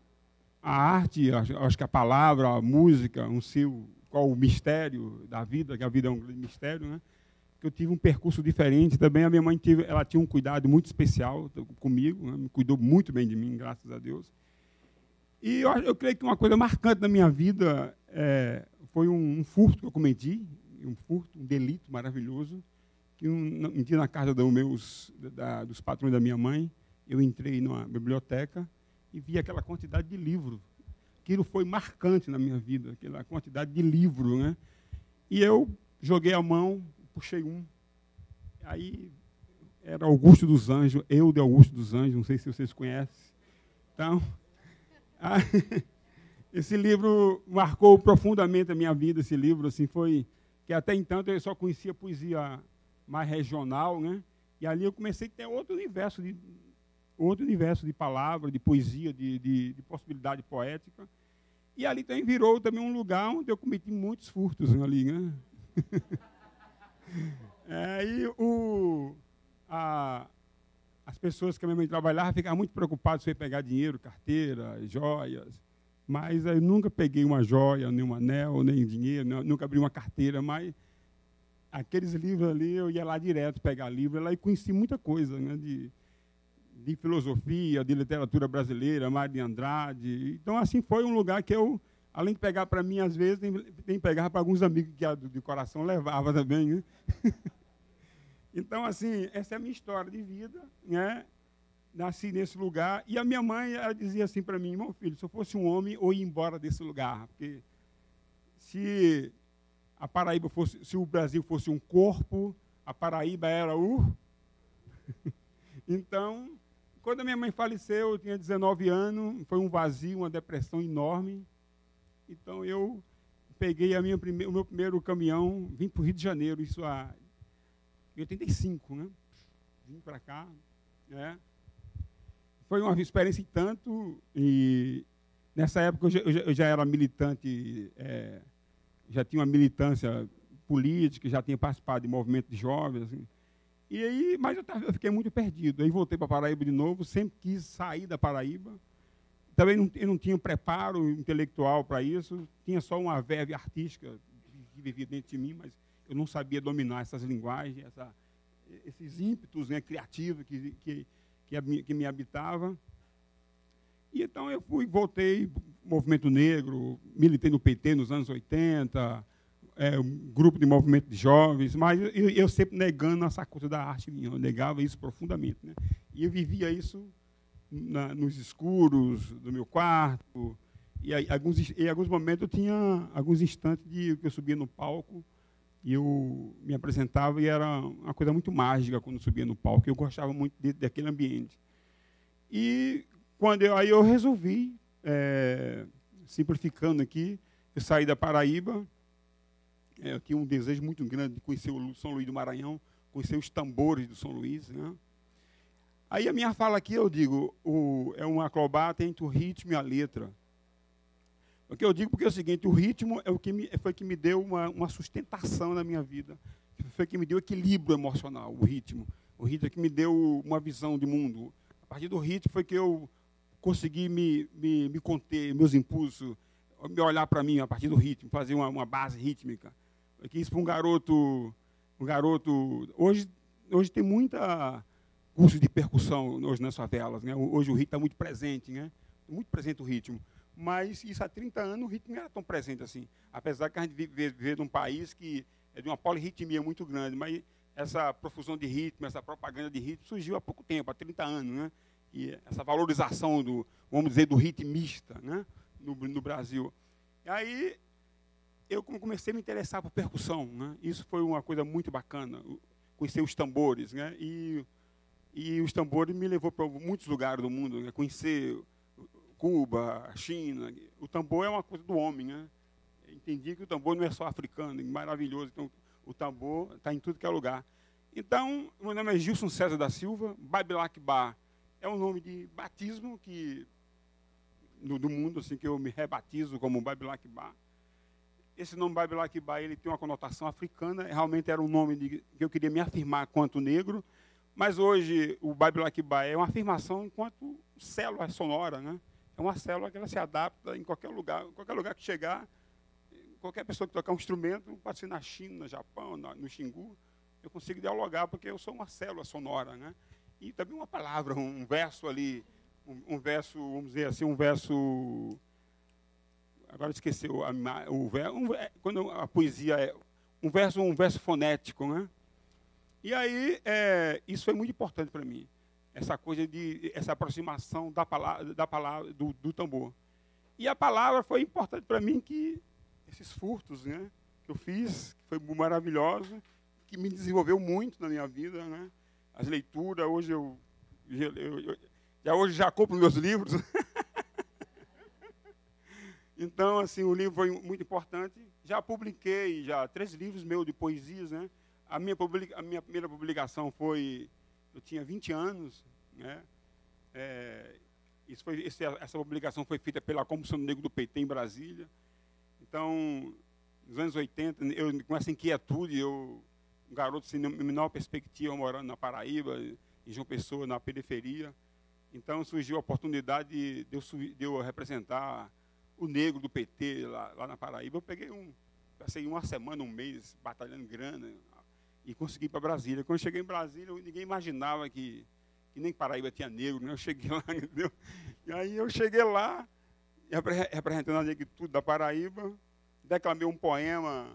a arte, acho que a palavra, a música, um seu, qual o mistério da vida, que a vida é um grande mistério, né? Que eu tive um percurso diferente também. A minha mãe teve, ela tinha um cuidado muito especial comigo, né? me cuidou muito bem de mim, graças a Deus. E eu, eu creio que uma coisa marcante na minha vida é, foi um, um, furto que eu cometi, um furto, um delito maravilhoso. Que um, um dia na casa dos meus, da, dos patrões da minha mãe, eu entrei numa biblioteca e vi aquela quantidade de livros. Aquilo foi marcante na minha vida, aquela quantidade de livro. Né? E eu joguei a mão, puxei um. Aí era Augusto dos Anjos, eu de Augusto dos Anjos, não sei se vocês conhecem. Então, [LAUGHS] esse livro marcou profundamente a minha vida, esse livro, assim, foi que até então eu só conhecia poesia mais regional, né? E ali eu comecei a ter outro universo de, outro universo de palavra, de poesia, de, de, de, possibilidade poética. E ali também virou também um lugar onde eu cometi muitos furtos ali, né? [LAUGHS] é, e o, a, as pessoas que a minha mãe trabalhava ficavam muito preocupadas se eu pegar dinheiro, carteira, joias. Mas eu nunca peguei uma joia, nem um anel, nem dinheiro, nunca abri uma carteira, mas aqueles livros ali eu ia lá direto pegar livro lá e conheci muita coisa, né, de, de filosofia, de literatura brasileira, Mário de Andrade. Então, assim, foi um lugar que eu, além de pegar para mim, às vezes, tem, tem pegar para alguns amigos que de coração levava também. Né? [LAUGHS] então, assim, essa é a minha história de vida. Né? Nasci nesse lugar. E a minha mãe, ela dizia assim para mim, meu filho, se eu fosse um homem, eu ia embora desse lugar. Porque se a Paraíba fosse, se o Brasil fosse um corpo, a Paraíba era o... [LAUGHS] então, quando a minha mãe faleceu, eu tinha 19 anos, foi um vazio, uma depressão enorme. Então eu peguei a minha prime o meu primeiro caminhão, vim para o Rio de Janeiro, isso há 85, né? Vim para cá, né? Foi uma experiência em tanto e Nessa época eu já, eu já era militante, é, já tinha uma militância política, já tinha participado de movimento de jovens. Assim. E aí, mas eu, eu, fiquei muito perdido. Aí voltei para Paraíba de novo, sempre quis sair da Paraíba. Também não, eu não tinha preparo intelectual para isso, tinha só uma verve artística que vivia dentro de mim, mas eu não sabia dominar essas linguagens, essa, esses ímpetos né, criativos que, que, que, que me habitavam. E então eu fui, voltei, movimento negro, militei no PT nos anos 80, é, um grupo de movimento de jovens, mas eu, eu, sempre negando essa coisa da arte minha, eu negava isso profundamente. Né? E eu vivia isso na, nos escuros do meu quarto, e aí, alguns, em alguns momentos eu tinha alguns instantes de que eu subia no palco e eu me apresentava e era uma coisa muito mágica quando eu subia no palco. Eu gostava muito de, daquele ambiente. E quando eu, aí eu resolvi, é, simplificando aqui, eu saí da Paraíba, é, eu tinha um desejo muito grande de conhecer o São Luís do Maranhão, conhecer os tambores do São Luís. Né? Aí a minha fala aqui, eu digo, o, é um acrobata entre o ritmo e a letra. O que eu digo porque é o seguinte, o ritmo é o que me, foi que me deu uma, uma sustentação na minha vida. Foi que me deu equilíbrio emocional, o ritmo. O ritmo é que me deu uma visão de mundo. A partir do ritmo foi que eu conseguir me, me, me conter, meus impulsos, me olhar para mim a partir do ritmo, fazer uma, uma base rítmica. Que isso para um garoto, um garoto. Hoje, hoje tem muita curso de percussão hoje nas favelas, né? Hoje o ritmo está muito presente, né? Muito presente o ritmo. Mas isso há 30 anos o ritmo não era tão presente assim. Apesar que a gente vive, vive num país que é de uma polirritmia muito grande, mas essa profusão de ritmo, essa propaganda de ritmo surgiu há pouco tempo, há 30 anos, né? e essa valorização do, vamos dizer, do ritmista né, no, no Brasil. E aí eu comecei a me interessar por percussão. Né? Isso foi uma coisa muito bacana, conhecer os tambores. Né? E, e os tambores me levou para muitos lugares do mundo, né? conhecer Cuba, China. O tambor é uma coisa do homem. Né? Entendi que o tambor não é só africano, é maravilhoso. Então, o tambor está em tudo que é lugar. Então, meu nome é Gilson César da Silva, Babilac Bar é um nome de batismo que no, do mundo assim que eu me rebatizo como Babilak Ba. Esse nome Babilak Ba ele tem uma conotação africana. Realmente era um nome de, que eu queria me afirmar quanto negro, mas hoje o Babilak Ba é uma afirmação enquanto célula sonora, né? É uma célula que ela se adapta em qualquer lugar, qualquer lugar que chegar, qualquer pessoa que tocar um instrumento, pode ser na China, no Japão, no Xingu, eu consigo dialogar porque eu sou uma célula sonora, né? e também uma palavra, um verso ali, um, um verso, vamos dizer assim, um verso. Agora esqueceu o verso. Um, quando a poesia é um verso, um verso fonético, né? E aí é, isso foi muito importante para mim, essa coisa de essa aproximação da palavra, da palavra do, do tambor. E a palavra foi importante para mim que esses furtos, né, que eu fiz, que foi maravilhoso, que me desenvolveu muito na minha vida, né? as leituras. Hoje eu, eu, eu já hoje já compro meus livros. [LAUGHS] então, assim, o livro foi muito importante. Já publiquei já três livros meus de poesias, né? A minha, publica, a minha primeira publicação foi, eu tinha 20 anos, né? É, isso foi, esse, essa publicação foi feita pela Comissão Negro do PT em Brasília. Então, nos anos 80, eu, com essa inquietude, eu um garoto sem menor perspectiva, morando na Paraíba, em João Pessoa, na periferia. Então surgiu a oportunidade de, de, eu, de eu, representar o negro do PT lá, lá, na Paraíba. Eu peguei um, passei uma semana, um mês, batalhando grana e consegui para Brasília. Quando cheguei em Brasília, ninguém imaginava que, que nem Paraíba tinha negro, né? Eu cheguei [LAUGHS] lá, entendeu? E aí eu cheguei lá, representando a negritude da Paraíba, declamei um poema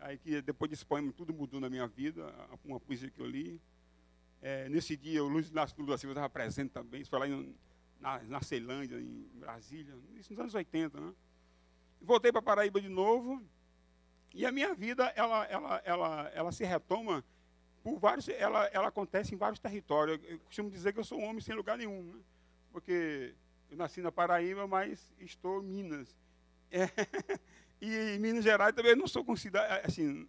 Aí que depois desse poema tudo mudou na minha vida, uma poesia que eu li. É, nesse dia o Luiz Inácio Lula Silva estava presente também, isso foi lá em, na, na Ceilândia, em Brasília, isso nos anos 80, né? Voltei para Paraíba de novo, e a minha vida, ela, ela, ela, ela se retoma por vários, ela, ela acontece em vários territórios. Eu costumo dizer que eu sou um homem sem lugar nenhum, né? porque eu nasci na Paraíba, mas estou em Minas. É, [LAUGHS] E em Minas Gerais também não sou considerado, é, assim,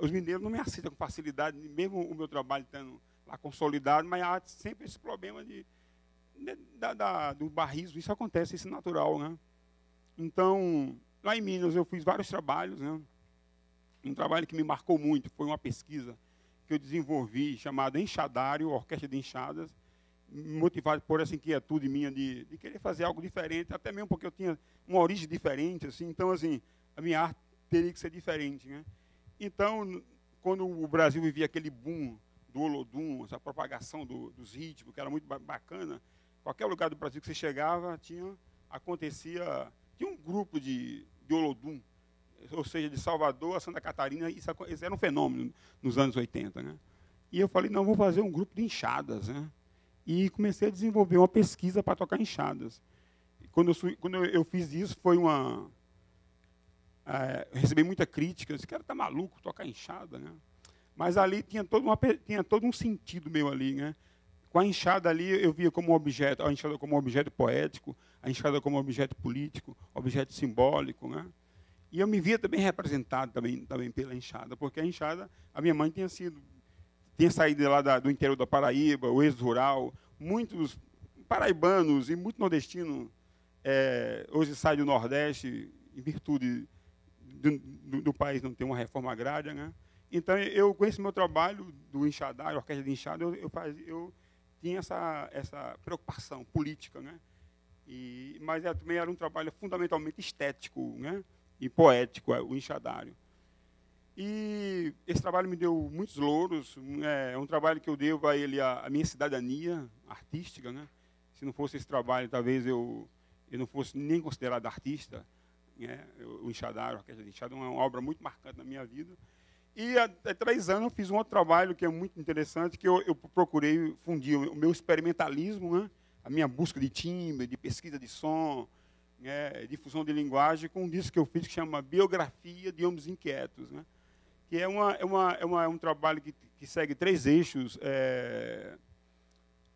os mineiros não me aceitam com facilidade, mesmo o meu trabalho estando lá consolidado, mas há sempre esse problema de da, da, do barrismo, isso acontece, isso é natural, né? Então, lá em Minas eu fiz vários trabalhos, né? Um trabalho que me marcou muito foi uma pesquisa que eu desenvolvi chamada Enxadário, Orquestra de Enxadas, motivado por essa inquietude minha de, de, querer fazer algo diferente, até mesmo porque eu tinha uma origem diferente, assim, então assim, a minha arte teria que ser diferente, né? Então, quando o Brasil vivia aquele boom do Olodum, essa propagação do, dos ritmos, que era muito bacana, qualquer lugar do Brasil que você chegava, tinha acontecia, tinha um grupo de, de Olodum, ou seja, de Salvador a Santa Catarina, isso, isso era um fenômeno nos anos 80, né? E eu falei, não, vou fazer um grupo de enxadas, né? E comecei a desenvolver uma pesquisa para tocar enxadas. Quando eu, quando eu fiz isso, foi uma... É, recebi muita crítica, esse cara está maluco, tocar enxada, né? Mas ali tinha todo, uma, tinha todo um sentido meu ali, né? Com a enxada ali, eu via como objeto, a enxada como objeto poético, a enxada como objeto político, objeto simbólico, né? E eu me via também representado também, também pela enxada, porque a enxada, a minha mãe tinha sido tinha saído lá da, do interior da Paraíba, o ex-rural, muitos paraibanos e muito nordestinos é, hoje saem do Nordeste em virtude do, do, do, país não ter uma reforma agrária, né? Então eu com esse meu trabalho do enxadar, orquestra de enxada, eu, eu, fazia, eu tinha essa essa preocupação política, né? E, mas é, também era um trabalho fundamentalmente estético, né? e poético, é, o enxadário. E esse trabalho me deu muitos louros, é, é um trabalho que eu devo a ele a, a, minha cidadania artística, né? Se não fosse esse trabalho, talvez eu, eu não fosse nem considerado artista. Né? O Enxadário, a Orquestra de Enxadário, é uma obra muito marcante na minha vida. E há, há, três anos eu fiz um outro trabalho que é muito interessante, que eu, eu procurei fundir o meu experimentalismo, né? a minha busca de timbre, de pesquisa de som, é, difusão de linguagem com um disco que eu fiz que chama Biografia de Homens Inquietos, né? que é, uma, é, uma, é, uma, é um trabalho que, que segue três eixos é,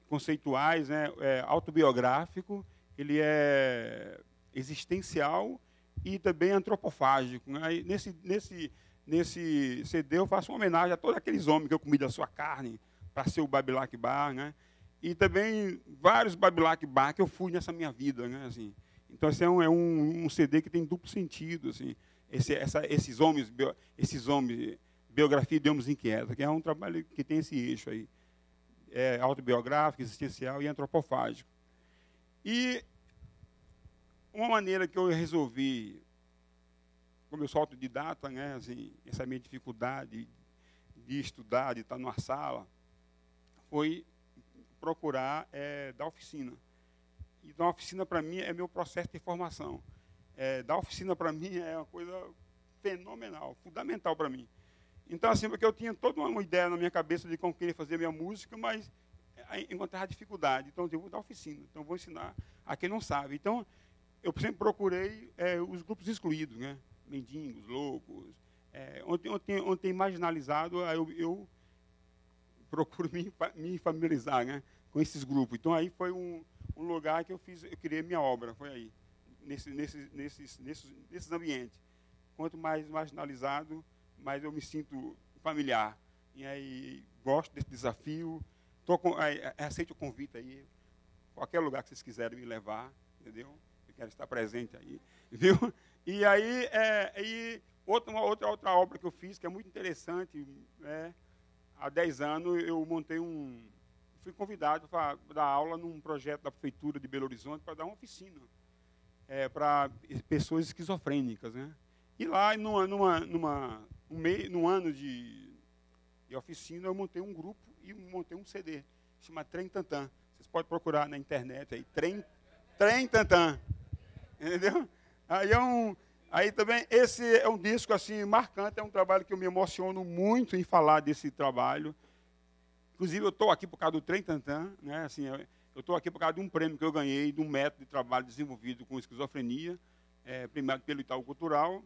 conceituais, né? É autobiográfico, ele é existencial e também antropofágico. Né? nesse, nesse, nesse CD eu faço uma homenagem a todos aqueles homens que eu comi da sua carne para ser o Babilac Bar, né? e também vários Babilac Bar que eu fui nessa minha vida, né? assim, então, esse é um, é um, um CD que tem duplo sentido, assim, esse, essa, esses homens, bio, esses homens, biografia de homens inquietos, que é um trabalho que tem esse eixo aí, é, autobiográfico, existencial e antropofágico. E uma maneira que eu resolvi, como eu sou autodidata, né, assim, essa minha dificuldade de estudar, de estar numa sala, foi procurar é, dar oficina. E dar oficina, para mim, é meu processo de formação. É, dar oficina, para mim, é uma coisa fenomenal, fundamental para mim. Então, assim, porque eu tinha toda uma ideia na minha cabeça de como queria fazer a minha música, mas encontrava dificuldade. Então, eu vou dar oficina. Então, vou ensinar a quem não sabe. Então, eu sempre procurei é, os grupos excluídos, né? Mendigos, loucos. É, onde, onde, tem, onde tem marginalizado, eu, eu procuro [LAUGHS] me, me familiarizar né? com esses grupos. Então, aí foi um, um lugar que eu fiz, eu criei minha obra, foi aí, nesse, nesse, nesses, nesses, nesses ambientes. Quanto mais marginalizado, mais eu me sinto familiar. E aí gosto desse desafio, tô com, aí, aceito o convite aí, qualquer lugar que vocês quiserem me levar, entendeu? Eu quero estar presente aí, [LAUGHS] viu? E aí, é, e outra, uma outra, outra obra que eu fiz, que é muito interessante, é, há 10 anos eu montei um, fui convidado para dar aula num projeto da Prefeitura de Belo Horizonte para dar uma oficina é, para pessoas esquizofrênicas. Né? E lá, numa, numa, numa, um meio, num ano de, de oficina, eu montei um grupo e montei um CD, chama Trem Tantan. Vocês podem procurar na internet aí, Trem, Trem Tantan. Entendeu? Aí é um. Aí também, esse é um disco assim marcante, é um trabalho que eu me emociono muito em falar desse trabalho. Inclusive, eu estou aqui por causa do Trem Tantan, né? assim, eu estou aqui por causa de um prêmio que eu ganhei, de um método de trabalho desenvolvido com esquizofrenia, é, premiado pelo Itaú Cultural.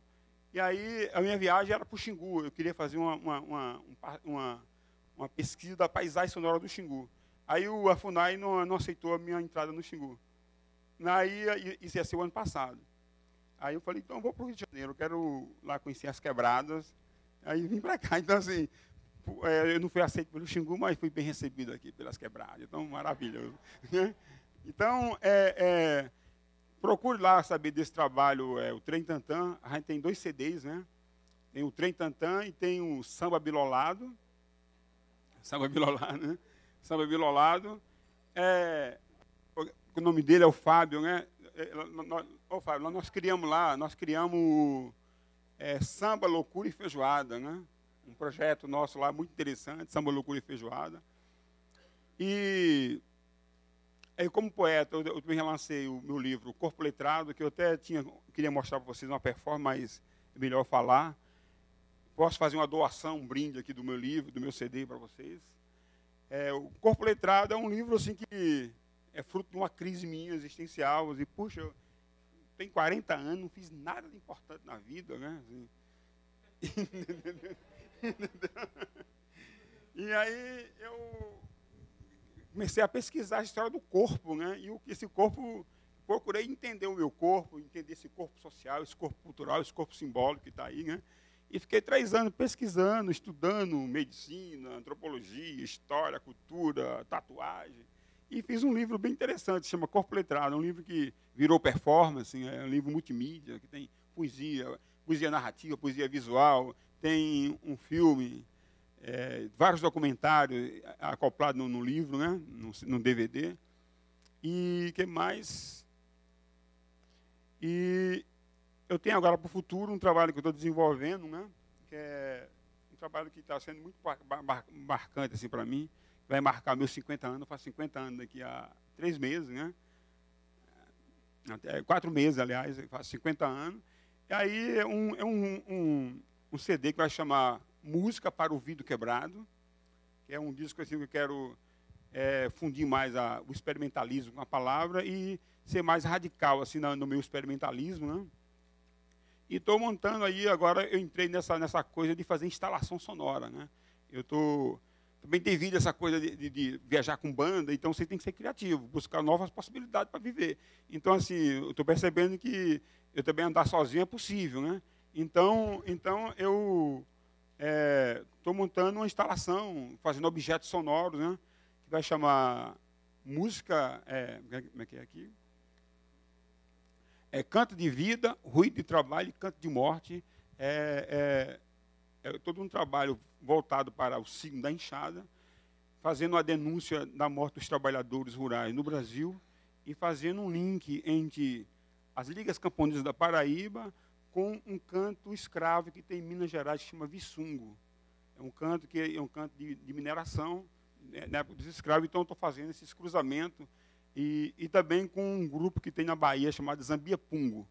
E aí, a minha viagem era para o Xingu. Eu queria fazer uma, uma, uma, uma, uma pesquisa da paisagem sonora do Xingu. Aí o Afunai não, não aceitou a minha entrada no Xingu. Aí, isso ia ser o ano passado. Aí eu falei, então eu vou para o Rio de Janeiro, quero lá conhecer as quebradas. Aí vim para cá. [LAUGHS] Então, assim, é, eu não fui aceito pelo Xingu, mas fui bem recebido aqui pelas quebradas. Então, maravilhoso. [LAUGHS] Então, é, é, procure lá saber desse trabalho, é, o Trem Tantan. A gente tem dois CDs, né? Tem o Trem Tantan e tem o Samba Bilolado. Samba Bilolado, né? Samba Bilolado. É, o nome dele é o Fábio, né? É, nós, ô, Fábio, nós criamos lá, nós criamos é, Samba, Loucura e Feijoada, né? Um projeto nosso lá muito interessante, Samba, Loucura e Feijoada. E aí, como poeta, eu, eu também o meu livro Corpo Letrado, que eu até tinha, queria mostrar para vocês uma performance, mas é melhor falar. Posso fazer uma doação, um brinde aqui do meu livro, do meu CD para vocês. É, o Corpo Letrado é um livro assim que é fruto de uma crise minha existencial. E, puxa, tenho 40 anos, não fiz nada de importante na vida, né? Assim. [LAUGHS] e aí eu comecei a pesquisar a história do corpo, né? E esse corpo procurei entender o meu corpo, entender esse corpo social, esse corpo cultural, esse corpo simbólico que está aí, né? E fiquei três anos pesquisando, estudando medicina, antropologia, história, cultura, tatuagem. E fiz um livro bem interessante, chama Corpo Letrado, é um livro que virou performance, é um livro multimídia, que tem poesia, poesia narrativa, poesia visual, tem um filme, é, vários documentários acoplados no, no livro, né, no, no, DVD. E que mais? E eu tenho agora para o futuro um trabalho que eu estou desenvolvendo, né, que é um trabalho que está sendo muito marcante assim, para mim, vai marcar meus 50 anos, eu faço 50 anos daqui a três meses, né? Até quatro meses, aliás, eu faço 50 anos. E aí é um, é um, um, um CD que vai chamar Música para o Ouvido Quebrado, que é um disco assim, que eu quero é, fundir mais a, o experimentalismo com a palavra e ser mais radical assim no, no meu experimentalismo, né? E estou montando aí, agora eu entrei nessa, nessa coisa de fazer instalação sonora, né? Eu estou... Tô também tem vida essa coisa de, de, de, viajar com banda, então você tem que ser criativo, buscar novas possibilidades para viver. Então, assim, eu estou percebendo que eu também andar sozinho é possível, né? Então, então eu estou é, montando uma instalação, fazendo objetos sonoros, né? Que vai chamar música, é, como é que é aqui? É canto de vida, ruído de trabalho e canto de morte. É, é, é todo um trabalho voltado para o signo da enxada, fazendo a denúncia da morte dos trabalhadores rurais no Brasil e fazendo um link entre as ligas camponesas da Paraíba com um canto escravo que tem em Minas Gerais que chama Vissungo. É um canto que é um canto de, de mineração né, na época dos escravos, então estou fazendo esse cruzamento e, e, também com um grupo que tem na Bahia chamado Zambia Pungo.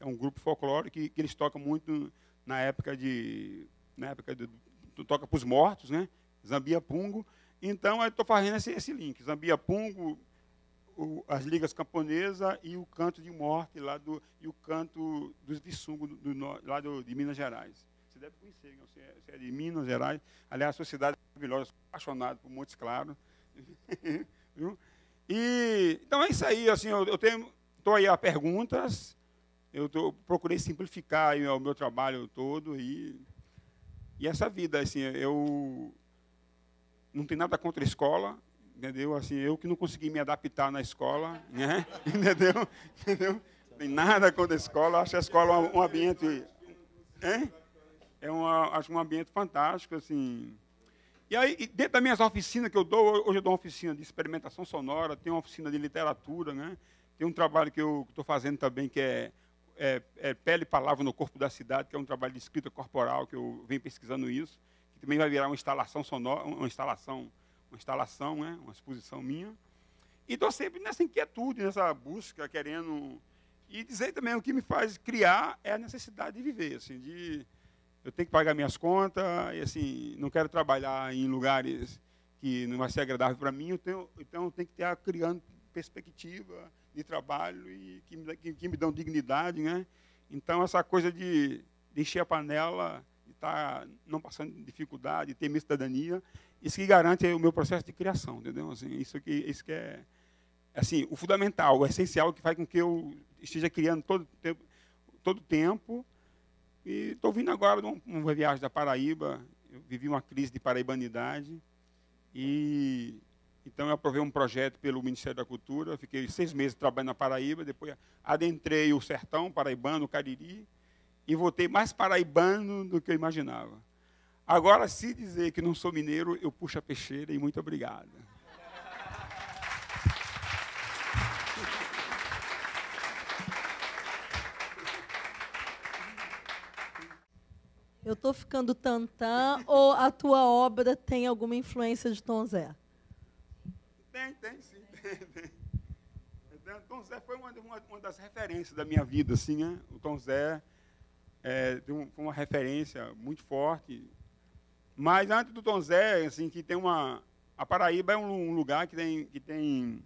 É um grupo folclórico que, que eles tocam muito na época de na época do, toca para os mortos, né? Zambia Pungo. Então, eu estou fazendo esse, esse, link. Zambia Pungo, o, as ligas camponesas e o canto de morte lá do, e o canto dos Vissungo do, do, lá do, de Minas Gerais. Você deve conhecer, você é, você é de Minas Gerais. Aliás, a sua cidade é maravilhosa, sou apaixonado por Montes Claros. [LAUGHS] E, então é isso aí, assim, eu, eu tenho, estou aí a perguntas, eu tô, procurei simplificar o meu trabalho todo e e essa vida, assim, eu não tenho nada contra a escola, entendeu? Assim, eu que não consegui me adaptar na escola, né? [LAUGHS] entendeu? entendeu? Tem nada contra a escola, acho a escola um, um ambiente, hein? É uma, acho um ambiente fantástico, assim. E aí, dentro das minhas oficinas que eu dou, hoje eu dou uma oficina de experimentação sonora, tenho uma oficina de literatura, né? Tem um trabalho que eu estou fazendo também que é é, é, Pele e Palavra no Corpo da Cidade, que é um trabalho de escrita corporal, que eu venho pesquisando isso, que também vai virar uma instalação sonora, uma instalação, uma instalação, né, uma exposição minha. E estou sempre nessa inquietude, nessa busca, querendo. E dizer também o que me faz criar é a necessidade de viver, assim, de eu tenho que pagar minhas contas, e assim, não quero trabalhar em lugares que não vai ser agradável para mim, eu tenho, então eu tenho que estar criando perspectiva, de trabalho e que me, que, que me dão dignidade, né? Então, essa coisa de, de encher a panela, de estar tá não passando dificuldade, de ter minha cidadania, isso que garante o meu processo de criação, entendeu? Assim, isso que, isso que é assim, o fundamental, o essencial que faz com que eu esteja criando todo tempo, todo tempo. E estou vindo agora de uma viagem da Paraíba, eu vivi uma crise de paraibanidade e Então, eu aprovei um projeto pelo Ministério da Cultura, fiquei seis meses trabalhando na Paraíba, depois adentrei o sertão paraibano, o Cariri, e voltei mais paraibano do que eu imaginava. Agora, se dizer que não sou mineiro, eu puxo a peixeira e muito obrigado. Eu estou ficando tantã ou a tua obra tem alguma influência de Tom Zé? Tem, tem sim. [LAUGHS] Tem, tem. Tom Zé foi uma, uma, uma, das referências da minha vida, assim, né? O Tom Zé é, foi uma referência muito forte. Mas antes do Tom Zé, assim, que tem uma... A Paraíba é um, um lugar que tem, que tem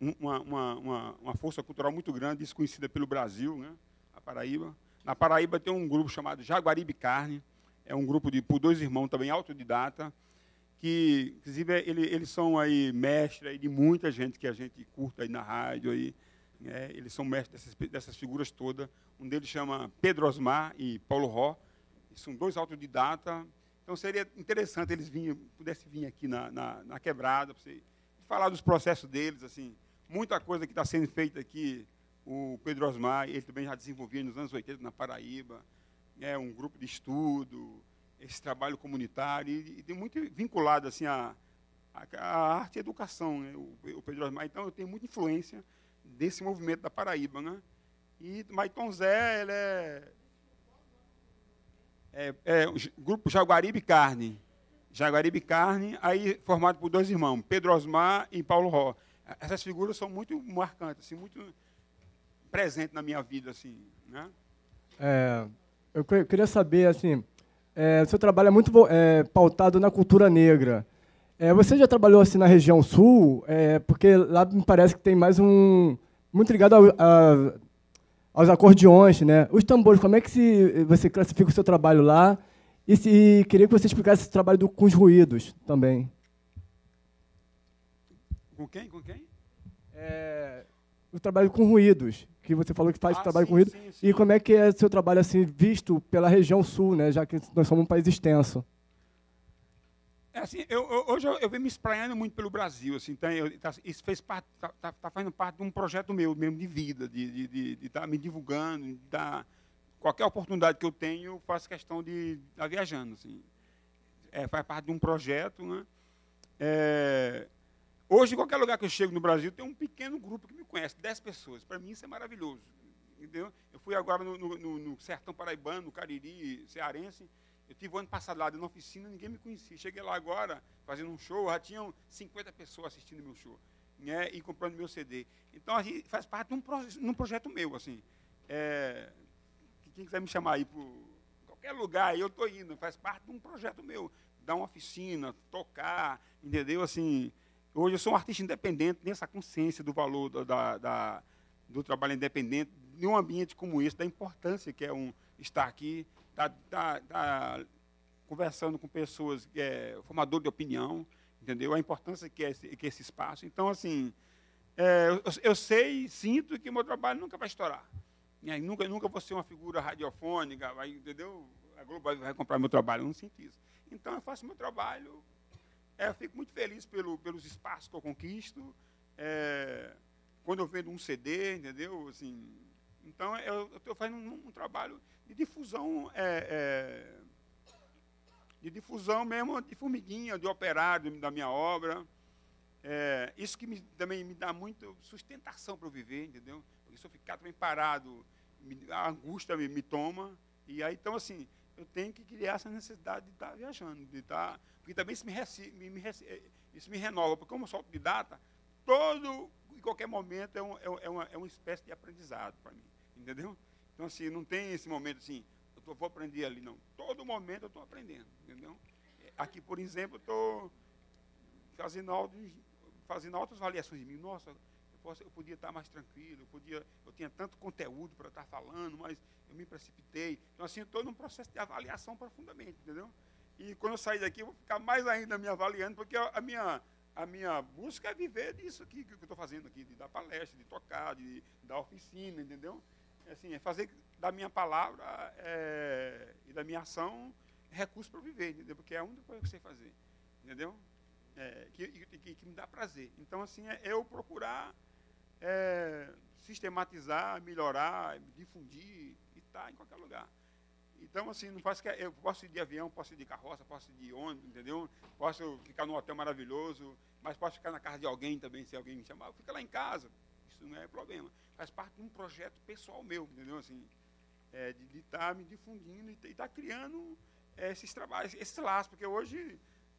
uma, uma, uma, força cultural muito grande, desconhecida pelo Brasil, né? A Paraíba. Na Paraíba tem um grupo chamado Jaguaribe Carne, é um grupo de por dois irmãos também autodidata, que inclusive ele, eles são aí mestres aí de muita gente que a gente curta aí na rádio aí, né? eles são mestres dessas, dessas figuras todas. Um deles chama Pedro Osmar e Paulo Ró, são dois autodidatas. Então seria interessante eles vinham, pudessem vir aqui na, na, na quebrada para falar dos processos deles, assim, muita coisa que está sendo feita aqui o Pedro Osmar, ele também já desenvolvia nos anos 80 na Paraíba, é um grupo de estudo, esse trabalho comunitário, e, e muito vinculado assim, a, a, a arte e a educação, né? o, o, Pedro Osmar. Então, eu tenho muita influência desse movimento da Paraíba. Né? E Maiton Zé, ele é, é, é grupo Jaguaribe Carne. Jaguaribe Carne, aí formado por dois irmãos, Pedro Osmar e Paulo Ró. Essas figuras são muito marcantes, assim, muito presente na minha vida, assim, né? É, eu queria saber, assim, é, o seu trabalho é muito é, pautado na cultura negra. É, você já trabalhou assim na região sul? É, porque lá me parece que tem mais um muito ligado ao, a, aos acordeões, né? Os tambores, como é que se, você classifica o seu trabalho lá? E, se, queria que você explicasse esse trabalho do, com os ruídos também. Com quem? Com quem? É, o trabalho com ruídos que você falou que faz ah, trabalho sim, com ruído. Sim, sim. E como é que é seu trabalho assim visto pela região sul, né? Já que nós somos um país extenso. É assim, eu, eu, hoje eu, eu venho me espraiando muito pelo Brasil, assim, então eu, tá, isso fez parte, está tá, tá, fazendo parte de um projeto meu mesmo de vida, de estar tá me divulgando, de dar qualquer oportunidade que eu tenho, eu faço questão de estar tá viajando, assim. É, faz parte de um projeto, né? É, Hoje, em qualquer lugar que eu chego no Brasil, tem um pequeno grupo que me conhece, 10 pessoas. Para mim, isso é maravilhoso. Entendeu? Eu fui agora no, no, no, Sertão Paraibano, no Cariri Cearense. Eu tive o ano passado lá na oficina, ninguém me conhecia. Cheguei lá agora, fazendo um show, já tinham 50 pessoas assistindo meu show. Né, e comprando meu CD. Então, a gente faz parte de um, um projeto meu, assim. É, quem quiser me chamar aí para qualquer lugar, eu estou indo. Faz parte de um projeto meu. Dar uma oficina, tocar, entendeu? Assim, Hoje eu sou um artista independente, nessa consciência do valor do, da, da, do trabalho independente, em um ambiente como esse, da importância que é um estar aqui, tá, tá, tá conversando com pessoas é formador de opinião, entendeu? A importância que é esse, que é esse espaço. Então, assim, é, eu, eu, sei, sinto que meu trabalho nunca vai estourar. E nunca, nunca vou ser uma figura radiofônica, vai, entendeu? A Globo vai comprar meu trabalho, eu não sinto isso. Então, eu faço meu trabalho é, eu fico muito feliz pelo, pelos espaços que eu conquisto. É, quando eu vendo um CD, entendeu? Assim, então, eu estou fazendo um, um, trabalho de difusão, é, é, de difusão mesmo, de formiguinha, de operário da minha obra. É, isso que me, também me dá muita sustentação para eu viver, entendeu? Porque se eu ficar também parado, me, a angústia me, me toma. E aí, então, assim, eu tenho que criar essa necessidade de estar viajando, de estar, porque também isso me, me, me, eh, isso me renova, porque como eu sou autodidata, todo, em qualquer momento, é, um, é, é, uma, é uma espécie de aprendizado para mim, entendeu? Então, assim, não tem esse momento assim, eu tô, vou aprender ali, não. Todo momento eu estou aprendendo, entendeu? Aqui, por exemplo, eu estou fazendo, fazendo altas avaliações de mim. Nossa, posso, eu podia estar mais tranquilo, eu, podia, eu tinha tanto conteúdo para estar falando, mas eu me precipitei. Então, assim, estou num processo de avaliação profundamente, entendeu? E quando eu sair daqui, eu vou ficar mais ainda me avaliando, porque a, minha, a minha busca é viver disso aqui que eu estou fazendo aqui, de dar palestra, de tocar, de, de dar oficina, entendeu? É assim, é fazer da minha palavra é, e da minha ação recurso para viver, entendeu? Porque é a única coisa que eu sei fazer, entendeu? é, que, que, que, me dá prazer. Então, assim, é eu procurar é, sistematizar, melhorar, difundir tá em qualquer lugar. Então, assim, não faço que eu posso ir de avião, posso ir de carroça, posso ir de ônibus, entendeu? Posso ficar num hotel maravilhoso, mas posso ficar na casa de alguém também, se alguém me chamar. Fica lá em casa, isso não é problema. Faz parte de um projeto pessoal meu, entendeu? Assim, é, de estar tá me difundindo e estar tá criando é, esses trabalhos, esses laços, porque hoje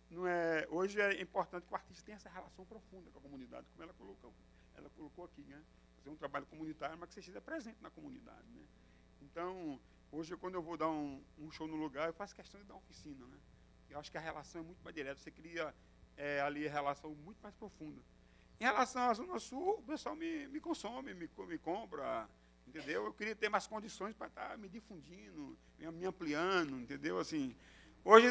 não é, hoje é importante que o artista tenha essa relação profunda com a comunidade, como ela colocou, ela colocou aqui, né? Fazer um trabalho comunitário, mas que você esteja presente na comunidade, né? Então, hoje quando eu vou dar um, um, show no lugar, eu faço questão de dar uma oficina, né? Eu acho que a relação é muito mais direta, você cria é, ali a relação muito mais profunda. Em relação à Zona Sul, o pessoal me, me consome, me, me compra, entendeu? Eu queria ter mais condições para estar tá me difundindo, me ampliando, entendeu? Assim, Hoje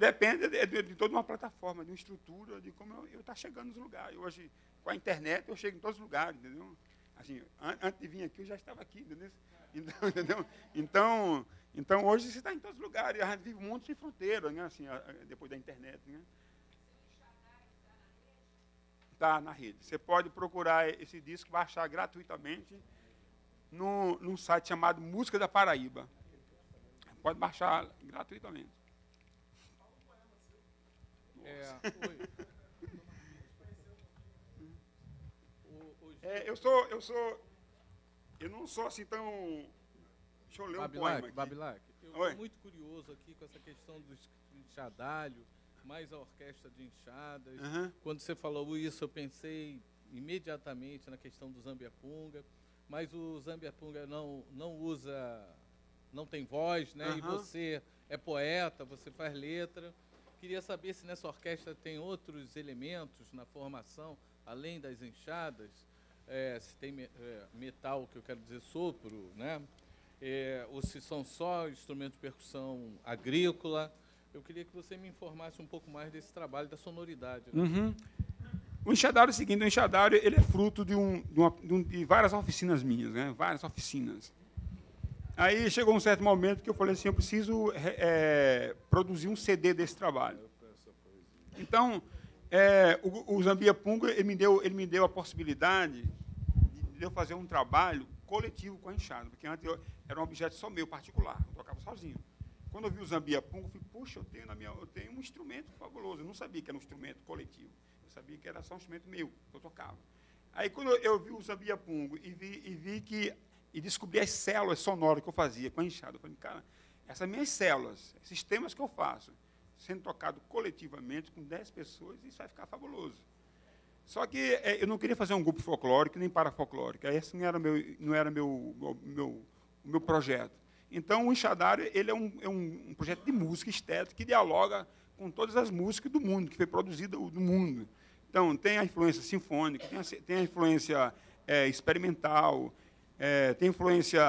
depende de, de, de, toda uma plataforma, de uma estrutura, de como eu estou tá chegando nos lugares. Hoje, com a internet, eu chego em todos os lugares, entendeu? Assim, an antes de vir aqui, eu já estava aqui, entendeu? Então, [LAUGHS] entendeu? então, então hoje você está em todos os lugares. A gente vive um mundo sem fronteira, né? Assim, depois da internet. Né? Está na rede. Você pode procurar esse disco, baixar gratuitamente no, num site chamado Música da Paraíba. Pode baixar gratuitamente. É, [LAUGHS] é, eu sou, eu sou, eu não sou assim tão. Deixa eu ler Babilac, um poema aqui. Babilac, eu estou muito curioso aqui com essa questão do enxadalho, mais a orquestra de enxadas. Uhum. Quando você falou isso, eu pensei imediatamente na questão do Zambiapunga, mas o Zambiapunga não, não usa, não tem voz, né? Uhum. E você é poeta, você faz letra. Queria saber se nessa orquestra tem outros elementos na formação, além das enxadas, é, se tem é, metal, que eu quero dizer sopro, né? É, ou se são só instrumentos de percussão agrícola. Eu queria que você me informasse um pouco mais desse trabalho da sonoridade. Né? Uhum. O enxadário é o seguinte, o enxadário ele é fruto de, um, de, uma, de, um, de várias oficinas minhas, né? várias oficinas. Aí chegou um certo momento que eu falei assim, eu preciso é, produzir um CD desse trabalho. Então, é, o, o Zambia Punga, ele me, deu, ele me deu a possibilidade de, de eu fazer um trabalho coletivo com a enxada, porque antes eu, era um objeto só meu, particular, eu tocava sozinho. Quando eu vi o Zambia Punga, eu falei, puxa, eu tenho, na minha, eu tenho um instrumento fabuloso. Eu não sabia que era um instrumento coletivo, eu sabia que era só um instrumento meu, que eu tocava. Aí, quando eu vi o Zambia Punga e vi, e vi que e descobri as células sonoras que eu fazia com a enxada. Eu falei, cara, essas minhas células, esses temas que eu faço, sendo tocado coletivamente com 10 pessoas, isso vai ficar fabuloso. Só que é, eu não queria fazer um grupo folclórico nem parafolclórico. Esse não era meu, não era meu, meu, meu, meu projeto. Então, o Enxadário ele é, um, é um, projeto de música estética que dialoga com todas as músicas do mundo, que foi produzida no mundo. Então, tem a influência sinfônica, tem a, tem a influência é, experimental, é, tem influência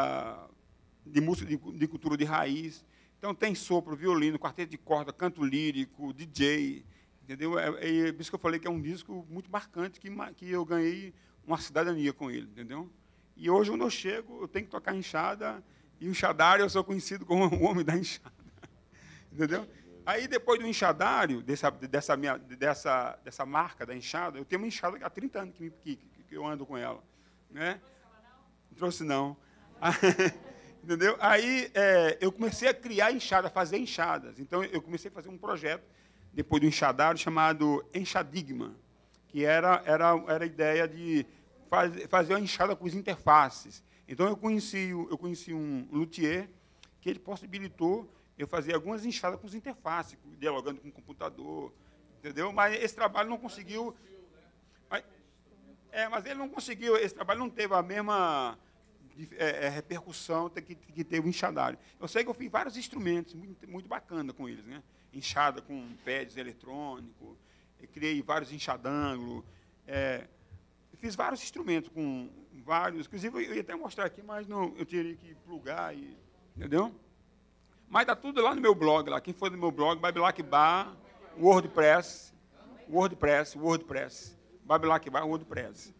de música de, de, cultura de raiz. Então tem sopro, violino, quarteto de corda, canto lírico, DJ, entendeu? É, é, é por isso que eu falei que é um disco muito marcante que, que eu ganhei uma cidadania com ele, entendeu? E hoje quando eu chego, eu tenho que tocar enxada e o enxadário eu sou conhecido como [LAUGHS] o homem da enxada, [LAUGHS] entendeu? Aí depois do enxadário dessa dessa minha dessa dessa marca da enxada, eu tenho uma enxada há 30 anos que, que, que eu ando com ela, né? trouxe não. [LAUGHS] Entendeu? Aí é, eu comecei a criar enxada, a fazer enxadas. Então eu comecei a fazer um projeto, depois do enxadário, chamado Enxadigma, que era, era, era a ideia de faz, fazer uma enxada com as interfaces. Então eu conheci, eu conheci um luthier que ele possibilitou eu fazer algumas enxadas com as interfaces, dialogando com o computador, entendeu? Mas esse trabalho não conseguiu. É, mas ele não conseguiu, esse trabalho não teve a mesma é, é, repercussão que, que teve o enxadário. Eu sei que eu fiz vários instrumentos, muito, muito bacana com eles, né? Enxada com pads eletrônico, criei vários enxadângulos, é, fiz vários instrumentos com vários, inclusive eu ia até mostrar aqui, mas não, eu teria que plugar, e, entendeu? Mas está tudo lá no meu blog, lá. Quem for no meu blog, Babilac Bar, WordPress, WordPress, WordPress, Babilac Bar, WordPress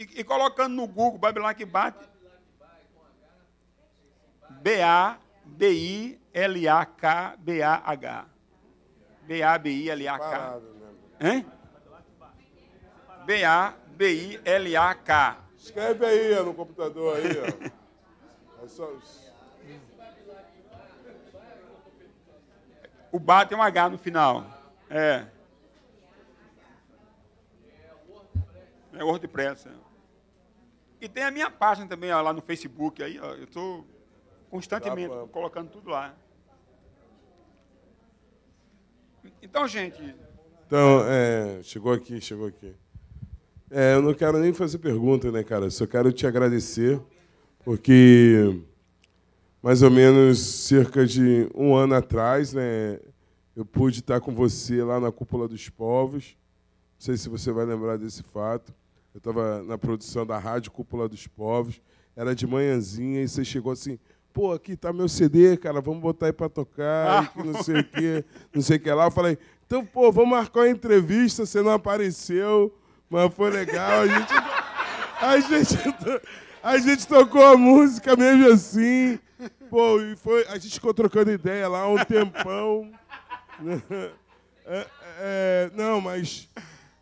e, e colocando no Google Babilac bate B-A-B-I-L-A-K-B-A-H. B-A-B-I-L-A-K. Hein? B-A-B-I-L-A-K. Escreve aí no computador aí, ó. É só... O bar tem um H no final. É. É WordPress. É. E tem a minha página também ó, lá no Facebook. Aí, ó, eu estou constantemente tá colocando tudo lá. Então, gente. Então, é, chegou aqui, chegou aqui. É, eu não quero nem fazer pergunta, né, cara? Só quero te agradecer, porque mais ou menos cerca de um ano atrás, né, eu pude estar com você lá na Cúpula dos Povos. Não sei se você vai lembrar desse fato. Eu estava na produção da Rádio Cúpula dos Povos. Era de manhãzinha e você chegou assim, pô, aqui tá meu CD, cara, vamos botar aí para tocar, ah. não sei o quê, não sei o que lá. Eu falei, então, pô, vamos marcar uma entrevista, você não apareceu, mas foi legal. A gente, [LAUGHS] a gente, a gente tocou a música mesmo assim. Pô, e foi, a gente ficou trocando ideia lá um tempão. [LAUGHS] É, é, não, mas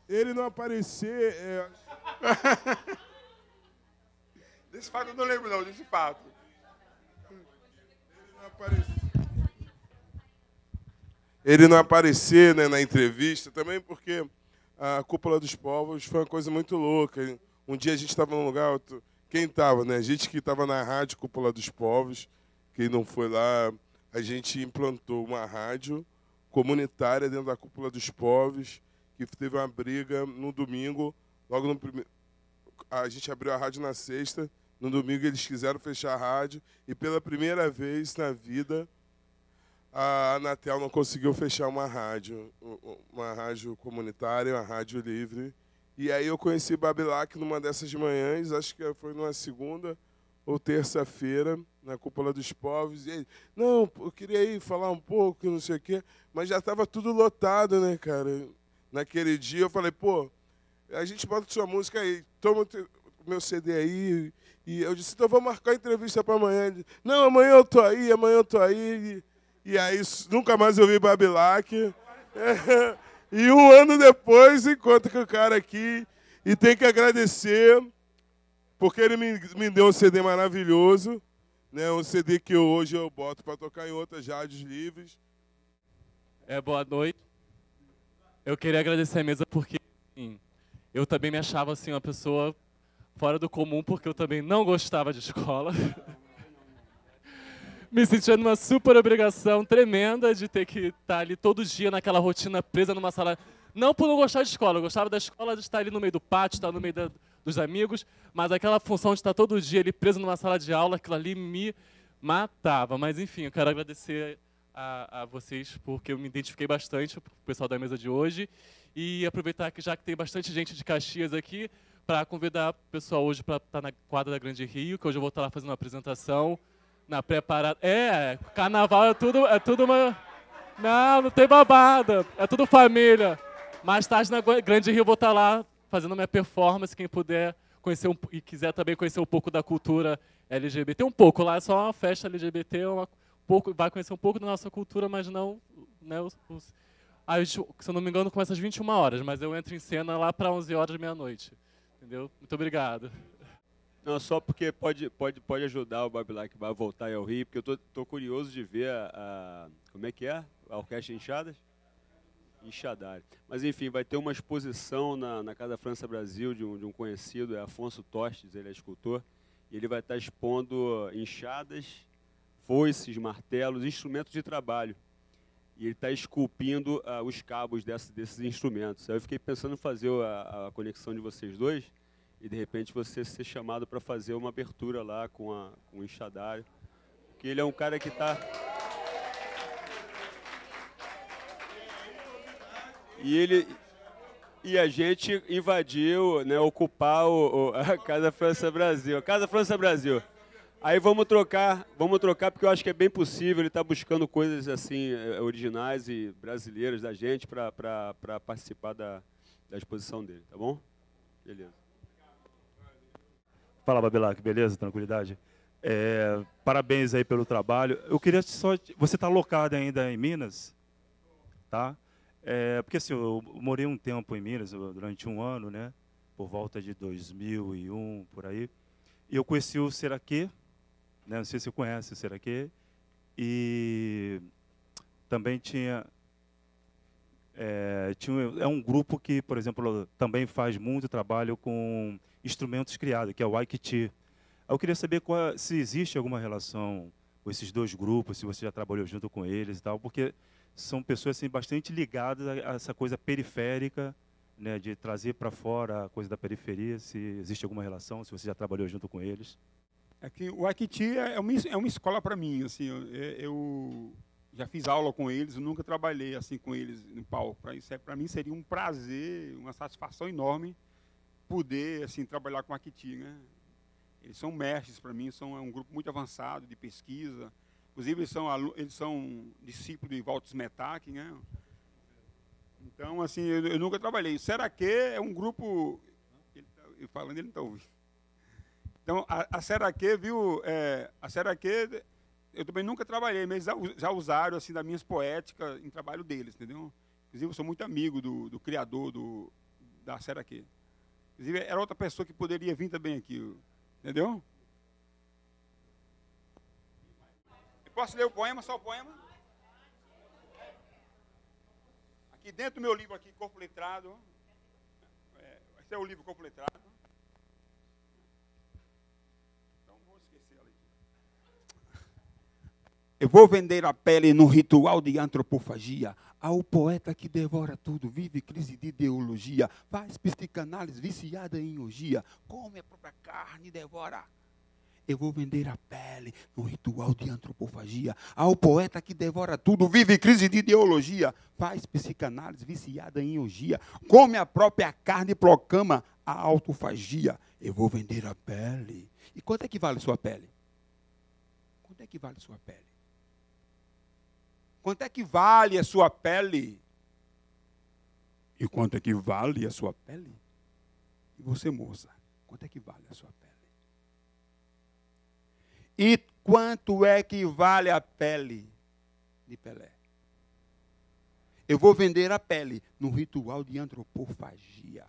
ele não aparecer. É... [LAUGHS] desse fato eu não lembro, não, desse fato. Ele não aparecer. Ele não aparecer né, na entrevista também porque a Cúpula dos Povos foi uma coisa muito louca. Um dia a gente estava num lugar. Outro... Quem estava, né? A gente que estava na rádio Cúpula dos Povos, quem não foi lá, a gente implantou uma rádio comunitária dentro da Cúpula dos Povos, que teve uma briga no domingo, logo no primeiro. A gente abriu a rádio na sexta, no domingo eles quiseram fechar a rádio, e pela primeira vez na vida, a Anatel não conseguiu fechar uma rádio, uma rádio comunitária, uma rádio livre. E aí eu conheci Babilac numa dessas manhãs, acho que foi numa segunda ou terça-feira, na Cúpula dos Povos. E ele, não, eu queria ir falar um pouco, não sei o quê, mas já estava tudo lotado, né, cara? Naquele dia eu falei, pô, a gente bota sua música aí, toma o meu CD aí. E eu disse, então vou marcar a entrevista para amanhã. Disse, não, amanhã eu tô aí, amanhã eu tô aí. E, e aí nunca mais eu vi Babilac. É, [LAUGHS] e um ano depois encontro com o cara aqui e tem que agradecer porque ele me, me deu um CD maravilhoso, né? Um CD que hoje eu boto para tocar em outras rádios livres. É, boa noite. Eu queria agradecer a mesa porque assim, eu também me achava assim uma pessoa fora do comum porque eu também não gostava de escola. [LAUGHS] me sentia numa super obrigação tremenda de ter que estar ali todo dia naquela rotina presa numa sala. Não por não gostar de escola, eu gostava da escola de estar ali no meio do pátio, estar no meio da, dos amigos, mas aquela função de estar todo dia ali preso numa sala de aula, aquilo ali me matava. Mas enfim, eu quero agradecer a, a vocês porque eu me identifiquei bastante com o pessoal da mesa de hoje e aproveitar que já que tem bastante gente de Caxias aqui, para convidar o pessoal hoje para estar na quadra da Grande Rio, que hoje eu vou estar lá fazendo uma apresentação na preparada. É, carnaval é tudo, é tudo uma. Não, não tem babada. É tudo família. Mais tarde na Grande Rio eu vou estar lá fazendo minha performance. Quem puder conhecer um, e quiser também conhecer um pouco da cultura LGBT, um pouco lá é só uma festa LGBT, uma, pouco, vai conhecer um pouco da nossa cultura, mas não, né, os, os Aí, se eu não me engano, começa às 21 horas, mas eu entro em cena lá para 11 horas meia-noite. Entendeu? Muito obrigado. Não, só porque pode, pode, pode ajudar o Like a voltar ao Rio, porque eu tô, tô curioso de ver a, a, Como é que é? A Orquestra Inchadas? Enxadar. Mas enfim, vai ter uma exposição na, na Casa França Brasil de um, de um conhecido, é Afonso Tostes, ele é escultor, e ele vai estar expondo enxadas, foices, martelos, instrumentos de trabalho. E ele está esculpindo uh, os cabos desse, desses instrumentos. Aí eu fiquei pensando em fazer a, a, conexão de vocês dois e de repente você ser chamado para fazer uma abertura lá com, a, com o enxadário. Porque ele é um cara que está. E ele e a gente invadiu, né, ocupar o, o, [LAUGHS] a Casa França Brasil. Casa França Brasil. Aí vamos trocar, vamos trocar porque eu acho que é bem possível. Ele está buscando coisas assim eh, originais e brasileiras da gente para participar da, da exposição dele, tá bom? Beleza. Fala, Babilac, beleza? Tranquilidade? É, parabéns aí pelo trabalho. Eu queria só. Você está alocado ainda em Minas? Tá? É, porque assim, eu morei um tempo em Minas, durante um ano, né? Por volta de 2001, por aí. E eu conheci o Seraquê, né? Não sei se você conhece o Seraquê. E também tinha é, tinha, é um grupo que, por exemplo, também faz muito trabalho com instrumentos criados, que é o Waikiti. Eu queria saber qual, se existe alguma relação com esses dois grupos, se você já trabalhou junto com eles e tal, porque são pessoas assim, bastante ligadas a, essa coisa periférica, né, de trazer para fora a coisa da periferia, se existe alguma relação, se você já trabalhou junto com eles. É que o Aikiti é uma, é uma escola para mim, assim, eu, eu, já fiz aula com eles, nunca trabalhei assim com eles no palco. Para isso, é, para mim seria um prazer, uma satisfação enorme poder assim trabalhar com Aikiti, né? Eles são mestres para mim, são é um grupo muito avançado de pesquisa, Inclusive, eles são, eles são discípulos de Walter Smetak, né? Então, assim, eu, eu, nunca trabalhei. Será que é um grupo... Ele tá, falando, ele não está ouvindo. Então, a, a Seraque, viu? É, a Seraque, eu também nunca trabalhei, mas já, usaram, assim, das minhas poéticas em trabalho deles, entendeu? Inclusive, eu sou muito amigo do, do criador do, da Seraque. Inclusive, era outra pessoa que poderia vir também aqui, entendeu? Posso ler o poema, só o poema? Aqui dentro do meu livro aqui, Corpo Letrado. É, esse é o livro Corpo Letrado. Então vou esquecer a leitura. Eu vou vender a pele no ritual de antropofagia. Ao poeta que devora tudo, vive crise de ideologia, faz psicanálise viciada em orgia, come a própria carne e devora eu vou vender a pele no ritual de antropofagia. Ao poeta que devora tudo, vive crise de ideologia, faz psicanálise viciada em orgia, come a própria carne e proclama a autofagia. Eu vou vender a pele. E quanto é que vale sua pele? Quanto é que vale sua pele? Quanto é que vale a sua pele? E quanto é que vale a sua pele? E você, moça, quanto é que vale a sua pele? E quanto é que vale a pele de Pelé? Eu vou vender a pele no ritual de antropofagia.